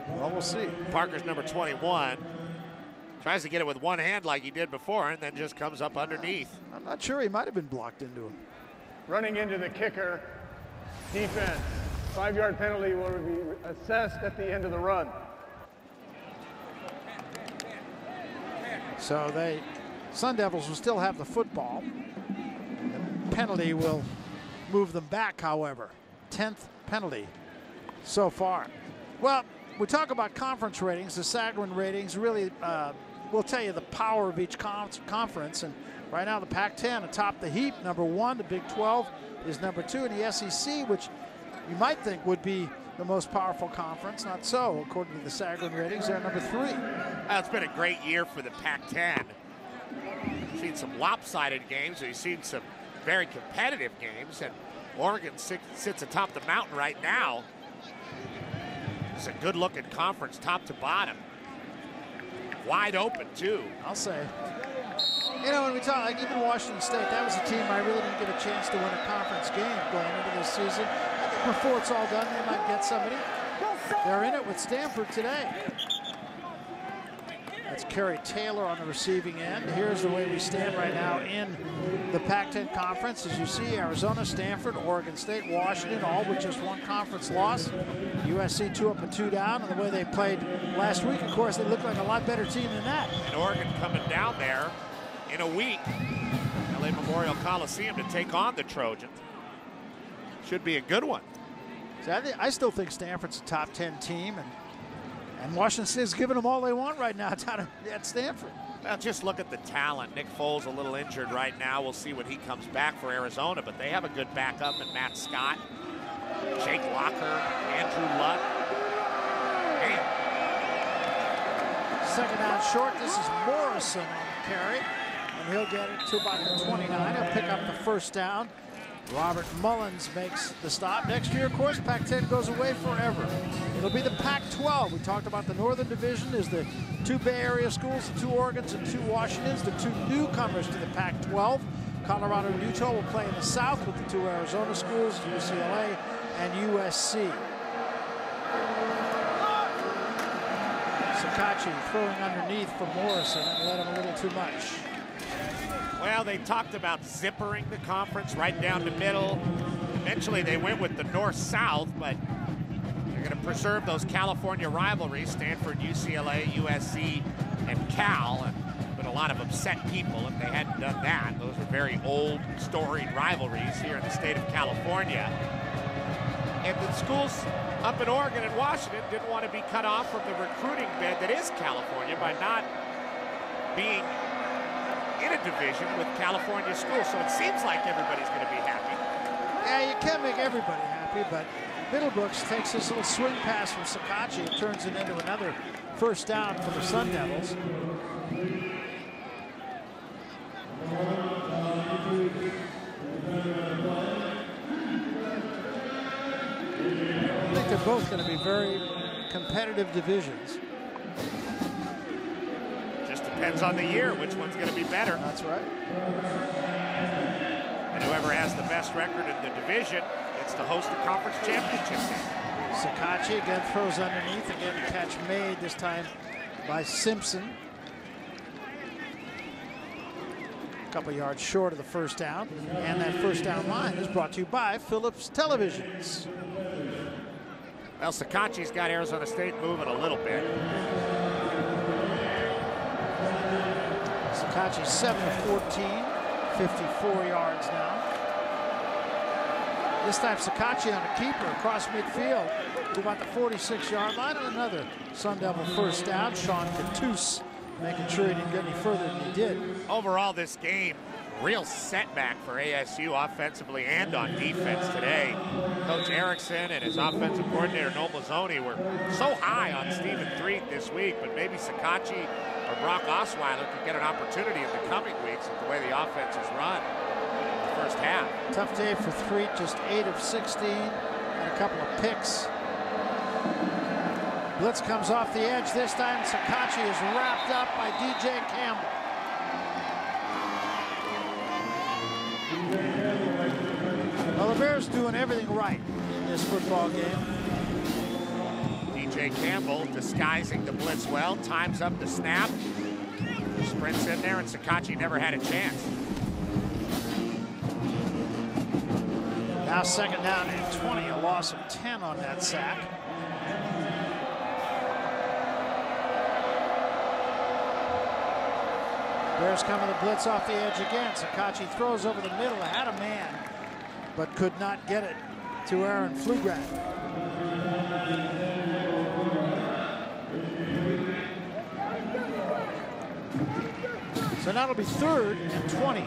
Well, we'll see. Parker's number 21. Tries to get it with one hand like he did before and then just comes up underneath. I'm not sure he might have been blocked into him. Running into the kicker, defense. Five-yard penalty will be assessed at the end of the run. So they, Sun Devils will still have the football. The penalty will move them back, however. 10th penalty so far. Well, we talk about conference ratings. The Sagarin ratings really uh, will tell you the power of each conference. And right now, the Pac-10 atop the heap, number one. The Big 12 is number two. And the SEC, which you might think would be the most powerful conference. Not so, according to the Sagarin ratings. They're number three. Well, it's been a great year for the Pac-10. We've seen some lopsided games. We've seen some very competitive games, and Oregon sits atop the mountain right now. It's a good looking conference, top to bottom. Wide open, too. I'll say. You know, when we talk, like even Washington State, that was a team I really didn't get a chance to win a conference game going into this season. Before it's all done, they might get somebody. They're in it with Stanford today. That's Kerry Taylor on the receiving end. Here's the way we stand right now in the Pac-10 conference. As you see, Arizona, Stanford, Oregon State, Washington, all with just one conference loss. USC two up and two down. And the way they played last week, of course, they look like a lot better team than that. And Oregon coming down there in a week, LA Memorial Coliseum to take on the Trojans. Should be a good one. I, I still think Stanford's a top 10 team, and and Washington State's giving them all they want right now down at Stanford. Well, just look at the talent. Nick Foles a little injured right now. We'll see when he comes back for Arizona, but they have a good backup in Matt Scott, Jake Locker, Andrew Luck. Man. Second down short. This is Morrison on carry, and he'll get it to about the 29. He'll pick up the first down. Robert Mullins makes the stop. Next year, of course, Pac-10 goes away forever. It'll be the Pac-12. We talked about the Northern Division is the two Bay Area schools, the two Oregons and two Washingtons, the two newcomers to the Pac-12. Colorado and Utah will play in the South with the two Arizona schools, UCLA and USC. Szakacsy throwing underneath for Morrison and led him a little too much. Well, they talked about zippering the conference right down the middle. Eventually, they went with the north-south, but they're going to preserve those California rivalries, Stanford, UCLA, USC, and Cal. And a lot of upset people if they hadn't done that. Those are very old, storied rivalries here in the state of California. And the schools up in Oregon and Washington didn't want to be cut off from the recruiting bed that is California by not being in a division with California schools. So it seems like everybody's going to be happy. Yeah, you can't make everybody happy, but Middlebrooks takes this little swing pass from Szakacsy and turns it into another first down for the Sun Devils. I think they're both going to be very competitive divisions depends on the year which one's going to be better. That's right. And whoever has the best record in the division gets to host the conference championship game. Szakacsy again throws underneath. Again, catch made this time by Simpson. A couple yards short of the first down. And that first down line is brought to you by Philips Televisions. Well, Szakacsy's got Arizona State moving a little bit. Szakacsy 7 of 14, 54 yards now. This time Szakacsy on a keeper across midfield to about the 46-yard line and another Sun Devil first down. Sean Cattouse making sure he didn't get any further than he did. Overall, this game, real setback for ASU offensively and on defense today. Coach Erickson and his offensive coordinator, Noel Mazzone, were so high on Steven Threet this week, but maybe Szakacsy or Brock Osweiler could get an opportunity in the coming weeks with the way the offense is run in the first half. Tough day for Threet, just 8 of 16 and a couple of picks. Blitz comes off the edge this time. Szakacsy is wrapped up by DJ Campbell. Bears doing everything right in this football game. DJ Campbell disguising the blitz well, times up the snap, sprints in there, and Szakacsy never had a chance. Now second down and 20, a loss of 10 on that sack. Bears coming the blitz off the edge again. Szakacsy throws over the middle, had a man, but could not get it to Aaron Pflugrad. So now it'll be third and 20.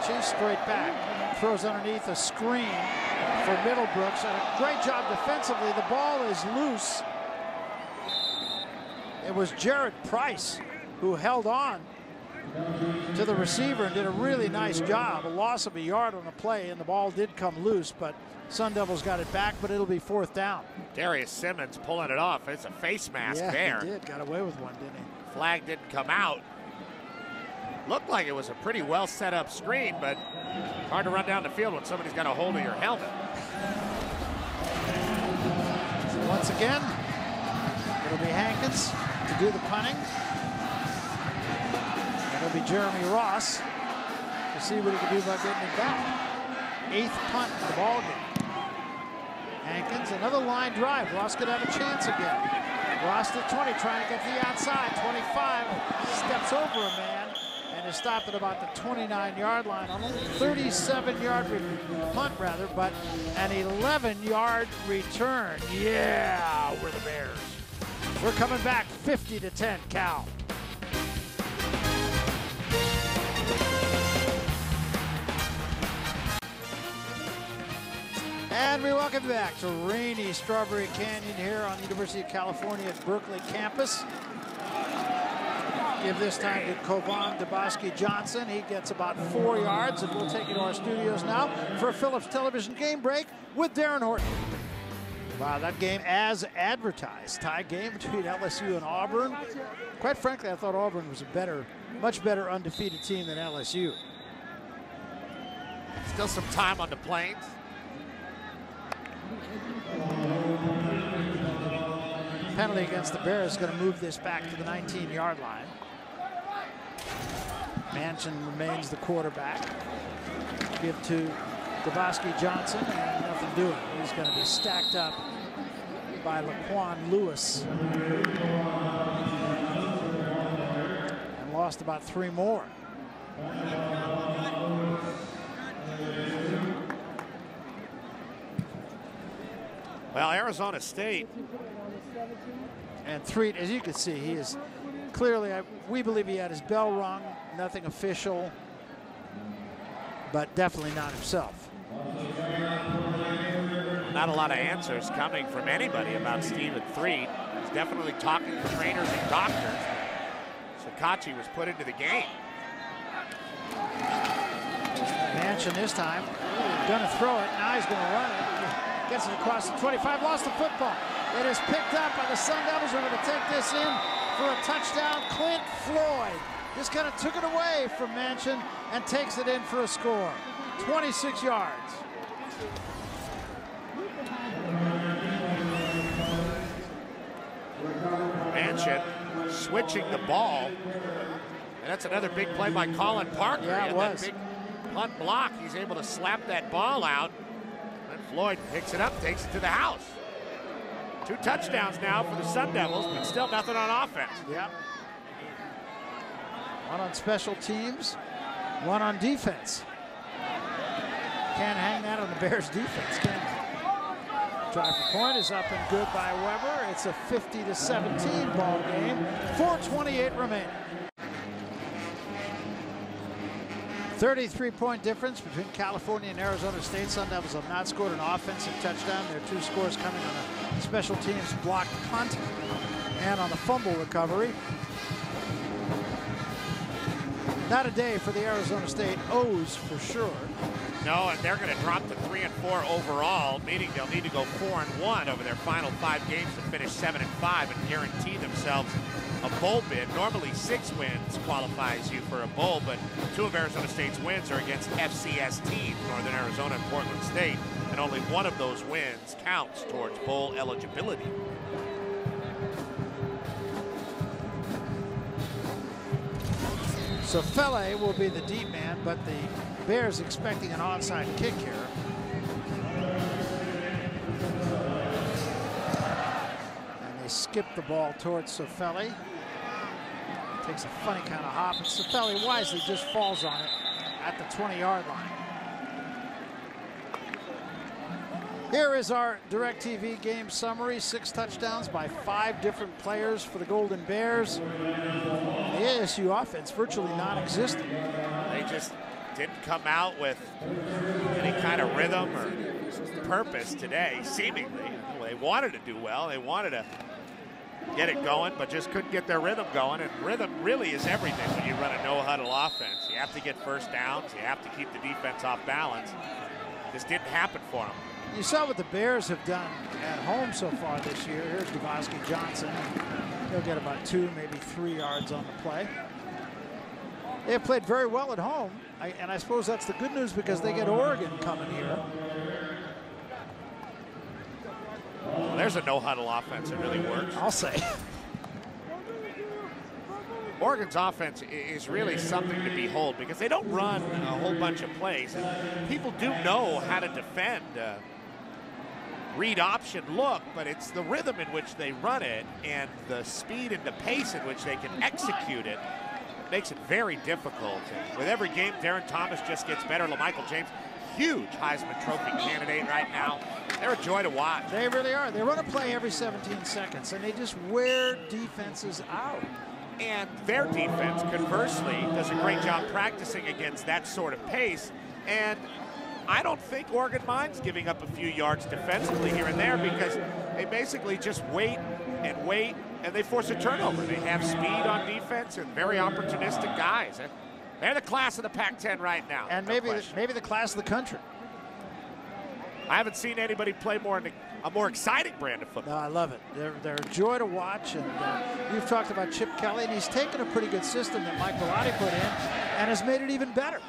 Szakacsy straight back, throws underneath a screen for Middlebrooks, and a great job defensively. The ball is loose. It was Jared Price who held on to the receiver and did a really nice job. A loss of a yard on the play, and the ball did come loose, but Sun Devils got it back, but it'll be fourth down. Darius Simmons pulling it off. It's a face mask yeah, there. he did. Got away with one, didn't he? Flag didn't come out. Looked like it was a pretty well set up screen, but hard to run down the field when somebody's got a hold of your helmet. Once again, it'll be Hankins to do the punting. It'll be Jeremy Ross to see what he can do by getting it back. Eighth punt in the ball game. Hankins, another line drive. Ross could have a chance again. Ross to 20, trying to get to the outside. 25, steps over a man, is stopped at about the 29-yard line on a 37-yard punt, rather, but an 11-yard return. Yeah, we're the Bears. We're coming back 50 to 10, Cal. And we welcome back to rainy Strawberry Canyon here on the University of California at Berkeley campus. Give this time to Covaughn DeBoskie-Johnson. He gets about four yards, and we'll take you to our studios now for a Philips television game break with Darren Horton. Wow, that game as advertised. Tie game between LSU and Auburn. Quite frankly, I thought Auburn was a better, much better undefeated team than LSU. Still some time on the plains. Penalty against the Bears is going to move this back to the 19-yard line. Mansion remains the quarterback. Give to DeBoskie-Johnson and nothing doing. He's going to be stacked up by Laquan Lewis. And lost about three more. Well, Arizona State. And three, as you can see, he is clearly, we believe he had his bell rung, nothing official, but definitely not himself. Not a lot of answers coming from anybody about Steven Threet. He's definitely talking to trainers and doctors. Szakacsy was put into the game. Mansion this time, gonna throw it, now he's gonna run it. Gets it across the 25, lost the football. It is picked up by the Sun Devils. We're gonna take this in for a touchdown. Clint Floyd just kind of took it away from Mansion and takes it in for a score. 26 yards. Mansion switching the ball. And that's another big play by Colin Parker. Yeah, it was. That big punt block. He's able to slap that ball out. And Floyd picks it up, takes it to the house. Two touchdowns now for the Sun Devils, but still nothing on offense. Yep. One on special teams, one on defense. Can't hang that on the Bears defense, can for point is up and good by Weber. It's a 50 to 17 ball game. 428 remaining. 33 point difference between California and Arizona State. Sun Devils have not scored an offensive touchdown. Their two scores coming on a special teams blocked punt and on the fumble recovery. Not a day for the Arizona State O's for sure. No, and they're going to drop to three and four overall, meaning they'll need to go four and one over their final five games to finish seven and five and guarantee themselves a bowl bid. Normally, six wins qualifies you for a bowl, but two of Arizona State's wins are against FCS teams, Northern Arizona and Portland State, and only one of those wins counts towards bowl eligibility. Sofele will be the deep man, but the Bears expecting an onside kick here. And they skip the ball towards Sofele. Takes a funny kind of hop, and Sofele wisely just falls on it at the 20-yard line. Here is our DirecTV game summary. Six touchdowns by five different players for the Golden Bears. The ASU offense virtually non-existent. They just didn't come out with any kind of rhythm or purpose today, seemingly. They wanted to do well. They wanted to get it going, but just couldn't get their rhythm going. And rhythm really is everything when you run a no huddle offense. You have to get first downs, you have to keep the defense off balance. This didn't happen for them. You saw what the Bears have done at home so far this year. Here's DeBoskie-Johnson. He'll get about two, maybe three yards on the play. They have played very well at home, I, and I suppose that's the good news because they get Oregon coming here. Well, there's a no huddle offense that really works. I'll say. Oregon's offense is really something to behold because they don't run a whole bunch of plays. And people do know how to defend. Uh, read option look, but it's the rhythm in which they run it and the speed and the pace in which they can execute it makes it very difficult. And with every game, Darron Thomas just gets better. LaMichael James, huge Heisman Trophy candidate right now. They're a joy to watch. They really are. They run a play every 17 seconds, and they just wear defenses out. And their defense, conversely, does a great job practicing against that sort of pace. And I don't think Oregon minds giving up a few yards defensively here and there because they basically just wait and wait and they force a turnover. They have speed on defense and very opportunistic guys. They're the class of the Pac-10 right now. And no maybe the, maybe the class of the country. I haven't seen anybody play more a more exciting brand of football. No, I love it. They're, they're a joy to watch. And uh, you've talked about Chip Kelly, and he's taken a pretty good system that Mike Bellotti put in and has made it even better.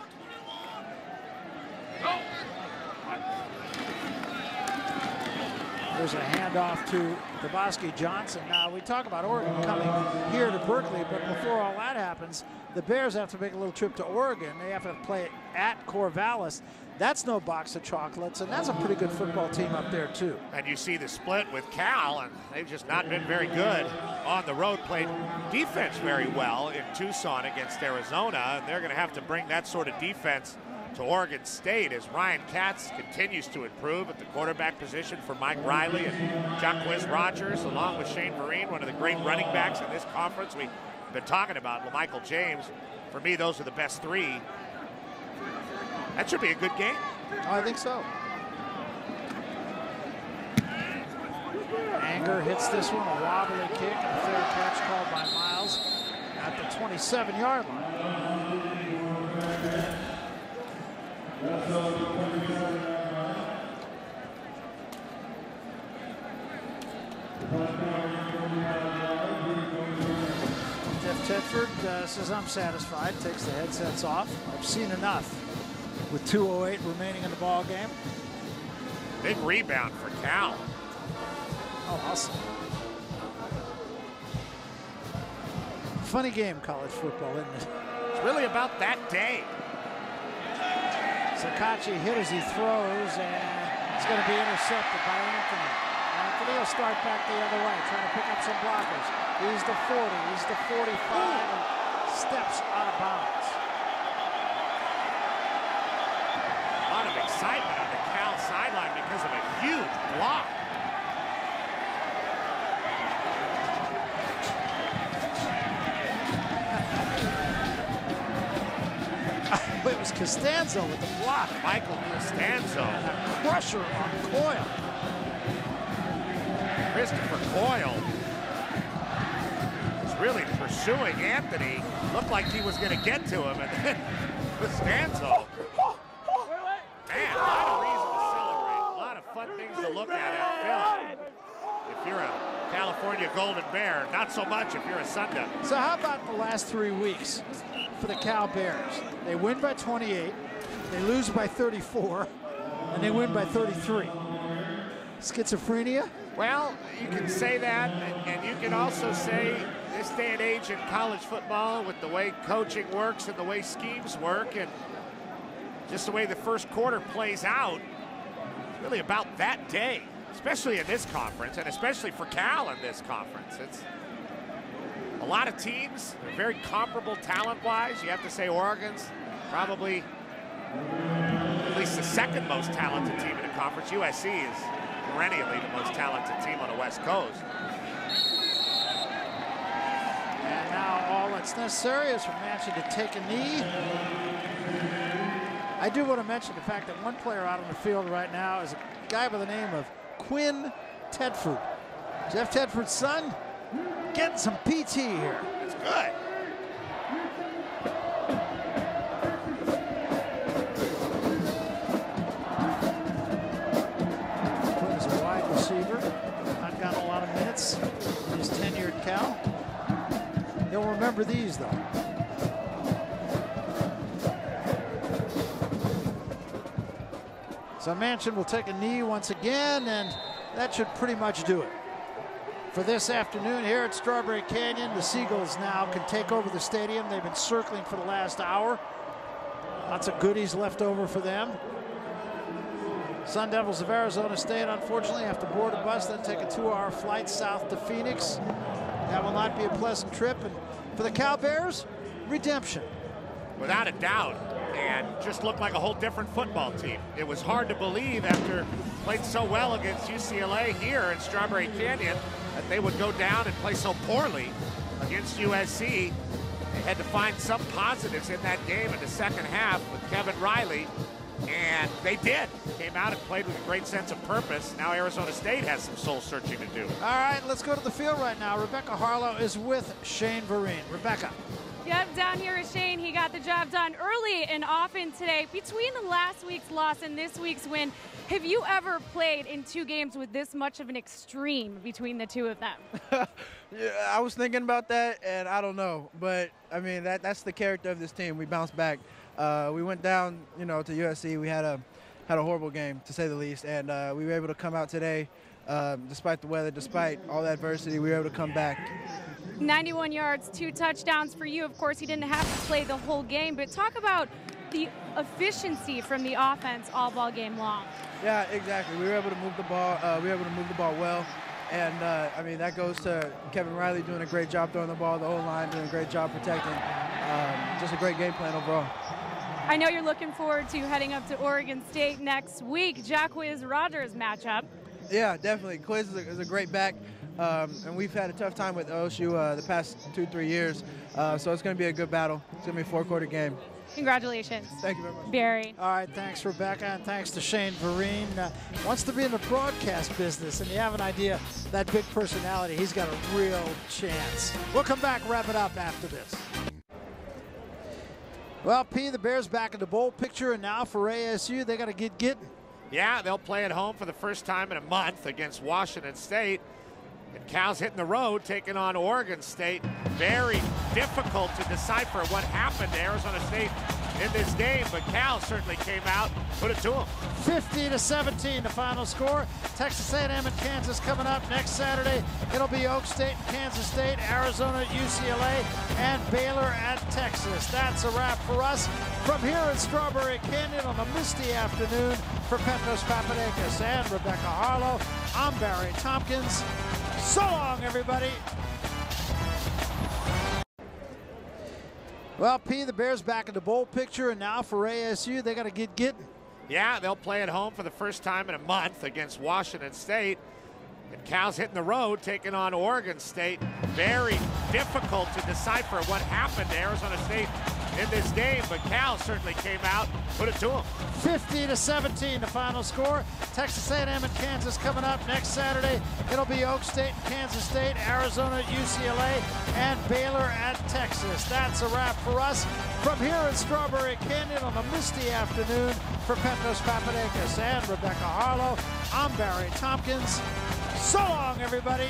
There's a handoff to DeBoskie-Johnson. Now, we talk about Oregon coming here to Berkeley, but before all that happens, the Bears have to make a little trip to Oregon. They have to play at Corvallis. That's no box of chocolates, and that's a pretty good football team up there, too. And you see the split with Cal, and they've just not been very good on the road. Played defense very well in Tucson against Arizona, and they're going to have to bring that sort of defense – to Oregon State as Ryan Katz continues to improve at the quarterback position for Mike Riley and Jacquizz Rodgers, along with Shane Vereen, one of the great running backs in this conference. We've been talking about Michael James. For me, those are the best three. That should be a good game. I think so. Anger hits this one, a wobbly kick, and a fair catch called by Miles at the 27-yard line. Jeff Tedford uh, says, I'm satisfied, takes the headsets off. I've seen enough with 2.08 remaining in the ball game. Big rebound for Cal. Oh, awesome. Funny game, college football, isn't it? It's really about that day. Szakacsy hit as he throws, and it's going to be intercepted by Anthony. Anthony will start back the other way, trying to pick up some blockers. He's the 40, he's the 45, and steps out of bounds. Costanzo with the block. Michael Costanzo. crusher on Coyle. Christopher Coyle was really pursuing Anthony. Looked like he was going to get to him, and then Costanzo. Man, a lot of reason to celebrate. A lot of fun things to look at. If you're a California Golden Bear, not so much if you're a Sun Devil. So how about the last three weeks? For the Cal Bears. They win by 28, they lose by 34, and they win by 33. Schizophrenia? Well, you can say that, and, you can also say this day and age in college football, with the way coaching works and the way schemes work, and just the way the first quarter plays out, really about that day, especially in this conference, and especially for Cal in this conference. It's a lot of teams very comparable talent-wise. You have to say Oregon's probably at least the second most talented team in the conference. USC is perennially the most talented team on the West Coast. And now all that's necessary is for Mansion to take a knee. I do want to mention the fact that one player out on the field right now is a guy by the name of Quinn Tedford. Jeff Tedford's son getting some PT here. It's good. Quinn is a wide receiver. Not gotten a lot of minutes in his tenure at Cal. He'll remember these, though. So Mansion will take a knee once again, and that should pretty much do it. For this afternoon here at Strawberry Canyon, the Seagulls now can take over the stadium. They've been circling for the last hour. Lots of goodies left over for them. Sun Devils of Arizona State, unfortunately, have to board a bus, then take a two-hour flight south to Phoenix. That will not be a pleasant trip. And for the Cal Bears, redemption. Without a doubt. And just looked like a whole different football team. It was hard to believe after played so well against UCLA here in Strawberry Canyon that they would go down and play so poorly against USC. They had to find some positives in that game in the second half with Kevin Riley. And they did. Came out and played with a great sense of purpose. Now Arizona State has some soul searching to do. All right, let's go to the field right now. Rebecca Haarlow is with Shane Vereen. Rebecca. Yep, down here is Shane. He got the job done early and often today. Between the last week's loss and this week's win, have you ever played in two games with this much of an extreme between the two of them? yeah, I was thinking about that, and I don't know. But, I mean, that, that's the character of this team. We bounced back. Uh, we went down, you know, to USC. We had a had a horrible game, to say the least, and uh, we were able to come out today, um, despite the weather, despite all the adversity. We were able to come back. 91 yards, two touchdowns for you. Of course, he didn't have to play the whole game, but talk about the efficiency from the offense all ball game long. Yeah, exactly. We were able to move the ball. Uh, we were able to move the ball well. And, uh, I mean, that goes to Kevin Riley doing a great job throwing the ball, the O-line doing a great job protecting. Um, just a great game plan overall. I know you're looking forward to heading up to Oregon State next week. Jacquizz Rodgers matchup. Yeah, definitely. Quiz is a, is a great back. Um, and we've had a tough time with OSU uh, the past two, three years. Uh, so it's going to be a good battle. It's going to be a four-quarter game. Congratulations. Thank you very much. Barry. All right, thanks, Rebecca, and thanks to Shane Vereen. Uh, wants to be in the broadcast business, and you have an idea, that big personality, he's got a real chance. We'll come back, wrap it up after this. Well, P, the Bears back in the bowl picture, and now for ASU, they got to get getting. Yeah, they'll play at home for the first time in a month against Washington State. And Cal's hitting the road, taking on Oregon State. Very difficult to decipher what happened to Arizona State in this game, but Cal certainly came out, put it to them. 50 to 17, the final score. Texas A&M and Kansas coming up next Saturday. It'll be Oak State and Kansas State, Arizona, UCLA, and Baylor at Texas. That's a wrap for us from here in Strawberry Canyon on a misty afternoon. For Petros Papadakis and Rebecca Haarlow, I'm Barry Tompkins. So long, everybody. Well, P, the Bears back in the bowl picture, and now for ASU, they got to get getting. Yeah, they'll play at home for the first time in a month against Washington State. And Cal's hitting the road, taking on Oregon State. Very difficult to decipher what happened to Arizona State in this game, but Cal certainly came out, put it to them. 50 to 17, the final score. Texas A&M and Kansas coming up next Saturday. It'll be Oak State and Kansas State, Arizona, UCLA, and Baylor at Texas. That's a wrap for us from here in Strawberry Canyon on a misty afternoon. For Petros Papadakis and Rebecca Haarlow, I'm Barry Tompkins. So long, everybody.